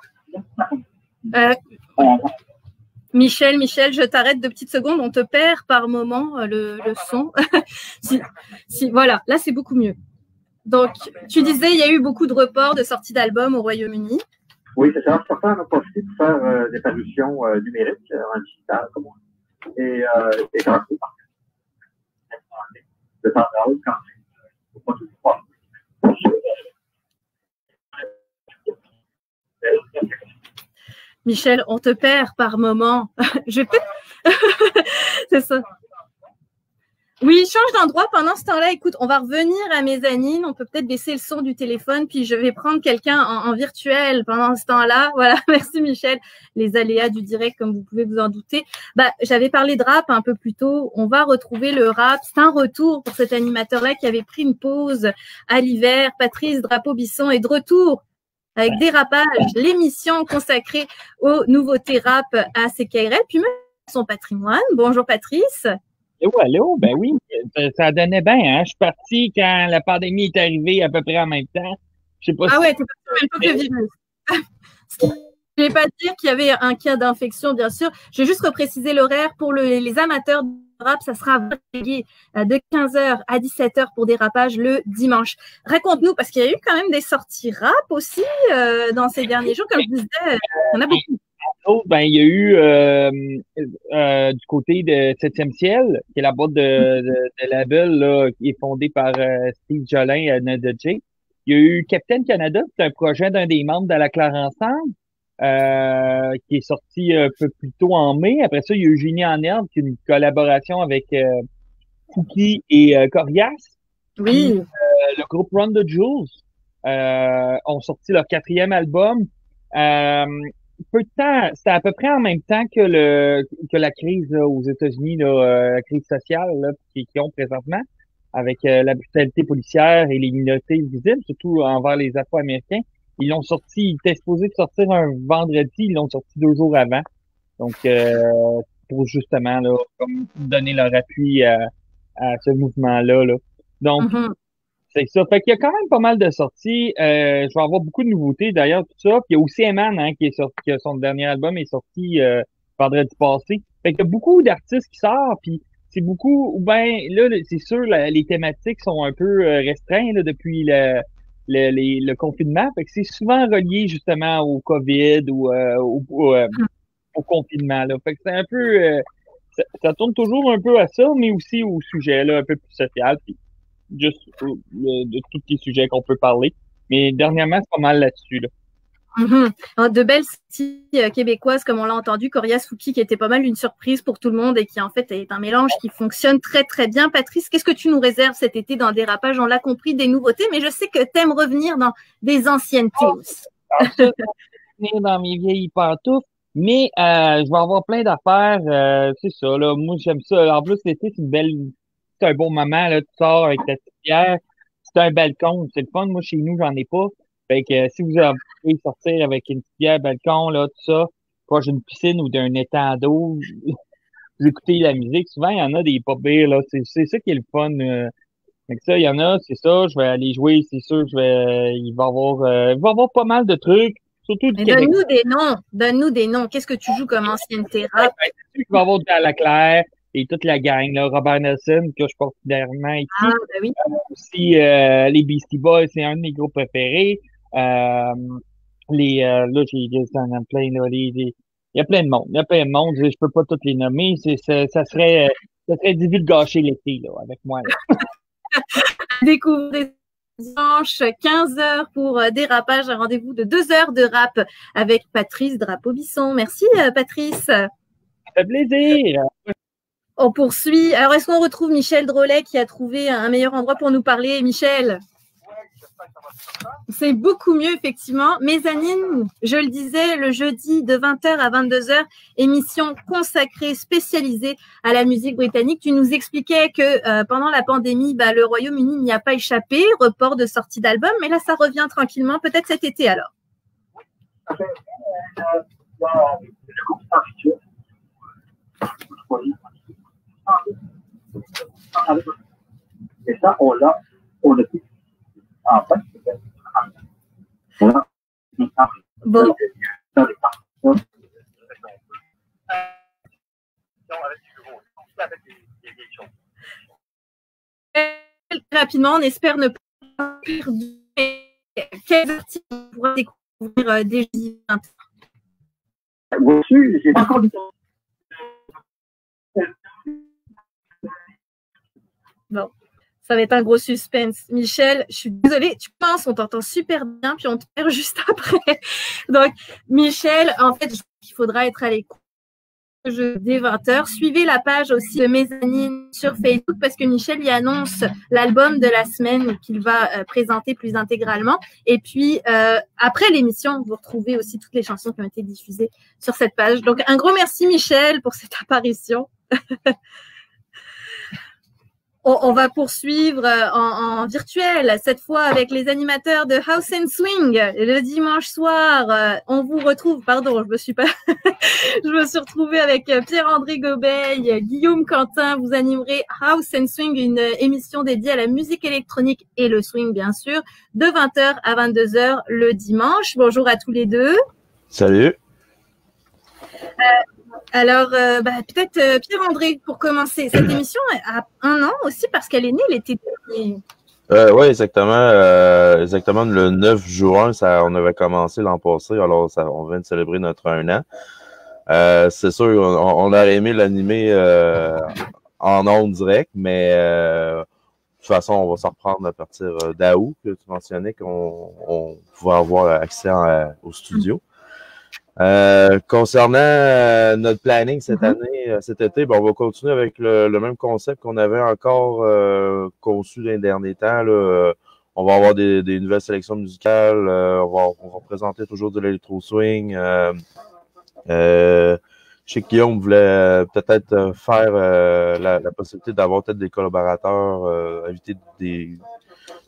Michel, Michel, je t'arrête deux petites secondes. On te perd par moment euh, le, le son. si, si, voilà, là c'est beaucoup mieux. Donc, tu disais, il y a eu beaucoup de reports de sorties d'albums au Royaume-Uni. Oui, c'est ça. Certains en ont profité pour faire euh, des parutions euh, numériques en digital, comme on dit. Et, euh, et quand c'est parti. De temps à autre, quand c'est. Pas tout croire. Michel, on te perd par moment. je peux. c'est ça. Oui, change d'endroit pendant ce temps-là. Écoute, on va revenir à Mezzanine. On peut peut-être baisser le son du téléphone, puis je vais prendre quelqu'un en, en virtuel pendant ce temps-là. Voilà, merci Michel. Les aléas du direct, comme vous pouvez vous en douter. Bah, j'avais parlé de rap un peu plus tôt. On va retrouver le rap. C'est un retour pour cet animateur-là qui avait pris une pause à l'hiver. Patrice Drapeau-Bisson est de retour avec Dérapage, l'émission consacrée aux nouveautés rap à CKRL, puis même son patrimoine. Bonjour Patrice. Allô, allô, ben oui, ça, donnait bien, hein? Je suis parti quand la pandémie est arrivée à peu près en même temps. Je sais pas Ah si- ouais, t'es en même temps que Je ne vais pas dire qu'il y avait un cas d'infection, bien sûr. Je vais juste repréciser l'horaire pour le, les amateurs de rap. Ça sera euh, de 15h à 17h pour dérapage le dimanche. Raconte-nous, parce qu'il y a eu quand même des sorties rap aussi euh, dans ces derniers jours. Comme je disais, il y en a beaucoup. Ben, il y a eu euh, euh, du côté de Septième Ciel, qui est la boîte de, label qui est fondée par euh, Steve Jolin et Nada J. Il y a eu Captain Canada, c'est un projet d'un des membres de la Claire Ensemble, euh, qui est sorti un peu plus tôt en mai. Après ça, il y a eu Génie en herbe, qui est une collaboration avec euh, Fouki et euh, Corias. Oui. Puis, le groupe Run the Jewels euh, ont sorti leur quatrième album. Euh, peu de temps, c'était à peu près en même temps que le que la crise là, aux États-Unis, là, euh, la crise sociale là, qui, qui ont présentement, avec la brutalité policière et les minorités visibles, surtout envers les Afro-Américains. Ils l'ont sorti, ils étaient supposés de sortir un vendredi, ils l'ont sorti deux jours avant. Donc euh, pour justement là, comme donner leur appui à, à ce mouvement-là. Là. Donc, Mhm. c'est ça. Fait qu'il y a quand même pas mal de sorties. Euh, je vais avoir beaucoup de nouveautés d'ailleurs, tout ça. Puis il y a aussi Eman, hein, qui est sorti, que son dernier album est sorti euh, vendredi passé. Fait qu'il y a beaucoup d'artistes qui sortent, puis c'est beaucoup, ou ben là, c'est sûr, la- les thématiques sont un peu euh, restreintes là, depuis le, le, les- le confinement. Fait que c'est souvent relié justement au COVID ou euh, au, au, euh, au confinement. Là. Fait que c'est un peu euh, ça, ça tourne toujours un peu à ça, mais aussi au sujet là, un peu plus social. Puis juste euh, de tous les sujets qu'on peut parler. Mais dernièrement, c'est pas mal là-dessus. Là. Mhm. Ah, De belles sorties euh, québécoises, comme on l'a entendu, Corias Fouki, qui était pas mal une surprise pour tout le monde et qui en fait est un mélange qui fonctionne très très bien. Patrice, qu'est-ce que tu nous réserves cet été dans Dérapage? On l'a compris, des nouveautés, mais je sais que t'aimes revenir dans des anciennetés aussi. Revenir dans mes vieilles pantoufles, mais euh, je vais avoir plein d'affaires. euh, c'est ça, là. Moi, j'aime ça. En plus, l'été, c'est une belle, c'est un bon moment, là. Tu sors avec ta petite bière. C'est un balcon. C'est le fun. Moi, chez nous, j'en ai pas. Fait que euh, si vous pouvez sortir avec une petite bière, balcon, là, tout ça, proche d'une piscine ou d'un étang d'eau, vous écoutez la musique. Souvent, il y en a des pas pires, là. C'est, ça qui est le fun. euh. Fait que ça, il y en a, c'est ça. Je vais aller jouer, c'est sûr. Je vais, il va y avoir, euh, il va y avoir pas mal de trucs. Surtout du donne-nous des noms, donne-nous des noms. Qu'est-ce que tu joues comme ancienneté rap Il va y avoir à la Claire et toute la gang, là. Robert Nelson, que je porte dernièrement ici. Ah, ben oui. Aussi, euh, les Beastie Boys, c'est un de mes groupes préférés. Euh, les, euh, là, j'ai, ai plein, là. Les, les- il y a plein de monde. Il y a plein de monde. Je, je peux pas toutes les nommer. C'est, ça, ça serait, ça serait divulgacher l'été, là, avec moi, là. Découvrez dimanche 15h pour euh, Dérapage, un rendez-vous de 2 heures de rap avec Patrice Drapeau-Bisson. Merci euh, Patrice. Ça fait plaisir. On poursuit. Alors, est-ce qu'on retrouve Michel Drolet qui a trouvé un meilleur endroit pour nous parler Michel? C'est beaucoup mieux, effectivement. Mezzanine, je le disais, le jeudi de 20h à 22h, émission consacrée, spécialisée à la musique britannique. Tu nous expliquais que euh, pendant la pandémie, bah, le Royaume-Uni n'y a pas échappé, report de sortie d'album, mais là, ça revient tranquillement, peut-être cet été alors. Et ça, on l'a, on l'a pu. En fait, c'est voilà. Bon. Rapidement, on espère ne pas perdre quels on pourra découvrir euh, dès jeudi 20. Reçu, j'ai pas encore dit. Bon, ça va être un gros suspense. Michel, je suis désolée, tu penses, on t'entend super bien, puis on te perd juste après. Donc, Michel, en fait, il faudra être à l'écoute dès 20h. Suivez la page aussi de Mezzanine sur Facebook parce que Michel y annonce l'album de la semaine qu'il va euh, présenter plus intégralement. Et puis, euh, après l'émission, vous retrouvez aussi toutes les chansons qui ont été diffusées sur cette page. Donc, un gros merci Michel pour cette apparition. On, on va poursuivre euh, en, en virtuel, cette fois avec les animateurs de House and Swing. Le dimanche soir, euh, on vous retrouve, pardon, je me suis pas, je me suis retrouvée avec euh, Pierre-André Gobeil, Guillaume Quentin. Vous animerez House and Swing, une émission dédiée à la musique électronique et le swing, bien sûr, de 20h à 22h le dimanche. Bonjour à tous les deux. Salut. Alors, euh, bah, peut-être euh, Pierre-André, pour commencer. Cette émission a un an aussi parce qu'elle est née l'été dernier. Euh, oui, exactement. Euh, exactement le 9 juin, ça, on avait commencé l'an passé. Alors, ça, on vient de célébrer notre un an. Euh, c'est sûr, on, on, aurait aimé l'animer en ondes direct, mais de toute façon, on va s'en reprendre à partir d'août, que tu mentionnais qu'on on pouvait avoir accès au studio. Euh, concernant euh, notre planning cette Mm-hmm. année, euh, cet été, ben, on va continuer avec le, le même concept qu'on avait encore euh, conçu dans les derniers temps. Là. Euh, On va avoir des, des nouvelles sélections musicales, euh, on, va, on va présenter toujours de l'électro swing. Euh, euh, je sais que Guillaume voulait peut-être faire euh, la, la possibilité d'avoir peut-être des collaborateurs, euh, inviter des,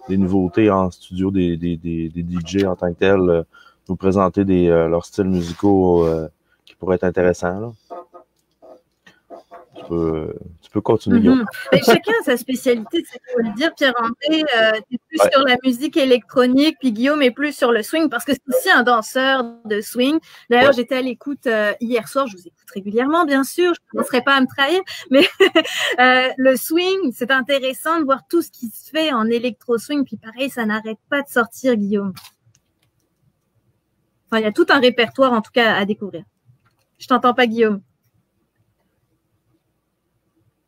des nouveautés en studio, des, des, des, des DJ en tant que tels, nous présenter des, euh, leurs styles musicaux euh, qui pourraient être intéressants. Là. Tu, peux, tu peux continuer, Guillaume. Mais chacun a sa spécialité, c'est pour le dire. Pierre-André, euh, tu es plus Ouais. sur la musique électronique, puis Guillaume est plus sur le swing parce que c'est aussi un danseur de swing. D'ailleurs, Ouais. j'étais à l'écoute euh, hier soir, je vous écoute régulièrement, bien sûr, je ne penserai pas à me trahir, mais euh, le swing, c'est intéressant de voir tout ce qui se fait en électro-swing, puis pareil, ça n'arrête pas de sortir, Guillaume. Enfin, il y a tout un répertoire, en tout cas, à découvrir. Je t'entends pas, Guillaume.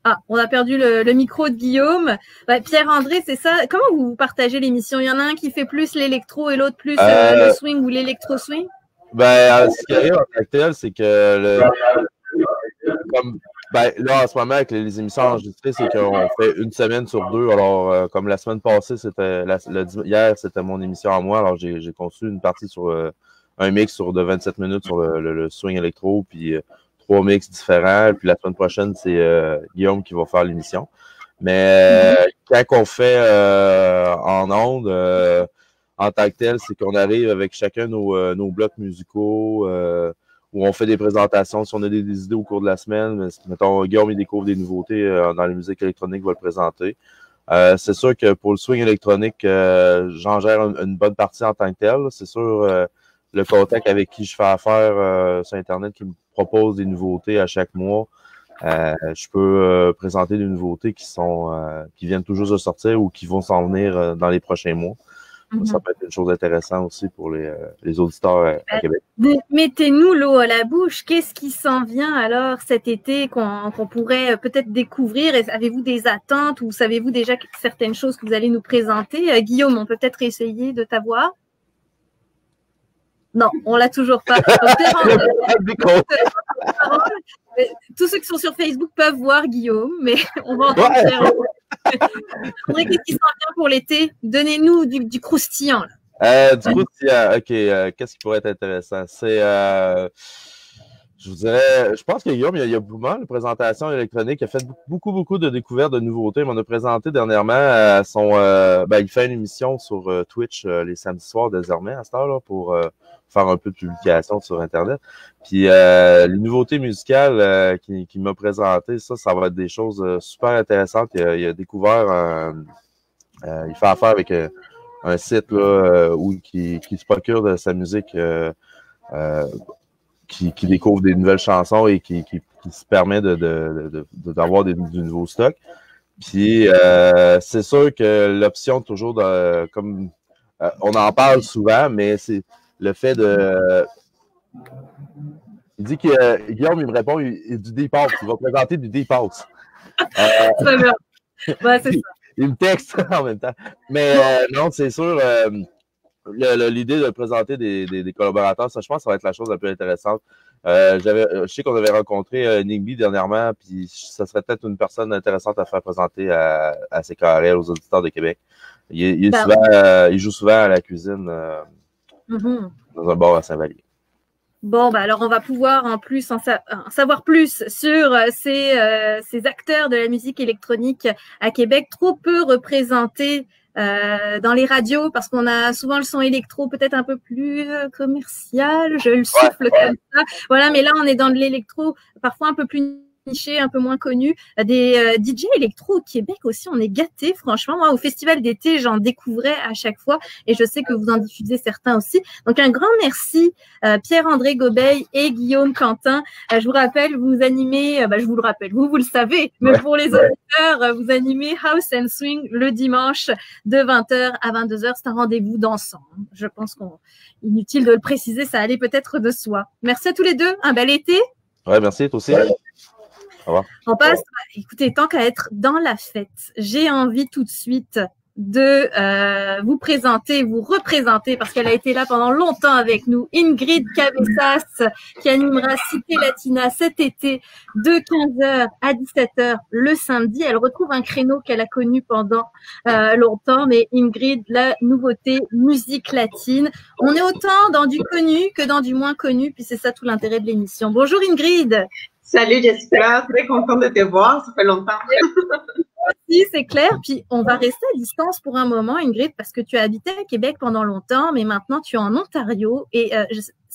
Ah, on a perdu le, le micro de Guillaume. Pierre-André, c'est ça. Comment vous partagez l'émission? Il y en a un qui fait plus l'électro et l'autre plus euh, Euh, le swing ou l'électro-swing Ben, euh, ce qui arrive en tel, c'est que le, comme, ben, là, en ce moment, avec les, émissions enregistrées, c'est qu'on fait une semaine sur deux. Alors, euh, comme la semaine passée, c'était la- le dim- hier, c'était mon émission à moi. Alors, j'ai conçu une partie sur un mix sur de 27 minutes sur le, swing électro, puis euh, trois mix différents. Puis la semaine prochaine, c'est euh, Guillaume qui va faire l'émission. Mais euh, quand on fait en ondes, en tant que tel, c'est qu'on arrive avec chacun nos, blocs musicaux où on fait des présentations. Si on a des, idées au cours de la semaine, mais, mettons, Guillaume, il découvre des nouveautés dans la musique électronique, va le présenter. C'est sûr que pour le swing électronique, j'en gère une, bonne partie en tant que tel. C'est sûr, le contact avec qui je fais affaire euh, sur Internet qui me propose des nouveautés à chaque mois. Euh, je peux euh, présenter des nouveautés qui sont euh, qui viennent juste de sortir ou qui vont s'en venir euh, dans les prochains mois. Mhm. Ça peut être une chose intéressante aussi pour les, euh, les auditeurs à Québec. Mettez-nous l'eau à la bouche. Qu'est-ce qui s'en vient alors cet été qu'on qu'on pourrait peut-être découvrir? Avez-vous des attentes ou savez-vous déjà certaines choses que vous allez nous présenter? Guillaume, on peut peut-être essayer de t'avoir Non, on l'a toujours pas. Tous ceux qui sont sur Facebook peuvent voir Guillaume, mais on va Ouais. Pierre-André. André, qu'est-ce qui s'en vient pour l'été? Donnez-nous du, du croustillant. Euh, du euh, OK, euh, qu'est-ce qui pourrait être intéressant? C'est, euh, je vous dirais, je pense que Guillaume, il y a, il y a beaucoup de présentations électroniques. Il a fait beaucoup, beaucoup de découvertes de nouveautés. Il m'en a présenté dernièrement son, ben, il fait une émission sur Twitch les samedis soirs désormais à cette heure-là pour faire un peu de publication sur Internet. Puis euh, les nouveautés musicales euh, qu'il qui m'a présentées, ça, ça va être des choses euh, super intéressantes. Il a, découvert, il fait affaire avec un site là, où qui, qui se procure de sa musique, qui, qui découvre des nouvelles chansons et qui, qui, se permet d'avoir des, du nouveau stock. Puis c'est sûr que l'option toujours de comme on en parle souvent, mais c'est le fait de il dit que euh, Guillaume il me répond il, il- du house. Il va présenter du. Euh, Très bien. Ouais, c'est ça. il me texte en même temps. Mais euh, non, c'est sûr, euh, l'idée de présenter des, des, des collaborateurs, ça, je pense que ça va être la chose la plus intéressante. Euh, j'avais, je sais qu'on avait rencontré Nigby dernièrement, puis ça serait peut-être une personne intéressante à faire présenter à, à ses carrières aux auditeurs de Québec. Il, il est Ben souvent, il joue souvent à la cuisine dans un bar à Saint-Vallier. Bon, bah alors on va pouvoir en plus en, sa- en savoir plus sur euh, ces, euh, ces acteurs de la musique électronique à Québec, trop peu représentés euh, dans les radios parce qu'on a souvent le son électro peut-être un peu plus euh, commercial, je le souffle comme ça. Voilà, mais là on est dans de l'électro parfois un peu plus nichés, un peu moins connus, des euh, DJ électro au Québec aussi. On est gâtés, franchement. Moi, au festival d'été, j'en découvrais à chaque fois et je sais que vous en diffusez certains aussi. Donc, un grand merci, euh, Pierre-André Gobeil et Guillaume Quentin. Euh, je vous rappelle, vous animez, bah, je vous le rappelle, vous, vous le savez, mais pour les auditeurs, vous animez House and Swing le dimanche de 20h à 22h. C'est un rendez-vous dansant. Je pense qu'on, inutile de le préciser, ça allait peut-être de soi. Merci à tous les deux. Un bel été. Ouais, merci, toi aussi. Au revoir. On passe, écoutez, tant qu'à être dans la fête, j'ai envie tout de suite de euh, vous présenter, vous représenter, parce qu'elle a été là pendant longtemps avec nous, Ingrid Cabezas, qui animera Cité Latina cet été de 15h à 17h le samedi. Elle retrouve un créneau qu'elle a connu pendant euh, longtemps, mais Ingrid, la nouveauté musique latine. On est autant dans du connu que dans du moins connu, puis c'est ça tout l'intérêt de l'émission. Bonjour Ingrid. Salut Jessica, très contente de te voir, ça fait longtemps. Oui, c'est clair. Puis on va rester à distance pour un moment, Ingrid, parce que tu as habité à Québec pendant longtemps, mais maintenant tu es en Ontario et euh,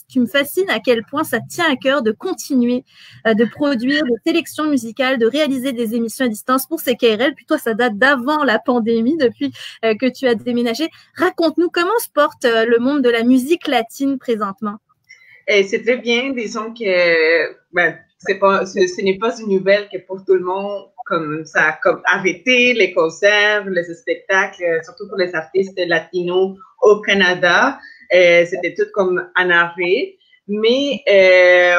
tu me fascines à quel point ça tient à cœur de continuer euh, de produire des sélections musicales, de réaliser des émissions à distance pour CKRL. Puis toi, ça date d'avant la pandémie, depuis euh, que tu as déménagé. Raconte-nous comment se porte le monde de la musique latine présentement. Eh, c'est très bien. Disons que ben, ce, n'est pas une nouvelle que pour tout le monde, comme ça comme arrêté les concerts, les spectacles, surtout pour les artistes latinos au Canada. Euh, c'était tout comme en arrêt. Mais euh,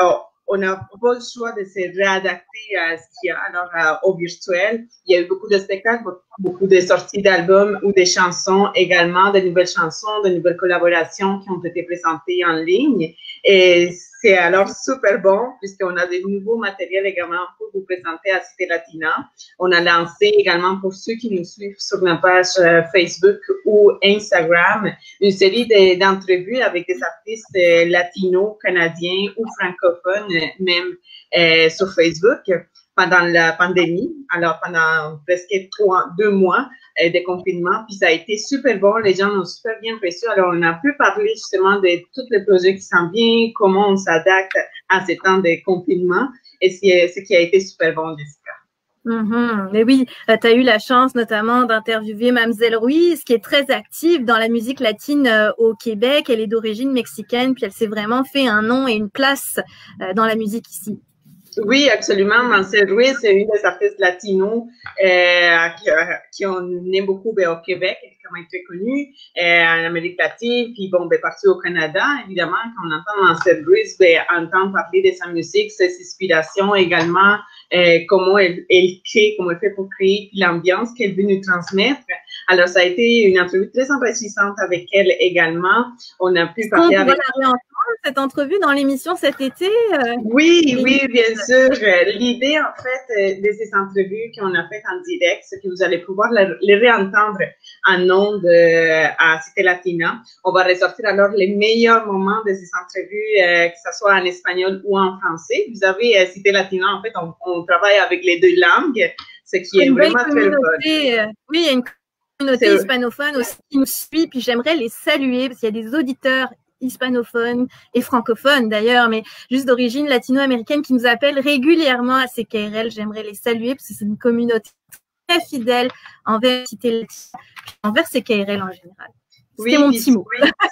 on n'a pas le choix de se réadapter à ce qu'il y a alors au virtuel. Il y a eu beaucoup de spectacles, beaucoup de sorties d'albums ou des chansons également, de nouvelles chansons, de nouvelles collaborations qui ont été présentées en ligne. Et c'est alors super bon puisqu'on a des nouveaux matériels également pour vous présenter à Cité Latina. On a lancé également pour ceux qui nous suivent sur la page euh, Facebook ou Instagram une série d'entrevues avec des artistes euh, latinos, canadiens ou francophones, même euh, sur Facebook pendant la pandémie, alors pendant presque deux mois euh, de confinement, puis ça a été super bon, les gens ont super bien reçu. Alors, on a pu parler justement de tous les projets qui s'en viennent, comment on s'adapte à ces temps de confinement, et ce qui a été super bon, Jessica. Mm-hmm. Mais oui, euh, tu as eu la chance notamment d'interviewer Mamselle Ruiz, qui est très active dans la musique latine euh, au Québec. Elle est d'origine mexicaine, puis elle s'est vraiment fait un nom et une place dans la musique ici. Oui, absolument. Mancel Ruiz, c'est une des artistes latinos euh, qui, euh, qui on aime beaucoup ben, au Québec, elle est quand même très connue, euh, en Amérique latine, puis bon, ben, partout au Canada. Évidemment, quand on entend Mancel Ruiz, ben, entend parler de sa musique, ses inspirations également, euh, comment elle, elle, crée, comment elle fait pour créer l'ambiance qu'elle veut nous transmettre. Alors, ça a été une entrevue très enrichissante avec elle également. On a pu parler avec cette entrevue dans l'émission cet été? Euh, oui, oui, bien sûr. L'idée, en fait, euh, de ces entrevues qu'on a faites en direct, c'est que vous allez pouvoir les réentendre en ondes euh, à Cité Latina. On va ressortir alors les meilleurs moments de ces entrevues, que ce soit en espagnol ou en français. Vous avez Cité Latina, en fait, on, travaille avec les deux langues, ce qui est, vraiment très bon. Oui, il y a une communauté hispanophone aussi qui nous suit, puis j'aimerais les saluer parce qu'il y a des auditeurs hispanophones et francophones d'ailleurs, mais juste d'origine latino-américaine qui nous appellent régulièrement à CKRL. J'aimerais les saluer parce que c'est une communauté très fidèle envers envers CKRL en général. Oui, mon petit mot.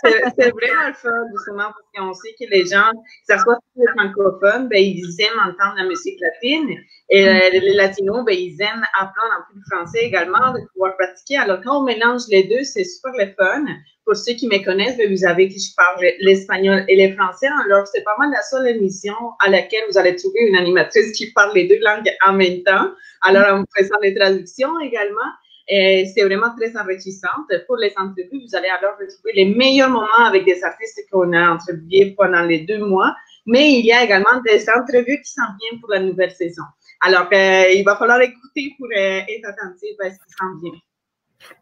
c'est vraiment le fun, justement, parce qu'on sait que les gens, que ce soit les francophones, ben, ils aiment entendre la musique latine. Et euh, mm. les latinos, ben, ils aiment apprendre un peu le français également, de pouvoir pratiquer. Alors, quand on mélange les deux, c'est super le fun. Pour ceux qui me connaissent, ben, vous savez que je parle l'espagnol et le français. Alors, c'est pas mal la seule émission à laquelle vous allez trouver une animatrice qui parle les deux langues en même temps. Alors, on présente les traductions également. Et c'est vraiment très enrichissant. Pour les entrevues, vous allez alors retrouver les meilleurs moments avec des artistes qu'on a interviewés pendant les deux mois. Mais il y a également des entrevues qui s'en viennent pour la nouvelle saison. Alors, euh, il va falloir écouter pour euh, être attentif à ce qui s'en vient.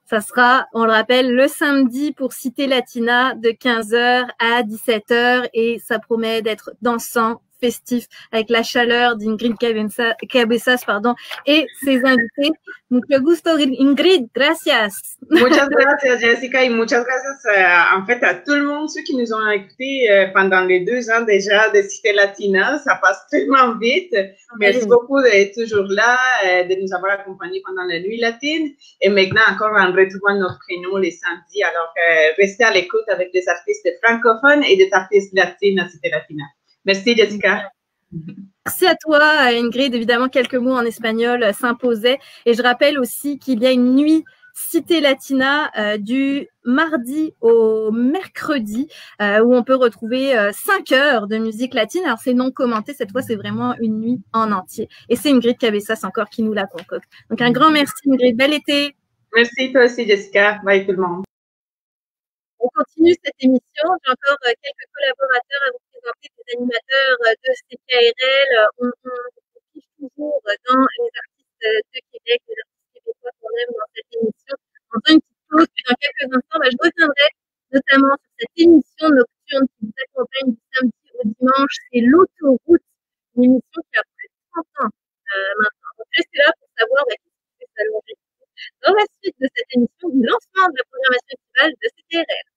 Ça sera, on le rappelle, le samedi pour Cité Latina de 15h à 17h et ça promet d'être dansant, festif avec la chaleur d'Ingrid Cabezas pardon, et ses invités. Mucho gusto, Ingrid. Gracias. Muchas gracias, Jessica, y muchas gracias euh, en fait à tout le monde, ceux qui nous ont écoutés euh, pendant les deux ans déjà de Cité Latina. Ça passe tellement vite. Merci beaucoup d'être toujours là, euh, de nous avoir accompagnés pendant la nuit latine. Et maintenant, encore en retrouvant notre créneau les samedis. Alors, restez à l'écoute avec des artistes francophones et des artistes latines à Cité Latina. Merci, Jessica. Merci à toi, Ingrid. Évidemment, quelques mots en espagnol s'imposaient. Et je rappelle aussi qu'il y a une nuit Cité Latina euh, du mardi au mercredi euh, où on peut retrouver euh, cinq heures de musique latine. Alors c'est non commenté, cette fois c'est vraiment une nuit en entier. Et c'est Ingrid Cabessas encore qui nous la concocte. Donc un grand merci Ingrid, bel été. Merci toi aussi Jessica, bye tout le monde. On continue cette émission. J'ai encore quelques collaborateurs à vous présenter, animateurs de CKRL. On, on, toujours dans les artistes de Québec, les artistes québécois qu'on aime dans cette émission. On fait une petite pause, puis dans quelques instants, bah, je reviendrai notamment sur cette émission nocturne qui vous accompagne du samedi au dimanche. C'est l'autoroute, une émission qui a plus de 30 ans euh, maintenant. Donc restez là pour savoir bah, qui fait s'allonger. Dans la suite de cette émission, du lancement de la programmation estivale de CTRL.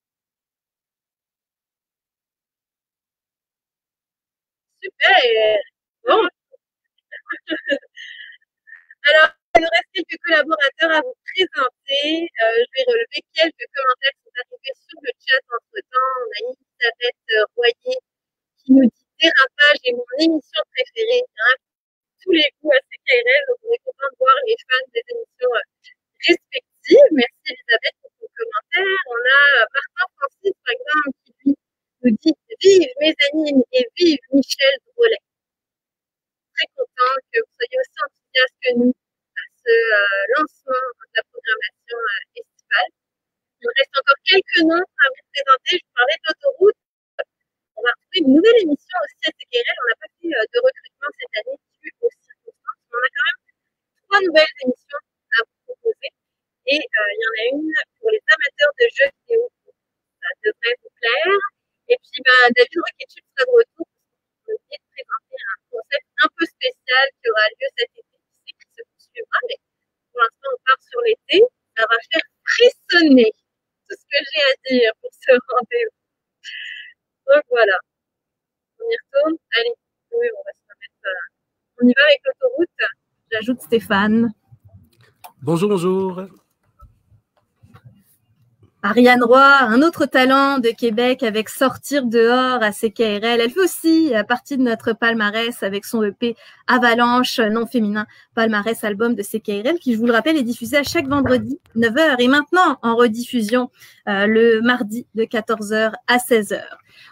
Super. Bon. Alors, il nous reste quelques collaborateurs à vous présenter. Euh, je vais relever quelques commentaires qui sont arrivés sur le chat entre-temps. On a Elisabeth Royer qui nous dit Dérapage est mon émission préférée. Hein. Tous les goûts à CKRL, donc on est content de voir les fans des émissions euh, respectives. Merci Elisabeth pour ton commentaire. On a Martin Francis, par exemple, qui nous dit Vive amis et vive Michel Drolet. Très content que vous soyez aussi enthousiastes que nous à ce euh, lancement de la programmation euh, estivale. Il me reste encore quelques noms à vous présenter. Je vous parlais de l'autoroute. On va retrouver une nouvelle émission aussi à CKRL. On n'a pas fait euh, de recrutement cette année dû aux circonstances. On a quand même trois nouvelles émissions à vous proposer. Et il y en a une pour les amateurs de jeux vidéo. Ça devrait vous plaire. Et puis, ben, David Roquetude sera de retour pour présenter un concept un peu spécial qui aura lieu cet été, qui se poursuivra. Mais pour l'instant, on part sur l'été. Ça va faire frissonner tout ce que j'ai à dire pour ce rendez-vous. Donc voilà. On y retourne. Allez, oui, on va se remettre. Euh, on y va avec l'autoroute. J'ajoute Stéphane. Bonjour, bonjour. Ariane Roy, un autre talent de Québec avec Sortir dehors à CKRL. Elle fait aussi partie de notre palmarès avec son EP Avalanche non féminin, palmarès album de CKRL qui, je vous le rappelle, est diffusé à chaque vendredi 9h et maintenant en rediffusion euh, le mardi de 14h à 16h.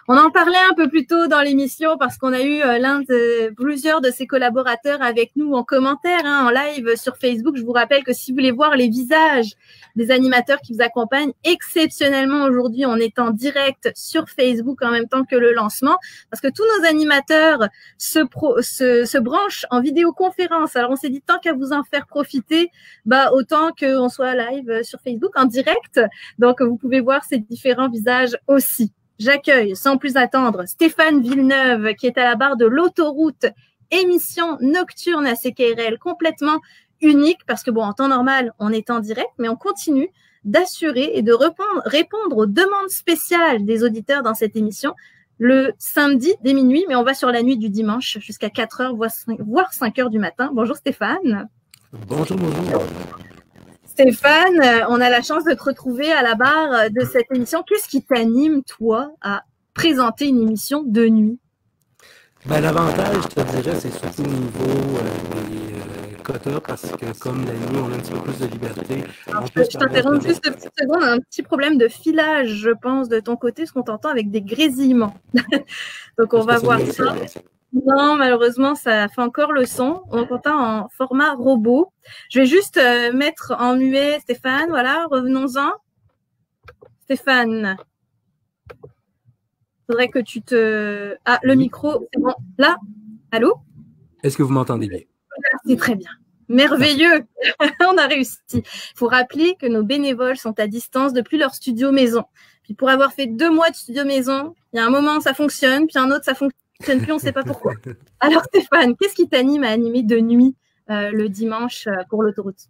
On en parlait un peu plus tôt dans l'émission parce qu'on a eu euh, l'un de plusieurs de ses collaborateurs avec nous en commentaire, hein, en live sur Facebook. Je vous rappelle que si vous voulez voir les visages des animateurs qui vous accompagnent exceptionnellement aujourd'hui, on est en direct sur Facebook en même temps que le lancement parce que tous nos animateurs se, branchent en vidéoconférence. Alors on s'est dit tant qu'à vous en faire profiter, bah autant qu'on soit live sur Facebook en direct. Donc vous pouvez voir ces différents visages aussi. J'accueille sans plus attendre Stéphane Villeneuve qui est à la barre de l'autoroute émission nocturne à CKRL complètement unique parce que bon, en temps normal, on est en direct, mais on continue d'assurer et de répondre, répondre aux demandes spéciales des auditeurs dans cette émission le samedi dès minuit, mais on va sur la nuit du dimanche jusqu'à 4 heures, voire 5 heures du matin. Bonjour Stéphane. Bonjour, bonjour. Stéphane, euh, on a la chance de te retrouver à la barre de cette émission. Qu'est-ce qui t'anime, toi, à présenter une émission de nuit? Ben, L'avantage, je te dirais, c'est surtout au niveau euh, quotas, parce que comme la nuit, on a un petit peu plus de liberté. Alors, je, je t'interromps juste une petite seconde. Un petit problème de filage, je pense, de ton côté, ce qu'on t'entend avec des grésillements. Donc, on va voir ça. Non, malheureusement, ça fait encore le son. On entend en format robot. Je vais juste euh, mettre en muet Stéphane. Voilà, revenons-en. Stéphane. Faudrait que tu te. Ah, le micro, c'est bon. Là, allô? Est-ce que vous m'entendez bien? C'est très bien. Merveilleux On a réussi. Il faut rappeler que nos bénévoles sont à distance depuis leur studio maison. Puis pour avoir fait deux mois de studio maison, il y a un moment ça fonctionne, puis un autre ça fonctionne fonctionne plus, on ne sait pas pourquoi. Alors Stéphane, qu'est-ce qui t'anime à animer de nuit euh, le dimanche euh, pour l'autoroute?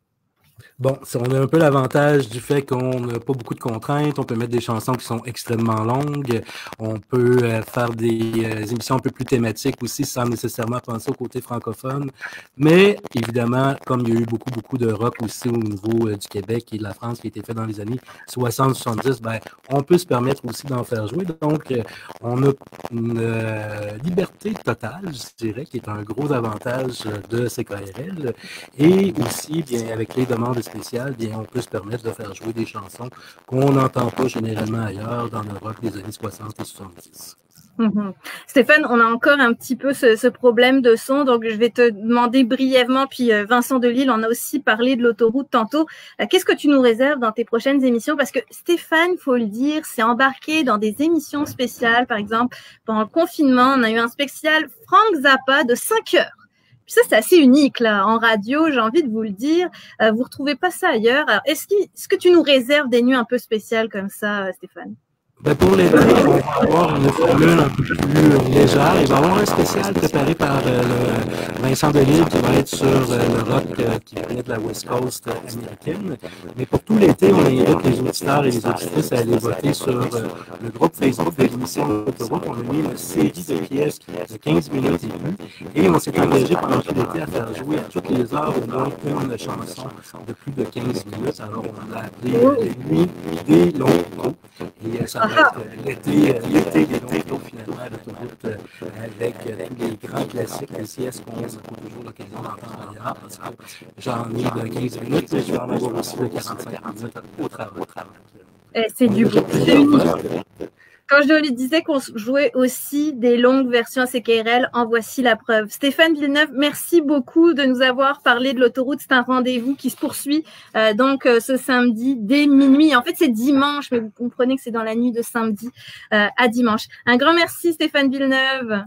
Bon, on a un peu l'avantage du fait qu'on n'a pas beaucoup de contraintes. On peut mettre des chansons qui sont extrêmement longues. On peut euh, faire des euh, émissions un peu plus thématiques aussi sans nécessairement penser au côté francophone. Mais évidemment, comme il y a eu beaucoup, beaucoup de rock aussi au niveau euh, du Québec et de la France qui a été fait dans les années 60-70, ben, on peut se permettre aussi d'en faire jouer. Donc, on a une liberté totale, je dirais, qui est un gros avantage de CKRL. Et aussi, bien, avec les demandes spéciales, bien, on peut se permettre de faire jouer des chansons qu'on n'entend pas généralement ailleurs dans l'Europe des années 60 et 70. Mhm. Stéphane, on a encore un petit peu ce, problème de son, donc je vais te demander brièvement, puis euh, Vincent Delille en a aussi parlé de l'autoroute tantôt. Euh, qu'est-ce que tu nous réserves dans tes prochaines émissions? Parce que Stéphane, faut le dire, s'est embarqué dans des émissions spéciales. Par exemple, pendant le confinement, on a eu un spécial Frank Zappa de 5 heures ça, c'est assez unique là en radio, j'ai envie de vous le dire. Euh, vous retrouvez pas ça ailleurs. Est-ce que tu nous réserves des nuits un peu spéciales comme ça, euh, Stéphane? Ben pour les on va avoir une formule un peu plus légère. Il va y avoir un spécial préparé par euh, le Vincent Delille qui va être sur euh, le rock euh, qui vient de la West Coast américaine. Mais pour tout l'été, on invite les auditeurs et les auditrices à aller voter sur le groupe Facebook de l'émission L'autoroute. On a mis une série de pièces de 15 minutes et plus. Et on s'est engagé pendant tout l'été à faire jouer à toutes les heures au moins une chanson de plus de 15 minutes. Alors on a appelé les nuits des longs Et ça l'été, euh, l'été, l'été, finalement, l'autoroute euh, avec euh, tous les grands classiques, les CS qu'on pas toujours l'occasion d'entendre ailleurs, parce que j'en ai de 15 minutes, mais je vais en avoir aussi de 45 minutes au travail. Eh, c'est du beau. Quand je lui disais qu'on jouait aussi des longues versions CKRL, en voici la preuve. Stéphane Villeneuve, merci beaucoup de nous avoir parlé de l'autoroute. C'est un rendez-vous qui se poursuit euh, donc euh, ce samedi dès minuit. En fait, c'est dimanche, mais vous comprenez que c'est dans la nuit de samedi euh, à dimanche. Un grand merci Stéphane Villeneuve.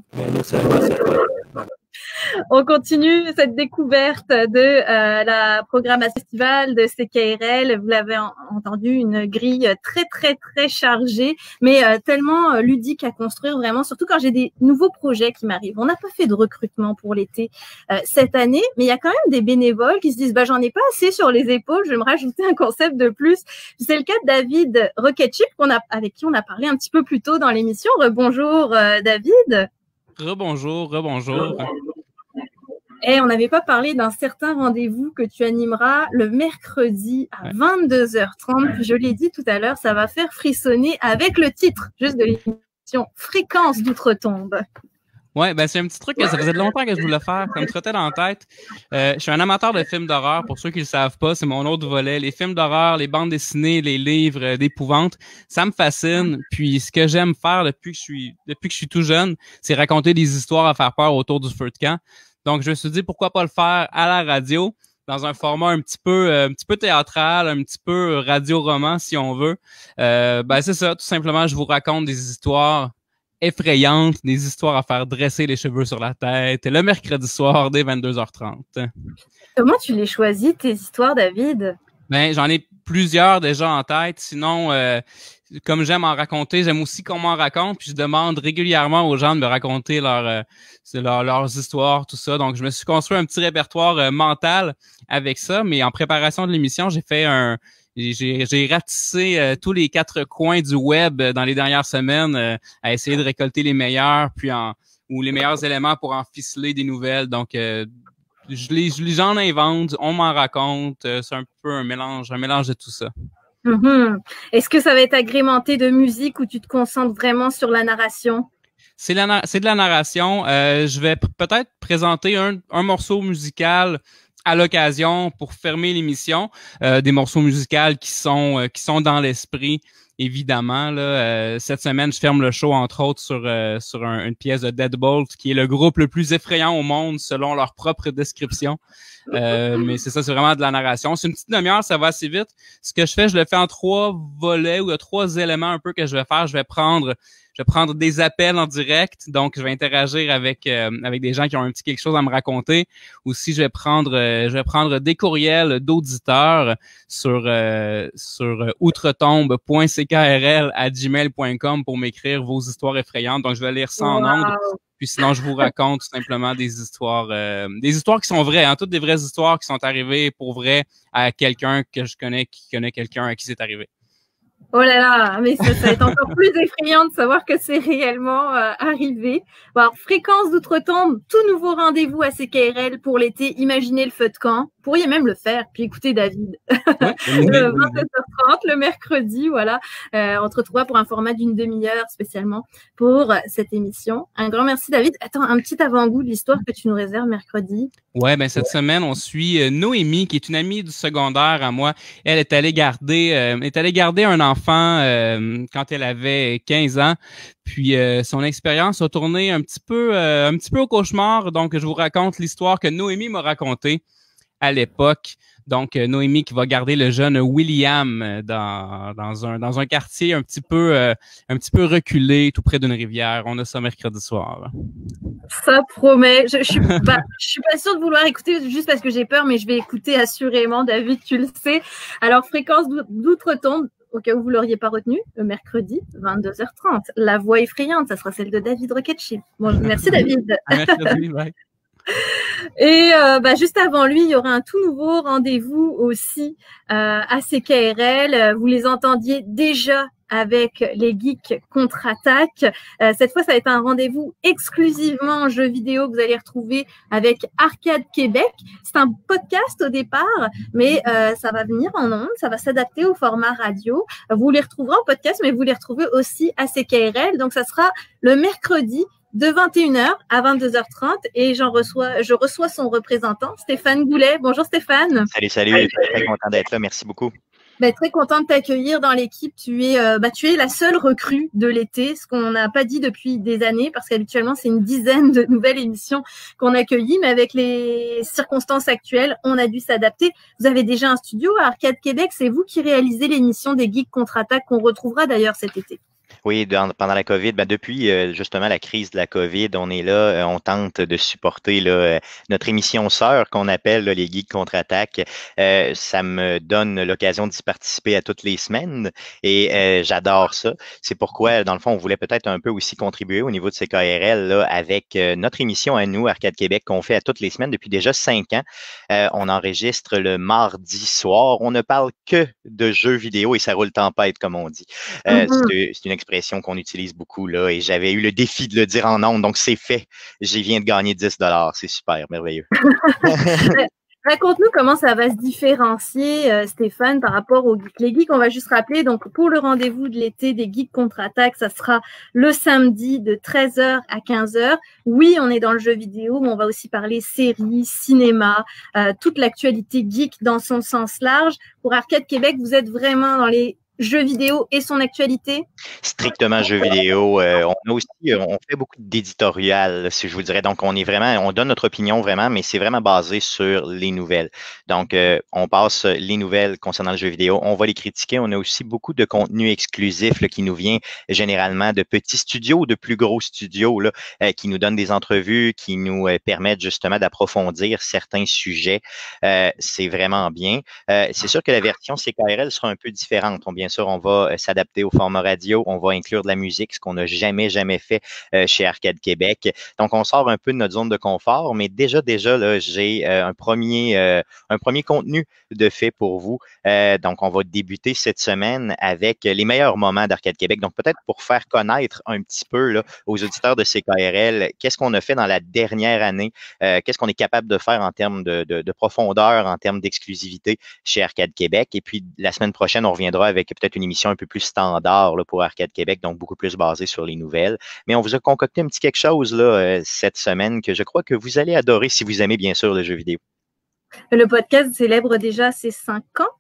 on continue cette découverte de euh, la programmation festival de CKRL. Vous l'avez entendu, une grille très très très chargée, mais euh, tellement euh, ludique à construire vraiment. Surtout quand j'ai des nouveaux projets qui m'arrivent. On n'a pas fait de recrutement pour l'été cette année, mais il y a quand même des bénévoles qui se disent bah j'en ai pas assez sur les épaules, je vais me rajouter un concept de plus. C'est le cas de David Rocketchip qu'on a avec qui on a parlé un petit peu plus tôt dans l'émission. Rebonjour David. Rebonjour, rebonjour. Et on n'avait pas parlé d'un certain rendez-vous que tu animeras le mercredi à 22h30. Je l'ai dit tout à l'heure, ça va faire frissonner avec le titre juste de l'émission Fréquence d'outre-tombe. Ouais, ben c'est un petit truc que ça faisait longtemps que je voulais faire, ça me trottait dans la tête. Euh, je suis un amateur de films d'horreur, pour ceux qui ne le savent pas, c'est mon autre volet. Les films d'horreur, les bandes dessinées, les livres euh, d'épouvante, ça me fascine. Puis ce que j'aime faire depuis que je suis depuis que je suis tout jeune, c'est raconter des histoires à faire peur autour du feu de camp. Donc, je me suis dit, pourquoi pas le faire à la radio, dans un format un petit peu, euh, un petit peu théâtral, un petit peu radio-roman, si on veut. Euh, ben, c'est ça, tout simplement, je vous raconte des histoires effrayantes, des histoires à faire dresser les cheveux sur la tête, le mercredi soir dès 22h30. Comment tu les choisis, tes histoires, David? Ben, j'en ai plusieurs déjà en tête. Sinon, euh, comme j'aime en raconter, j'aime aussi qu'on m'en raconte. Puis je demande régulièrement aux gens de me raconter leur, euh, leurs histoires, tout ça. Donc, je me suis construit un petit répertoire euh, mental avec ça. Mais en préparation de l'émission, j'ai fait un, j'ai ratissé euh, tous les quatre coins du web dans les dernières semaines à essayer de récolter les meilleurs, puis en ou les meilleurs éléments pour en ficeler des nouvelles. Donc, je les, j'en invente, on m'en raconte. c'est un peu un mélange, un mélange de tout ça. Mhm. Est-ce que ça va être agrémenté de musique ou tu te concentres vraiment sur la narration? C'est de la narration. Euh, je vais peut-être présenter un, morceau musical à l'occasion pour fermer l'émission. Euh, des morceaux musicaux qui sont, euh, qui sont dans l'esprit évidemment. Là, euh, cette semaine, je ferme le show, entre autres, sur, euh, sur une pièce de Deadbolt, qui est le groupe le plus effrayant au monde selon leur propre description. Euh, mais c'est ça, c'est vraiment de la narration. C'est une petite demi-heure, ça va assez vite. Ce que je fais, je le fais en trois volets ou trois éléments un peu que je vais faire. Je vais prendre je vais prendre des appels en direct, donc je vais interagir avec euh, avec des gens qui ont un petit quelque chose à me raconter. Ou si je vais prendre euh, je vais prendre des courriels d'auditeurs sur euh, sur outretombe.ckrl à gmail.com pour m'écrire vos histoires effrayantes. Donc je vais lire ça en angle Puis sinon, je vous raconte tout simplement des histoires, euh, des histoires qui sont vraies, hein, toutes des vraies histoires qui sont arrivées pour vrai à quelqu'un que je connais, qui connaît quelqu'un à qui c'est arrivé. Oh là là, mais ça, ça va être encore plus effrayant de savoir que c'est réellement euh, arrivé. Bon, alors, fréquence d'outre-tombe, tout nouveau rendez-vous à CKRL pour l'été. Imaginez le feu de camp. Vous pourriez même le faire, puis écoutez David. le 27h30, le mercredi, voilà. Euh, on retrouvera pour un format d'une demi-heure spécialement pour cette émission. Un grand merci David. Attends, un petit avant-goût de l'histoire que tu nous réserves mercredi. Ouais, ben cette semaine, on suit euh, Noémie, qui est une amie du secondaire à moi. Elle est allée garder, euh, est allée garder un enfant euh, quand elle avait 15 ans. Puis son expérience a tourné un petit peu, un petit peu au cauchemar. Donc, je vous raconte l'histoire que Noémie m'a racontée à l'époque. Donc, euh, Noémie qui va garder le jeune William euh, dans, dans, un, dans un quartier un petit peu euh, un petit peu reculé, tout près d'une rivière. On a ça mercredi soir. Ça promet. Je, je suis pas, je suis pas sûre de vouloir écouter juste parce que j'ai peur, mais je vais écouter assurément. David, tu le sais. Alors, fréquence d'outre-tombe, au cas où vous l'auriez pas retenu, le mercredi, 22h30. La voix effrayante, ça sera celle de David Rocketchi. Bon, merci David. mercredi, bye. Et euh, bah, juste avant lui, il y aura un tout nouveau rendez-vous aussi euh, à CKRL. Vous les entendiez déjà avec les geeks contre-attaque. Euh, cette fois, ça va être un rendez-vous exclusivement jeux vidéo que vous allez retrouver avec Arcade Québec. C'est un podcast au départ, mais euh, ça va venir en ondes, ça va s'adapter au format radio. Vous les retrouverez en podcast, mais vous les retrouvez aussi à CKRL. Donc, ça sera le mercredi de 21h à 22h30 et j'en reçois, je reçois son représentant, Stéphane Goulet. Bonjour Stéphane. Salut, salut. Je suis très content d'être là. Merci beaucoup. Ben, très content de t'accueillir dans l'équipe. Tu es, euh, bah, tu es la seule recrue de l'été, ce qu'on n'a pas dit depuis des années, parce qu'habituellement c'est une dizaine de nouvelles émissions qu'on accueillit, mais avec les circonstances actuelles, on a dû s'adapter. Vous avez déjà un studio à Arcade Québec, c'est vous qui réalisez l'émission des Geeks contre-attaque qu'on retrouvera d'ailleurs cet été. Oui, pendant la COVID, ben depuis euh, justement la crise de la COVID, on est là, euh, on tente de supporter là, euh, notre émission sœur qu'on appelle les Geeks contre-attaque. ça me donne l'occasion d'y participer à toutes les semaines et j'adore ça. C'est pourquoi, dans le fond, on voulait peut-être un peu aussi contribuer au niveau de CKRL là, avec notre émission à nous, Arcade Québec, qu'on fait à toutes les semaines depuis déjà cinq ans. on enregistre le mardi soir. On ne parle que de jeux vidéo et ça roule tempête, comme on dit. Mm-hmm. C'est une expression qu'on utilise beaucoup là, et j'avais eu le défi de le dire en ondes, donc c'est fait. J'y viens de gagner 10 dollars, c'est super, merveilleux. Raconte-nous comment ça va se différencier, euh, Stéphane, par rapport aux geeks. Les geeks, on va juste rappeler, donc pour le rendez-vous de l'été des geeks contre-attaque, ça sera le samedi de 13h à 15h. Oui, on est dans le jeu vidéo, mais on va aussi parler séries, cinéma, euh, toute l'actualité geek dans son sens large. Pour Arcade Québec, vous êtes vraiment dans les jeux vidéo et son actualité? Strictement jeux vidéo. Euh, on a aussi, euh, on fait beaucoup d'éditorial, si je vous dirais. Donc, on est vraiment, on donne notre opinion vraiment, mais c'est vraiment basé sur les nouvelles. Donc, euh, on passe les nouvelles concernant le jeu vidéo. On va les critiquer. On a aussi beaucoup de contenu exclusif là, qui nous vient généralement de petits studios de plus gros studios là, qui nous donnent des entrevues, qui nous permettent justement d'approfondir certains sujets. c'est vraiment bien. c'est sûr que la version CKRL sera un peu différente. On, bien sûr, on va euh, s'adapter au format radio, on va inclure de la musique, ce qu'on n'a jamais, jamais fait euh, chez Arcade Québec. Donc, on sort un peu de notre zone de confort, mais déjà, déjà, là, j'ai euh, un premier, un premier contenu de fait pour vous. donc, on va débuter cette semaine avec les meilleurs moments d'Arcade Québec. Donc, peut-être pour faire connaître un petit peu là, aux auditeurs de CKRL, qu'est-ce qu'on a fait dans la dernière année, qu'est-ce qu'on est capable de faire en termes de, de, de profondeur, en termes d'exclusivité chez Arcade Québec? Et puis, la semaine prochaine, on reviendra avec peut-être une émission un peu plus standard là, pour Arcade Québec, donc beaucoup plus basée sur les nouvelles. Mais on vous a concocté un petit quelque chose là, euh, cette semaine que je crois que vous allez adorer si vous aimez bien sûr le jeu vidéo. Le podcast célèbre déjà ses cinq ans?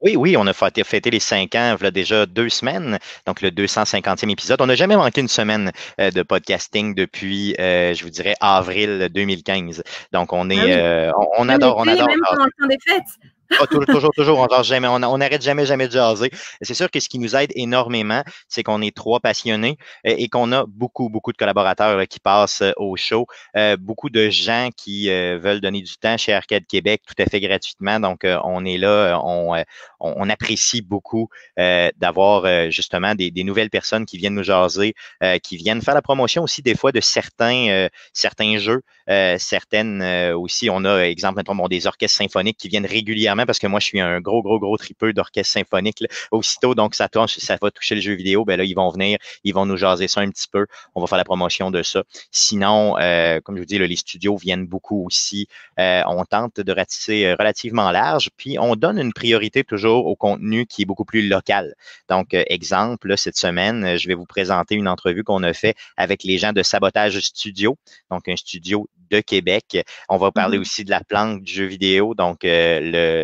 Oui, oui, on a fêté, les cinq ans, déjà deux semaines, donc le 250e épisode. On n'a jamais manqué une semaine euh, de podcasting depuis, euh, je vous dirais, avril 2015. Donc, on est, ah on, adore, on adore. Même pendant le temps des fêtes. Ah, toujours, toujours, on jamais, on n'arrête jamais, jamais de jaser. C'est sûr que ce qui nous aide énormément, c'est qu'on est trois passionnés euh, et qu'on a beaucoup, beaucoup de collaborateurs qui passent euh, au show, euh, beaucoup de gens qui veulent donner du temps chez Arcade Québec tout à fait gratuitement. Donc, on est là, on, apprécie beaucoup d'avoir justement des, nouvelles personnes qui viennent nous jaser, qui viennent faire la promotion aussi des fois de certains, certains jeux, certaines aussi. On a, exemple, des orchestres symphoniques qui viennent régulièrement parce que moi, je suis un gros, gros, gros tripeux d'orchestre symphonique. Aussitôt, donc, ça, touche, ça va toucher le jeu vidéo, ben là, ils vont venir, ils vont nous jaser ça un petit peu. On va faire la promotion de ça. Sinon, euh, comme je vous dis, les studios viennent beaucoup aussi. Euh, on tente de ratisser euh, relativement large, puis on donne une priorité toujours au contenu qui est beaucoup plus local. Donc, exemple, cette semaine, je vais vous présenter une entrevue qu'on a fait avec les gens de Sabotage Studio, donc un studio de Québec. On va parler mm-hmm. aussi de la planque du jeu vidéo, donc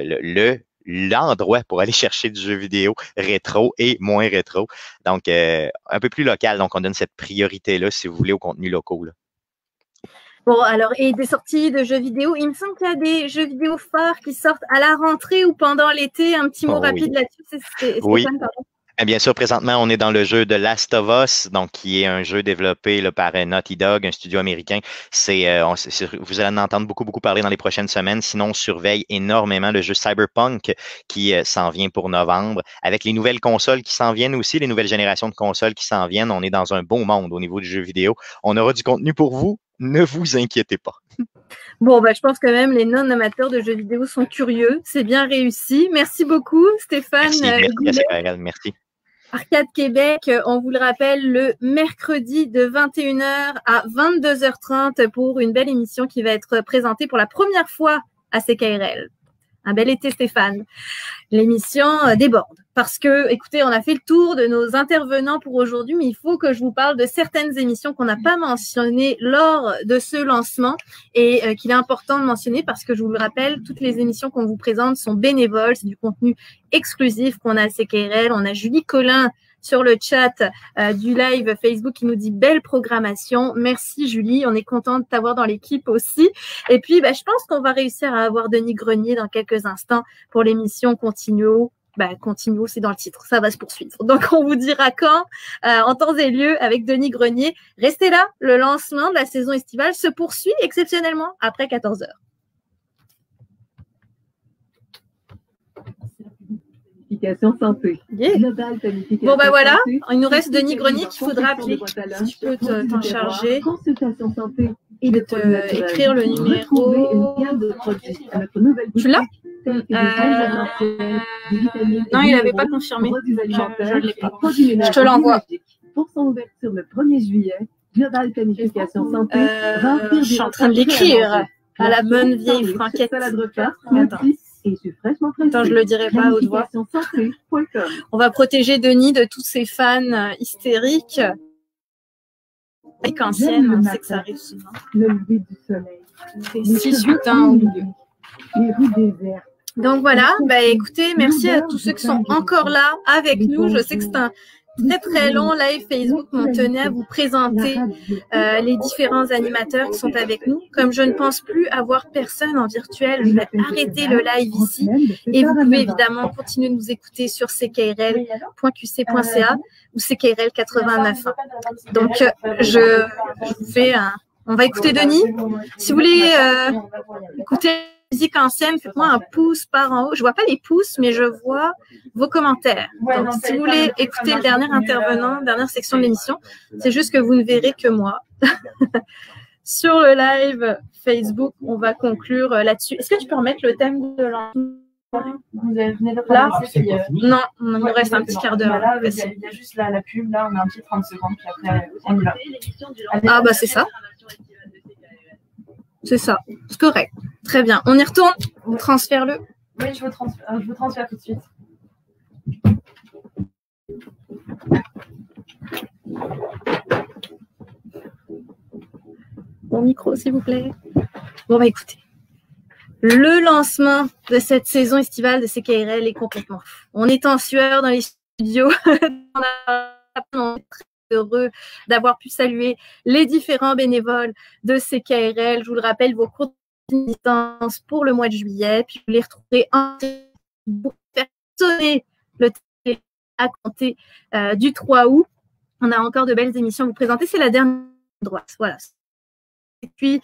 le, le, l'endroit pour aller chercher du jeu vidéo rétro et moins rétro. Donc, euh, un peu plus local. Donc, on donne cette priorité-là, si vous voulez, au contenu locaux. Bon, alors, et des sorties de jeux vidéo, il me semble qu'il y a des jeux vidéo phares qui sortent à la rentrée ou pendant l'été. Un petit mot oh rapide là-dessus. Oui. Eh bien sûr, présentement, on est dans le jeu de Last of Us, donc qui est un jeu développé là, par euh, Naughty Dog, un studio américain. C'est, euh, vous allez en entendre beaucoup, beaucoup parler dans les prochaines semaines. Sinon, on surveille énormément le jeu Cyberpunk qui euh, s'en vient pour novembre. Avec les nouvelles consoles qui s'en viennent aussi, les nouvelles générations de consoles qui s'en viennent, on est dans un bon monde au niveau du jeu vidéo. On aura du contenu pour vous. Ne vous inquiétez pas. Bon, bah, je pense que même les non-amateurs de jeux vidéo sont curieux. C'est bien réussi. Merci beaucoup, Stéphane. Merci, merci, merci. Arcade Québec, on vous le rappelle, le mercredi de 21h à 22h30 pour une belle émission qui va être présentée pour la première fois à CKRL. Un bel été, Stéphane. L'émission euh, déborde parce que, écoutez, on a fait le tour de nos intervenants pour aujourd'hui, mais il faut que je vous parle de certaines émissions qu'on n'a pas mentionnées lors de ce lancement et euh, qu'il est important de mentionner parce que je vous le rappelle, toutes les émissions qu'on vous présente sont bénévoles, c'est du contenu exclusif qu'on a à CKRL. On a Julie Collin sur le chat euh, du live Facebook qui nous dit belle programmation. Merci Julie, on est content de t'avoir dans l'équipe aussi. Et puis, bah, je pense qu'on va réussir à avoir Denis Grenier dans quelques instants pour l'émission Continuo. Bah, Continuo, c'est dans le titre, ça va se poursuivre. Donc, on vous dira quand, euh, en temps et lieu, avec Denis Grenier. Restez là, le lancement de la saison estivale se poursuit exceptionnellement après 14 heures. Santé. bon, ben voilà, il nous reste Denis Grenier qu'il faudra appeler. Si tu peux t'en charger. Consultation santé et de te écrire le numéro. Tu l'as euh... Non, il n'avait pas confirmé. Je l'ai pas. Je te l'envoie. Pour son ouverture le 1er juillet, Global Planification Santé euh, Je suis en train de l'écrire à la bonne vieille franquette. Attends. Attends, je le dirai pas à haute voix. On va protéger Denis de tous ces fans hystériques. Et qu'ancienne, on sait que ça arrive souvent. Le lever du soleil. C'est 6-8 ans au milieu. Les rues désertes. Donc voilà, bah écoutez, merci à tous ceux qui sont encore là avec nous. Je sais que c'est un très très long live Facebook, on tenait à vous présenter euh, les différents animateurs qui sont avec nous. Comme je ne pense plus avoir personne en virtuel, je vais arrêter le live ici et vous pouvez évidemment continuer de nous écouter sur ckrl.qc.ca ou ckrl 89. Donc euh, je, je vous fais un... On va écouter Denis. Si vous voulez euh, écouter musique ancienne, faites-moi un pouce par en haut. Je vois pas les pouces, mais je vois vos commentaires. Donc, si vous voulez écouter le dernier intervenant, dernière section de l'émission, c'est juste que vous ne verrez que moi. Sur le live Facebook, on va conclure euh, là-dessus. Est-ce que tu peux remettre le thème de l'entreprise vous venez de là? euh, Non, il nous reste un petit quart d'heure. Il y, a juste la, la pub, là, on a un petit 30 secondes, puis après, on y va. Ah, bah c'est ça. C'est ça. C'est correct. Très bien. On y retourne On transfère-le Oui, je vous, euh, je vous transfère tout de suite. Mon micro, s'il vous plaît. Bon, bah écoutez. Le lancement de cette saison estivale de CKRL est complètement fou. On est en sueur dans les studios. On a heureux d'avoir pu saluer les différents bénévoles de CKRL. Je vous le rappelle, vos cours pour le mois de juillet, puis vous les retrouverez en pour faire sonner le télé à compter euh, du 3 août. On a encore de belles émissions à vous présenter. C'est la dernière droite. Voilà. Et puis,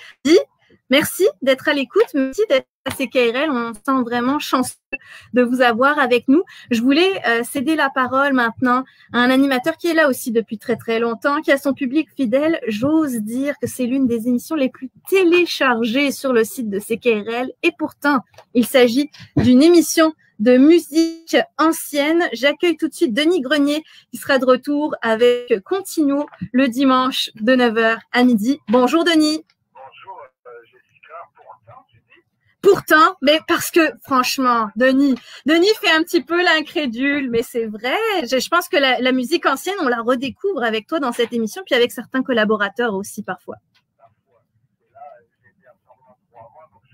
merci d'être à l'écoute, merci d'être CKRL. On se sent vraiment chanceux de vous avoir avec nous. Je voulais euh, céder la parole maintenant à un animateur qui est là aussi depuis très très longtemps, qui a son public fidèle. J'ose dire que c'est l'une des émissions les plus téléchargées sur le site de CKRL. Et pourtant, il s'agit d'une émission de musique ancienne. J'accueille tout de suite Denis Grenier qui sera de retour avec Continuo le dimanche de 9h à midi. Bonjour Denis. Pourtant, mais parce que franchement, Denis, Denis fait un petit peu l'incrédule, mais c'est vrai. Je, pense que la, musique ancienne, on la redécouvre avec toi dans cette émission, puis avec certains collaborateurs aussi parfois.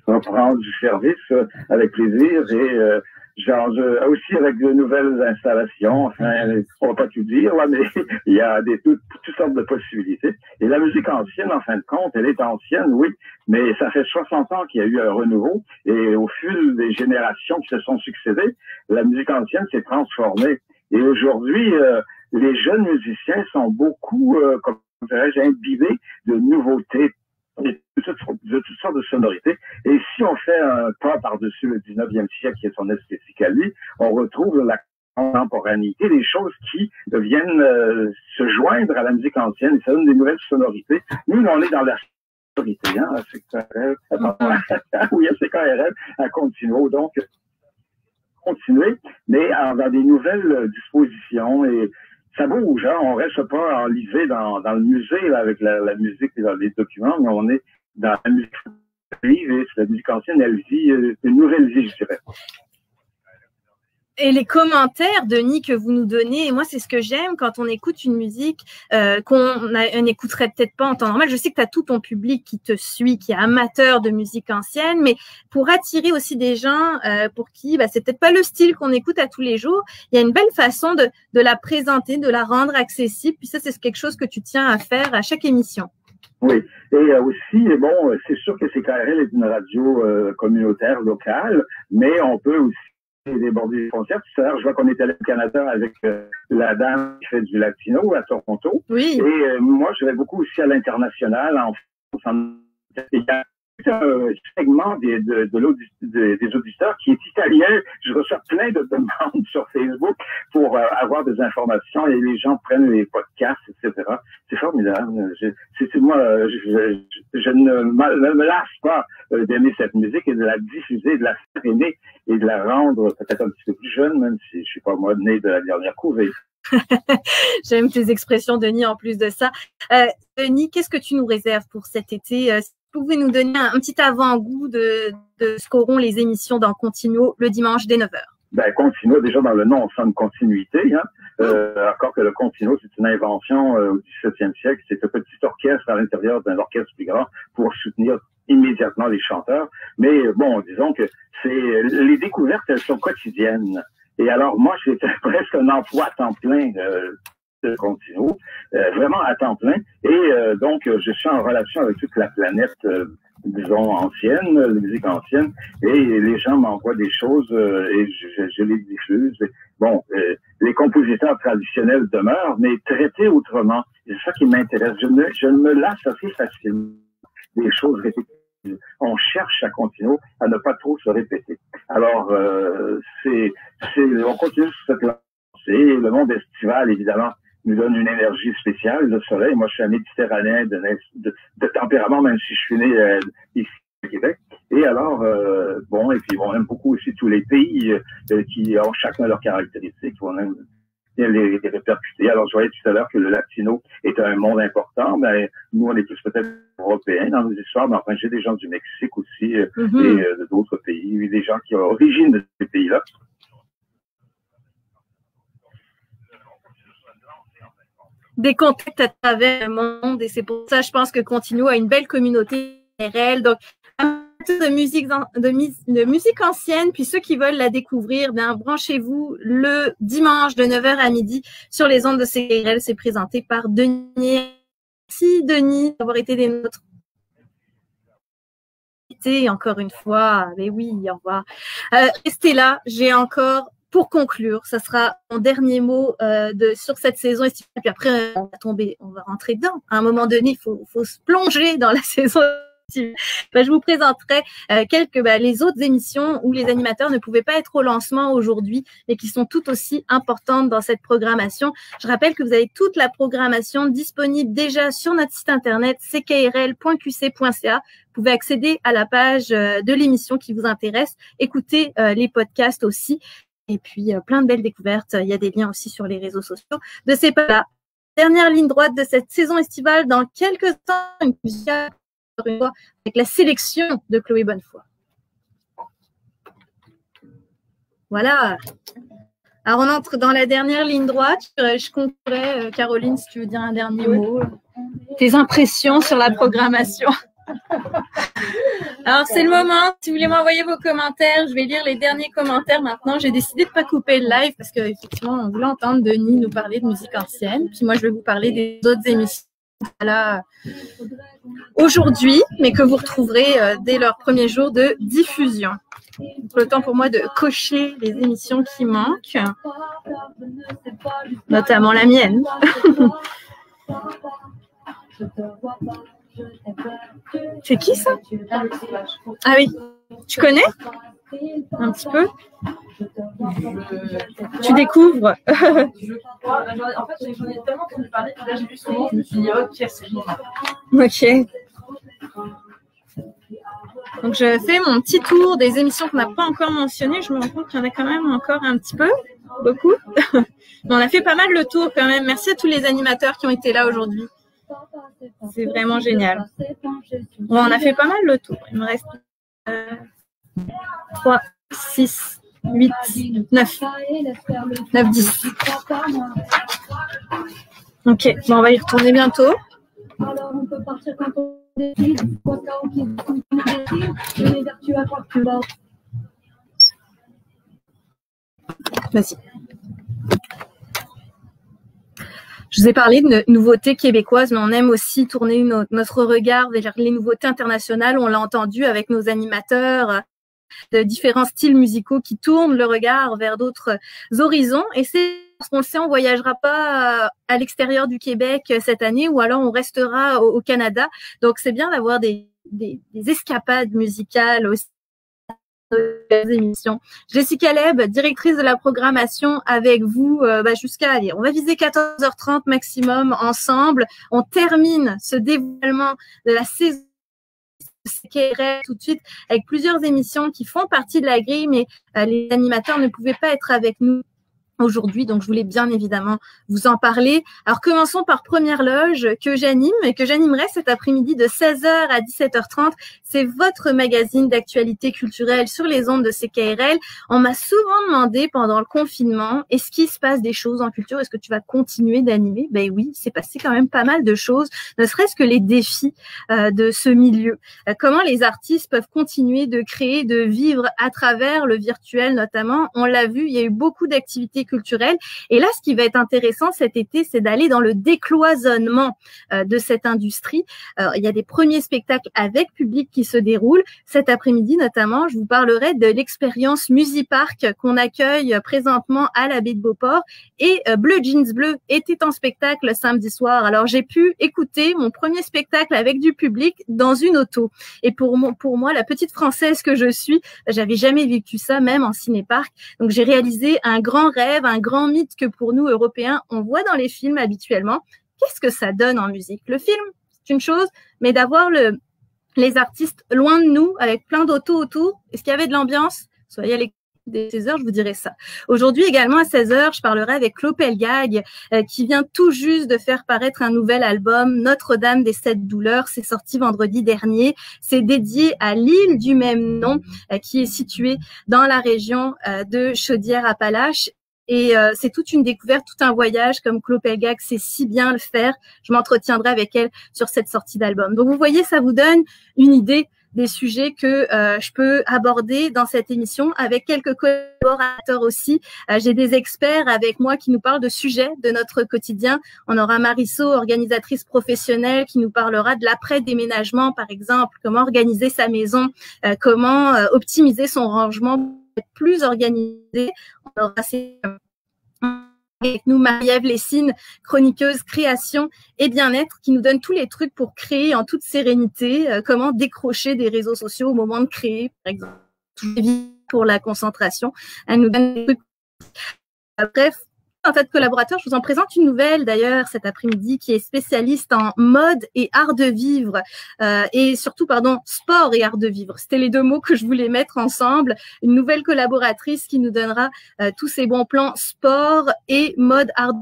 On prend du service euh, avec plaisir et euh, genre aussi avec de nouvelles installations. Enfin, on va pas tout dire là, mais il y a des toutes, toutes sortes de possibilités. Et la musique ancienne, en fin de compte, elle est ancienne, oui, mais ça fait 60 ans qu'il y a eu un renouveau. Et au fil des générations qui se sont succédées, la musique ancienne s'est transformée. Et aujourd'hui, euh, les jeunes musiciens sont beaucoup, euh, comme dirais-je, imbibés de nouveautés, de toutes, de toutes, sortes de sonorités. Et si on fait un pas par-dessus le 19e siècle, qui est son esthétique à lui, on retrouve la contemporanéité, des choses qui viennent euh, se joindre à la musique ancienne et ça donne des nouvelles sonorités. Nous, on est dans la sonorité, hein, à CKRL, oui, à CKRL, à continuer. Donc, continuer, mais dans des nouvelles dispositions et ça bouge, hein? on reste pas enlisé dans, dans le musée là, avec la, la, musique et dans les documents, mais on est dans la musique et la musique ancienne, elle vit euh, une nouvelle vie, je dirais et les commentaires, Denis, que vous nous donnez, et moi, c'est ce que j'aime quand on écoute une musique euh, qu'on n'écouterait peut-être pas en temps normal. Je sais que tu as tout ton public qui te suit, qui est amateur de musique ancienne, mais pour attirer aussi des gens euh, pour qui bah, c'est peut-être pas le style qu'on écoute à tous les jours, il y a une belle façon de, de la présenter, de la rendre accessible. Puis ça, c'est quelque chose que tu tiens à faire à chaque émission. Oui, et euh, aussi, bon, c'est sûr que CKRL est une radio euh, communautaire locale, mais on peut aussi des bordées frontières. Tout à l'heure, je vois qu'on est allé au Canada avec euh, la dame qui fait du latino à Toronto. Oui. Et euh, moi, je vais beaucoup aussi à l'international en France. A un segment des, de, de des auditeurs qui est italien. Je reçois plein de demandes sur Facebook pour euh, avoir des informations et les gens prennent les podcasts, etc. C'est formidable. C'est moi, je, je, ne me lasse pas d'aimer cette musique et de la diffuser, de la faire aimer et de la rendre peut-être un petit peu plus jeune, même si je suis pas moi né de la dernière couvée. J'aime tes expressions, Denis, en plus de ça. Euh, Denis, qu'est-ce que tu nous réserves pour cet été? Euh, pouvez nous donner un, petit avant-goût de, de, ce qu'auront les émissions dans Continuo le dimanche dès 9h? Ben, Continuo, déjà dans le nom, on sent une continuité. Hein? Euh, encore que le Continuo, c'est une invention euh, au 17e siècle. C'est un petit orchestre à l'intérieur d'un orchestre plus grand pour soutenir immédiatement les chanteurs. Mais bon, disons que c'est les découvertes, elles sont quotidiennes. Et alors, moi, c'était presque un emploi à temps plein euh, de Continuo, euh, vraiment à temps plein. Et euh, donc, je suis en relation avec toute la planète, euh, disons, ancienne, la musique ancienne, et les gens m'envoient des choses et je, je, les diffuse. Bon, les compositeurs traditionnels demeurent, mais traités autrement. C'est ça qui m'intéresse. Je ne, je me lasse assez facilement des choses répétitives on cherche à continuer à ne pas trop se répéter. Alors, euh, c'est, c'est, on continue sur cette lancée. Le monde estival, évidemment, nous donne une énergie spéciale. Le soleil, moi, je suis un méditerranéen de, de, de tempérament, même si je suis né euh, ici au Québec. Et alors, euh, bon, et puis on aime beaucoup aussi tous les pays euh, qui ont chacun leurs caractéristiques. On aime les, les répercuter. Alors, je voyais tout à l'heure que le latino est un monde important. Ben, nous, on est plus peut-être européens dans nos histoires, mais enfin, j'ai des gens du Mexique aussi euh, mm -hmm. et d'autres pays, des gens qui ont origine de ces pays-là. Des contacts à travers le monde et c'est pour ça, je pense que Continuo a une belle communauté réelle. Donc, de musique, de, de, musique ancienne, puis ceux qui veulent la découvrir, bien, branchez-vous le dimanche de 9h à midi sur les ondes de CRL. C'est présenté par Denis. Merci Denis d'avoir été des nôtres. encore une fois. Mais oui, au revoir. Euh, restez là, j'ai encore pour conclure, ça sera mon dernier mot euh, de, sur cette saison Et Puis après, on va tomber, on va rentrer dedans. À un moment donné, il faut, faut se plonger dans la saison bah, je vous présenterai euh, quelques bah, les autres émissions où les animateurs ne pouvaient pas être au lancement aujourd'hui, mais qui sont tout aussi importantes dans cette programmation. Je rappelle que vous avez toute la programmation disponible déjà sur notre site internet ckrl.qc.ca. Vous pouvez accéder à la page euh, de l'émission qui vous intéresse, écouter euh, les podcasts aussi. Et puis, plein de belles découvertes. Il y a des liens aussi sur les réseaux sociaux de ces pas-là. Dernière ligne droite de cette saison estivale. Dans quelques temps, une avec la sélection de Chloé Bonnefoy. Voilà. Alors, on entre dans la dernière ligne droite. Je conclurai, euh, Caroline, si tu veux dire un dernier mot. Tes impressions sur la programmation. Alors, c'est le moment. Si vous voulez m'envoyer vos commentaires, je vais lire les derniers commentaires maintenant. J'ai décidé de ne pas couper le live parce qu'effectivement, on voulait entendre Denis nous parler de musique ancienne. Puis moi, je vais vous parler des autres émissions là aujourd'hui, mais que vous retrouverez euh, dès leur premier jour de diffusion. le temps pour moi de cocher les émissions qui manquent, notamment la mienne. C'est qui ça? Ah oui, tu connais? Un petit peu tu découvres. en fait, j'en ai tellement entendu que là, j'ai vu son nom, je me suis dit, ok, Ok. Donc, je fais mon petit tour des émissions qu'on n'a pas encore mentionnées. Je me rends compte qu'il y en a quand même encore un petit peu, beaucoup. Mais on a fait pas mal le tour quand même. Merci à tous les animateurs qui ont été là aujourd'hui. C'est vraiment génial. on a fait pas mal le tour. Il me reste 3, 6, 8, 9. 9, 10. Ok, bon, on va y retourner bientôt. Alors, on peut partir quand on décide. Vas-y. Je vous ai parlé de nouveautés québécoises, mais on aime aussi tourner notre regard vers les nouveautés internationales. On l'a entendu avec nos animateurs, de différents styles musicaux qui tournent le regard vers d'autres horizons. Et c'est parce qu'on sait, on voyagera pas à l'extérieur du Québec cette année ou alors on restera au, Canada. Donc c'est bien d'avoir des, des, escapades musicales aussi Jessica Leb, directrice de la programmation avec vous euh, bah, jusqu'à aller. On va viser 14h30 maximum ensemble. On termine ce dévoilement de la saison tout de suite avec plusieurs émissions qui font partie de la grille, mais euh, les animateurs ne pouvaient pas être avec nous aujourd'hui. Donc, je voulais bien évidemment vous en parler. Alors, commençons par Première Loge que j'anime et que j'animerai cet après-midi de 16h à 17h30. C'est votre magazine d'actualité culturelle sur les ondes de CKRL. On m'a souvent demandé pendant le confinement, est-ce qu'il se passe des choses en culture? Est-ce que tu vas continuer d'animer? Ben oui, c'est passé quand même pas mal de choses, ne serait-ce que les défis euh, de ce milieu. Euh, comment les artistes peuvent continuer de créer, de vivre à travers le virtuel notamment? On l'a vu, il y a eu beaucoup d'activités Et là, ce qui va être intéressant cet été, c'est d'aller dans le décloisonnement euh, de cette industrie. il y a des premiers spectacles avec public qui se déroulent. Cet après-midi, notamment, je vous parlerai de l'expérience Musipark qu'on accueille présentement à la de Beauport. Et euh, Bleu Jeans Bleu était en spectacle samedi soir. Alors, j'ai pu écouter mon premier spectacle avec du public dans une auto. Et pour, moi, pour moi, la petite française que je suis, j'avais jamais vécu ça, même en cinépark. Donc, j'ai réalisé un grand rêve un grand mythe que pour nous, Européens, on voit dans les films habituellement. Qu'est-ce que ça donne en musique? Le film, c'est une chose, mais d'avoir le, les artistes loin de nous, avec plein d'autos autour, est-ce qu'il y avait de l'ambiance? Soyez à l'écoute des 16h, je vous dirai ça. Aujourd'hui également à 16h, je parlerai avec Clopel Gag euh, qui vient tout juste de faire paraître un nouvel album, Notre-Dame des Sept Douleurs. C'est sorti vendredi dernier. C'est dédié à l'île du même nom euh, qui est située dans la région euh, de Chaudière-Appalaches et euh, c'est toute une découverte, tout un voyage, comme Claude Pelgag sait si bien le faire. Je m'entretiendrai avec elle sur cette sortie d'album. Donc vous voyez, ça vous donne une idée des sujets que euh, je peux aborder dans cette émission avec quelques collaborateurs aussi. Euh, j'ai des experts avec moi qui nous parlent de sujets de notre quotidien. On aura Marisol, organisatrice professionnelle, qui nous parlera de l'après-déménagement, par exemple, comment organiser sa maison, euh, comment optimiser son rangement être plus organisé. Aura avec nous Marie-Ève Lessine, chroniqueuse création et bien-être, qui nous donne tous les trucs pour créer en toute sérénité, euh, comment décrocher des réseaux sociaux au moment de créer, par exemple, pour la concentration. Elle nous donne des trucs. Bref, un tas collaborateurs. Je vous en présente une nouvelle d'ailleurs cet après-midi qui est spécialiste en mode et art de vivre euh, et surtout pardon sport et art de vivre. C'était les deux mots que je voulais mettre ensemble. Une nouvelle collaboratrice qui nous donnera euh, tous ces bons plans sport et mode art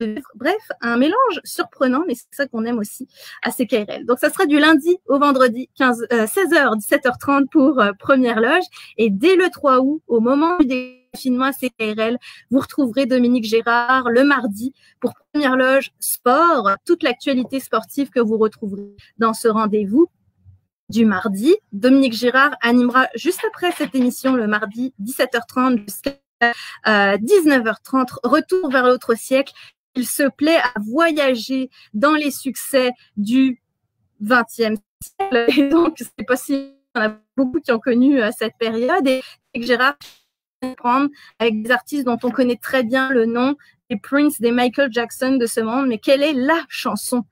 de vivre. Bref, un mélange surprenant, mais c'est ça qu'on aime aussi à CKRL. Donc, ça sera du lundi au vendredi, 15, 16h, 17h30 pour euh, première loge. Et dès le 3 août, au moment du confinement à CKRL. Vous retrouverez Dominique Gérard le mardi pour Première Loge Sport, toute l'actualité sportive que vous retrouverez dans ce rendez-vous du mardi. Dominique Gérard animera juste après cette émission le mardi 17h30 jusqu'à 19h30. Euh, Retour vers l'autre siècle. Il se plaît à voyager dans les succès du 20e siècle. Et donc, c'est possible. Il y en a beaucoup qui ont connu euh, cette période. Et Gérard avec des artistes dont on connaît très bien le nom, des Prince, des Michael Jackson de ce monde, mais quelle est la chanson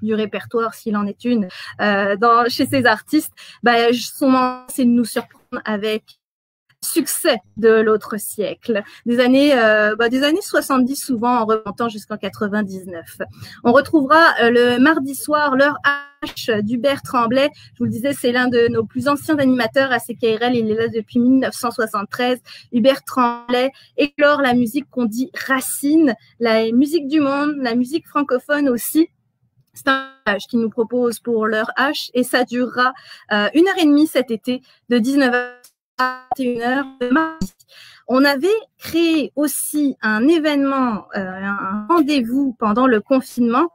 du répertoire, s'il en est une, euh, dans, chez ces artistes, bah, son c'est de nous surprendre avec succès de l'autre siècle, des années, euh, bah, des années 70 souvent en remontant jusqu'en 99. On retrouvera euh, le mardi soir l'heure H d'Hubert Tremblay. Je vous le disais, c'est l'un de nos plus anciens animateurs à CKRL. Il est là depuis 1973. Hubert Tremblay éclore la musique qu'on dit racine, la musique du monde, la musique francophone aussi. C'est un qui nous propose pour l'heure H et ça durera euh, une heure et demie cet été de 19h 21h On avait créé aussi un événement, euh, un rendez-vous pendant le confinement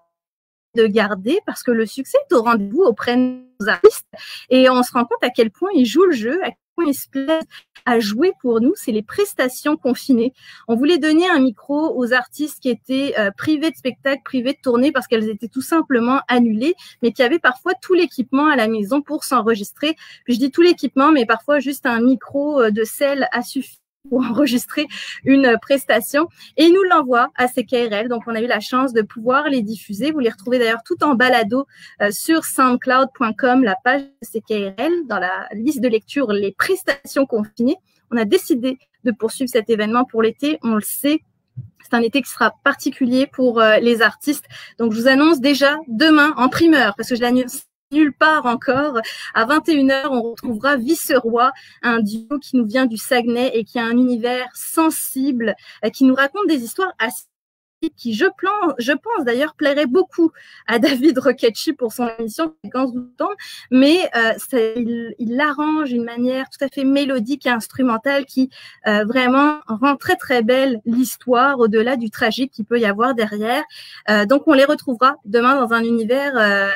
de garder parce que le succès est au rendez-vous auprès de nos artistes et on se rend compte à quel point ils jouent le jeu, à quel point ils se plaisent à jouer pour nous, c'est les prestations confinées. On voulait donner un micro aux artistes qui étaient euh, privés de spectacle, privés de tournée parce qu'elles étaient tout simplement annulées, mais qui avaient parfois tout l'équipement à la maison pour s'enregistrer. je dis tout l'équipement, mais parfois juste un micro euh, de sel à suffire pour enregistrer une prestation et nous l'envoient à CKRL. Donc, on a eu la chance de pouvoir les diffuser. Vous les retrouvez d'ailleurs tout en balado euh, sur soundcloud.com, la page de CKRL, dans la liste de lecture Les prestations confinées. On a décidé de poursuivre cet événement pour l'été. On le sait, c'est un été qui sera particulier pour euh, les artistes. Donc, je vous annonce déjà demain en primeur, parce que je l'annonce nulle part encore. À 21h, on retrouvera Vice-Roi, un duo qui nous vient du Saguenay et qui a un univers sensible, euh, qui nous raconte des histoires assez qui, je, plan, je pense d'ailleurs, plairait beaucoup à David Rocchetti pour son émission temps, mais euh, il, il l'arrange d'une manière tout à fait mélodique et instrumentale qui euh, vraiment rend très très belle l'histoire au-delà du tragique qu'il peut y avoir derrière. donc on les retrouvera demain dans un univers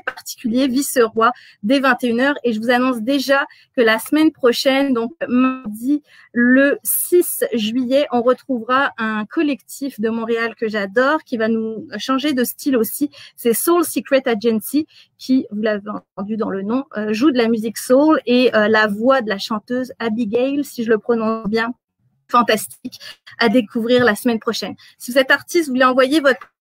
particulier, Vice-Roi, dès 21h. Et je vous annonce déjà que la semaine prochaine, donc mardi le 6 juillet, on retrouvera un collectif de Montréal que j'adore, qui va nous changer de style aussi. C'est Soul Secret Agency, qui, vous l'avez entendu dans le nom, euh, joue de la musique soul et euh, la voix de la chanteuse Abigail, si je le prononce bien, fantastique à découvrir la semaine prochaine. Si vous êtes artiste, vous voulez envoyer votre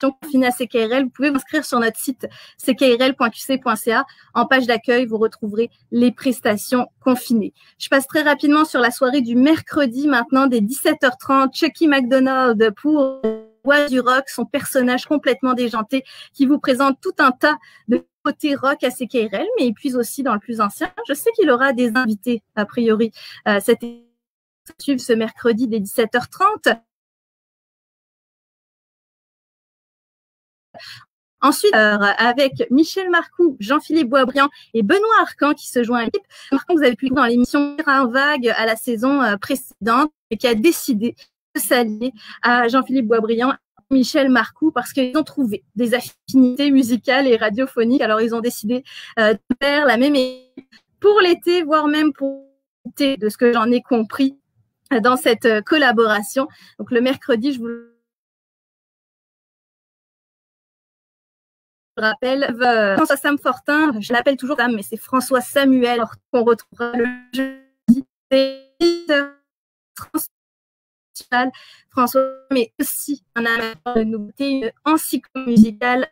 confinée à CKRL, vous pouvez vous inscrire sur notre site ckrl.qc.ca. En page d'accueil, vous retrouverez les prestations confinées. Je passe très rapidement sur la soirée du mercredi maintenant dès 17h30. Chucky McDonald pour Voix du rock, son personnage complètement déjanté qui vous présente tout un tas de côté rock à CKRL, mais il puise aussi dans le plus ancien. Je sais qu'il aura des invités, a priori, euh, cette suivre ce mercredi dès 17h30. Ensuite, euh, avec Michel Marcoux, Jean-Philippe Boisbriand et Benoît Arcan qui se joint à l'équipe. Marcoux, vous avez pu dans l'émission Un vague à la saison euh, précédente et qui a décidé de s'allier à Jean-Philippe Boisbriand Michel Marcoux parce qu'ils ont trouvé des affinités musicales et radiophoniques. Alors, ils ont décidé euh, de faire la même pour l'été, voire même pour l'été, de ce que j'en ai compris dans cette collaboration. Donc, le mercredi, je vous rappelle, François Sam Fortin, je l'appelle toujours Sam, mais c'est François Samuel qu'on retrouvera le jeudi. François, mais aussi un amateur de nouveautés, une encyclomusicale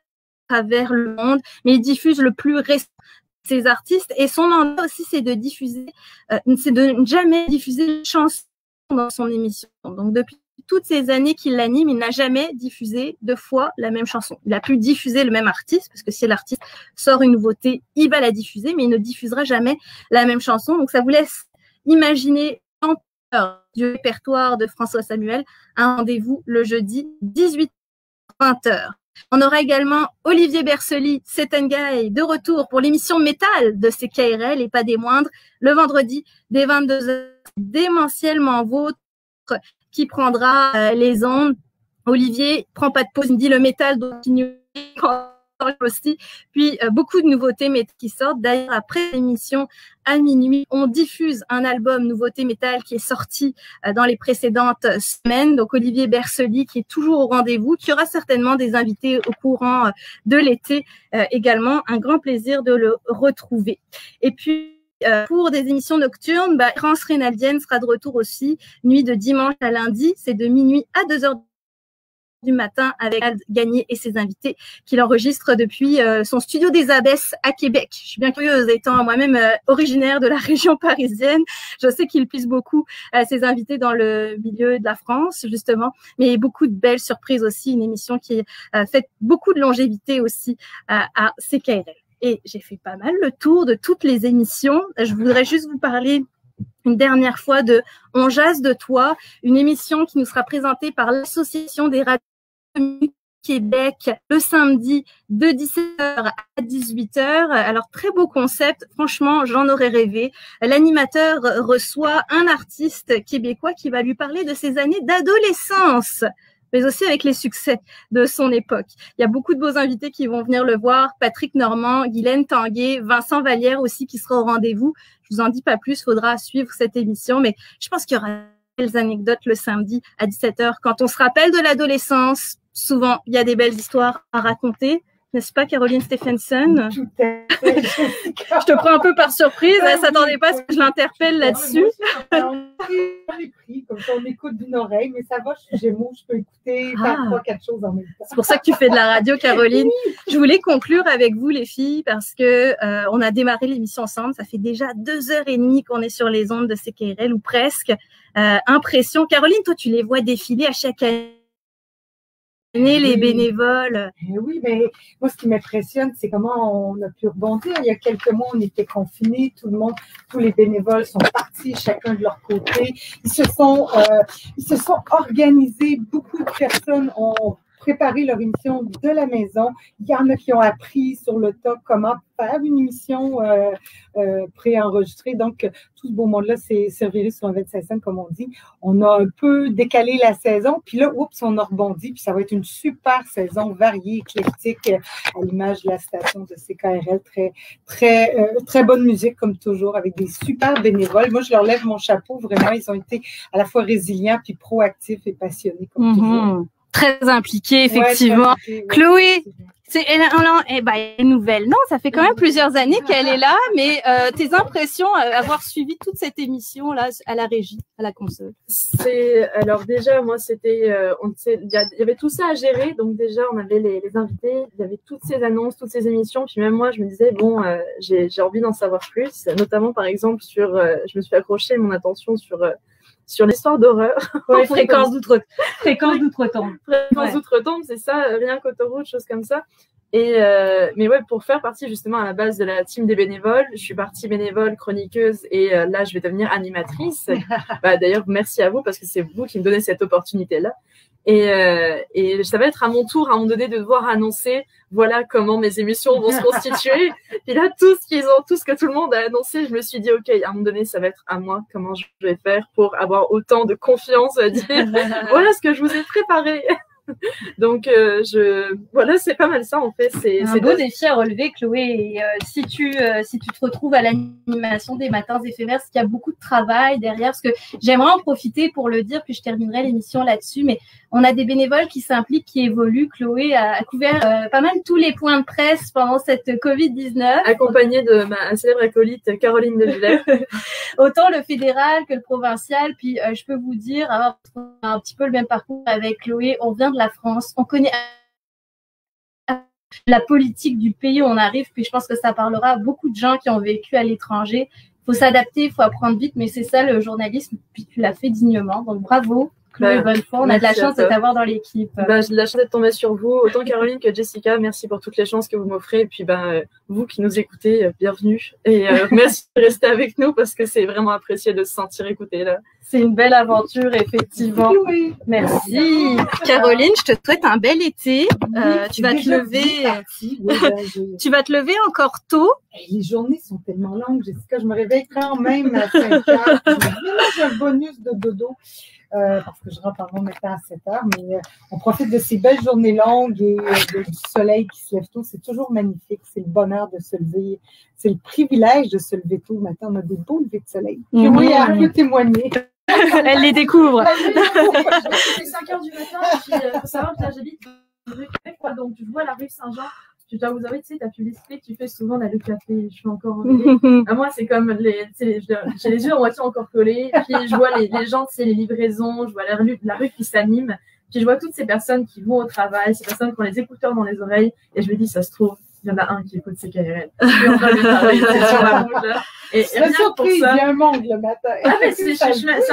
à travers le monde, mais il diffuse le plus récent ses artistes et son mandat aussi c'est de diffuser, euh, c'est de ne jamais diffuser une chanson dans son émission. Donc depuis toutes ces années qu'il l'anime, il n'a jamais diffusé deux fois la même chanson. Il a pu diffuser le même artiste, parce que si l'artiste sort une nouveauté, il va la diffuser, mais il ne diffusera jamais la même chanson. Donc ça vous laisse imaginer du répertoire de François Samuel. Un rendez-vous le jeudi 18h-20h. On aura également Olivier Bersely, Setengay, de retour pour l'émission Métal de CKRL et pas des moindres, le vendredi dès 22h, démentiellement vôtre, qui prendra euh, les ondes. Olivier prend pas de pause, il me dit le métal doit continuer aussi. Puis euh, beaucoup de nouveautés qui sortent. D'ailleurs, après l'émission à minuit, on diffuse un album nouveauté métal qui est sorti euh, dans les précédentes semaines. Donc Olivier Bersely qui est toujours au rendez-vous, qui aura certainement des invités au courant de l'été également. Un grand plaisir de le retrouver. Et puis pour des émissions nocturnes, bah, France Rénaldienne sera de retour aussi, nuit de dimanche à lundi, c'est de minuit à 2 heures du matin avec Al Gagné et ses invités qu'il enregistre depuis euh, son studio des Abbesses à Québec. Je suis bien curieuse, étant moi-même euh, originaire de la région parisienne. Je sais qu'il puisse beaucoup ses invités dans le milieu de la France, justement, mais beaucoup de belles surprises aussi. Une émission qui fait beaucoup de longévité aussi à CKRL. Et j'ai fait pas mal le tour de toutes les émissions. Je voudrais juste vous parler une dernière fois de On jase de toi, une émission qui nous sera présentée par l'Association des radios Québec le samedi de 17h à 18h. Alors très beau concept, franchement j'en aurais rêvé. L'animateur reçoit un artiste québécois qui va lui parler de ses années d'adolescence mais aussi avec les succès de son époque. Il y a beaucoup de beaux invités qui vont venir le voir, Patrick Normand, Guylaine Tanguay, Vincent Vallière aussi qui sera au rendez-vous. Je vous en dis pas plus, faudra suivre cette émission, mais je pense qu'il y aura des anecdotes le samedi à 17h. Quand on se rappelle de l'adolescence, souvent il y a des belles histoires à raconter n'est-ce pas, Caroline Stephenson Tout à fait. je te prends un peu par surprise. Elle ne s'attendait pas à ce que je l'interpelle là-dessus. comme ça, on écoute d'une oreille, mais ça va, je suis gémeaux, je peux écouter ah. trois, quatre choses en même temps. C'est pour ça que tu fais de la radio, Caroline. Je voulais conclure avec vous, les filles, parce que euh, on a démarré l'émission ensemble. Ça fait déjà deux heures et demie qu'on est sur les ondes de CKRL, ou presque. Euh, impression. Caroline, toi, tu les vois défiler à chaque année les bénévoles. Oui, mais moi, ce qui m'impressionne, c'est comment on a pu rebondir. Il y a quelques mois, on était confinés, tout le monde, tous les bénévoles sont partis, chacun de leur côté. Ils se sont, euh, ils se sont organisés. Beaucoup de personnes ont préparé leur émission de la maison. Il y en a qui ont appris sur le tas comment faire une émission euh, euh, préenregistrée. Donc, tout ce beau monde-là, c'est servi sur un 25 comme on dit. On a un peu décalé la saison, puis là, oups, on a rebondi, puis ça va être une super saison variée, éclectique, à l'image de la station de CKRL. Très, très, euh, très bonne musique, comme toujours, avec des super bénévoles. Moi, je leur lève mon chapeau. Vraiment, ils ont été à la fois résilients, puis proactifs et passionnés, comme mm-hmm. toujours très impliquée, effectivement. Chloé, c'est eh ben, une nouvelle. Non, ça fait quand même plusieurs années qu'elle est là, mais euh, tes impressions euh, avoir suivi toute cette émission là à la régie, à la console? C'est alors déjà moi c'était euh, il y, avait tout ça à gérer, donc déjà on avait les, les, invités, il y avait toutes ces annonces, toutes ces émissions, puis même moi je me disais bon euh, j'ai envie d'en savoir plus, notamment par exemple sur je me suis accroché mon attention sur sur l'histoire d'horreur. fréquence d'outre fréquence d'outre-tombe. Fréquence d'outre-tombe, c'est ça, rien qu'autoroute, choses comme ça. Et euh, mais ouais, pour faire partie justement à la base de la team des bénévoles, je suis partie bénévole, chroniqueuse, et euh, là je vais devenir animatrice. bah, D'ailleurs, merci à vous parce que c'est vous qui me donnez cette opportunité-là. Et, euh, et ça va être à mon tour à un moment donné de devoir annoncer voilà comment mes émissions vont se constituer. Puis là, tout ce qu'ils ont, tout ce que tout le monde a annoncé, je me suis dit ok, à un moment donné, ça va être à moi comment je vais faire pour avoir autant de confiance à dire voilà ce que je vous ai préparé. Donc, euh, je, voilà, c'est pas mal ça en fait. C'est un beau défi à relever, Chloé. Et, euh, si tu euh, si tu te retrouves à l'animation des matins éphémères, c'est qu'il y a beaucoup de travail derrière. Parce que j'aimerais en profiter pour le dire, puis je terminerai l'émission là-dessus. Mais on a des bénévoles qui s'impliquent, qui évoluent. Chloé a, couvert pas mal tous les points de presse pendant cette Covid 19, accompagnée de ma célèbre acolyte Caroline de Villers. Autant le fédéral que le provincial. Puis je peux vous dire, avoir un petit peu le même parcours avec Chloé. On vient de la France, on connaît la politique du pays où on arrive, puis je pense que ça parlera à beaucoup de gens qui ont vécu à l'étranger. Il faut s'adapter, il faut apprendre vite, mais c'est ça le journalisme, puis tu l'as fait dignement. Donc bravo. Chloé bah, On a de la chance de t'avoir dans l'équipe. Bah, j'ai de la chance d'être tombée sur vous, autant Caroline que Jessica. Merci pour toutes les chances que vous m'offrez. Et puis, bah, vous qui nous écoutez, euh, bienvenue. Et euh, merci de rester avec nous parce que c'est vraiment apprécié de se sentir écouté là. C'est une belle aventure, effectivement. Oui. Merci. Caroline, je te souhaite un bel été. Euh, tu vas te lever. tu vas te lever encore tôt. les journées sont tellement longues, Jessica. Je me réveille quand même à 5 heures. J'ai un bonus de dodo. Euh, parce que je rentre en mon état à 7 heures, mais euh, on profite de ces belles journées longues et du soleil qui se lève tôt. C'est toujours magnifique. C'est le bonheur de se lever. C'est le privilège de se lever tôt. Maintenant, on a des beaux levées de soleil. Oui, oui, elle peut témoigner. Elle les découvre. C'est 5 heures du matin, puis euh, faut savoir que là j'habite donc tu vois la rue Saint-Jean, tu dois vous avez, tu sais, ta publicité que tu fais souvent dans le café, je suis encore à moi, c'est comme les, j'ai les yeux en moitié encore collés, puis je vois les, les gens, c'est les livraisons, je vois la rue, la rue qui s'anime, puis je vois toutes ces personnes qui vont au travail, ces personnes qui ont les écouteurs dans les oreilles, et je me dis, ça se trouve, il y en a un qui écoute CKRL. Et c'est surpris, il y a un monde le matin. Ah, mais c'est, ça, me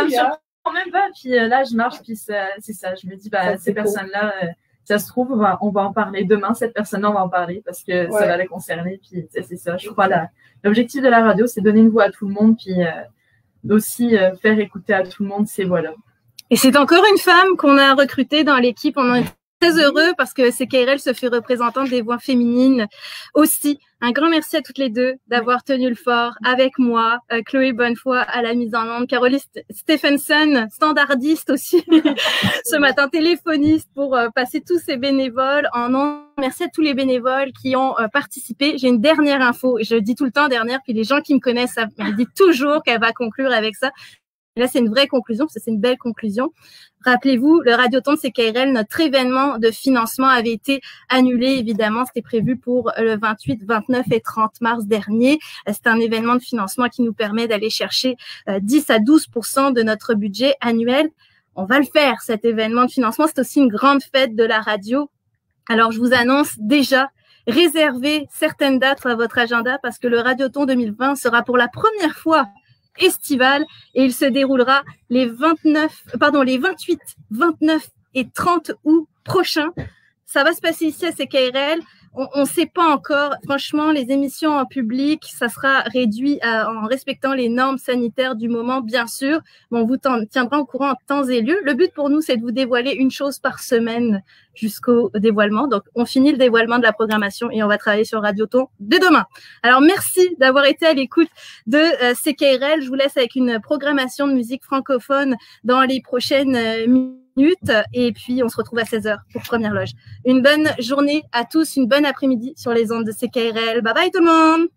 surprend même pas. Puis euh, là, je marche, puis c'est ça. Je me dis, bah, ces personnes-là, euh, ça se trouve, on va, on va en parler demain. Cette personne-là, on va en parler parce que ça va les concerner. Puis c'est ça. Je crois l'objectif de la radio, c'est donner une voix à tout le monde, puis euh, aussi faire écouter à tout le monde ces voix-là. Et c'est encore une femme qu'on a recrutée dans l'équipe. On est très heureux parce que CKRL se fait représentante des voix féminines aussi. Un grand merci à toutes les deux d'avoir tenu le fort avec moi, euh, Chloé Bonnefoy à la mise en onde, Caroline Stephenson, standardiste aussi ce matin, téléphoniste pour euh, passer tous ces bénévoles en ondes. Merci à tous les bénévoles qui ont euh, participé. J'ai une dernière info, je dis tout le temps dernière, puis les gens qui me connaissent, ça me dit toujours qu'elle va conclure avec ça. Là, c'est une vraie conclusion, parce que c'est une belle conclusion. Rappelez-vous, le Radioton de CKRL, notre événement de financement avait été annulé, évidemment. C'était prévu pour le 28, 29 et 30 mars dernier. C'est un événement de financement qui nous permet d'aller chercher 10 euh, à 12% de notre budget annuel. On va le faire, cet événement de financement. C'est aussi une grande fête de la radio. Alors, je vous annonce déjà réservez certaines dates à votre agenda parce que le Radioton 2020 sera pour la première fois estival et il se déroulera les 29, pardon, les 28, 29 et 30 août prochains. Ça va se passer ici à CKRL on ne sait pas encore. Franchement, les émissions en public, ça sera réduit en respectant les normes sanitaires du moment, bien sûr. Bon, on vous tiendra au courant en temps et lieu. Le but pour nous, c'est de vous dévoiler une chose par semaine jusqu'au dévoilement. Donc, on finit le dévoilement de la programmation et on va travailler sur Radioton dès demain. Alors, merci d'avoir été à l'écoute de euh, CKRL. Je vous laisse avec une programmation de musique francophone dans les prochaines euh, minutes et puis on se retrouve à 16h pour première loge. Une bonne journée à tous, une bonne après-midi sur les ondes de CKRL. Bye bye tout le monde.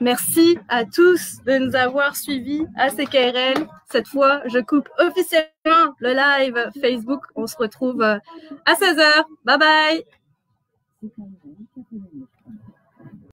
Merci à tous de nous avoir suivis à CKRL. Cette fois, je coupe officiellement le live Facebook. On se retrouve à 16h. Bye bye.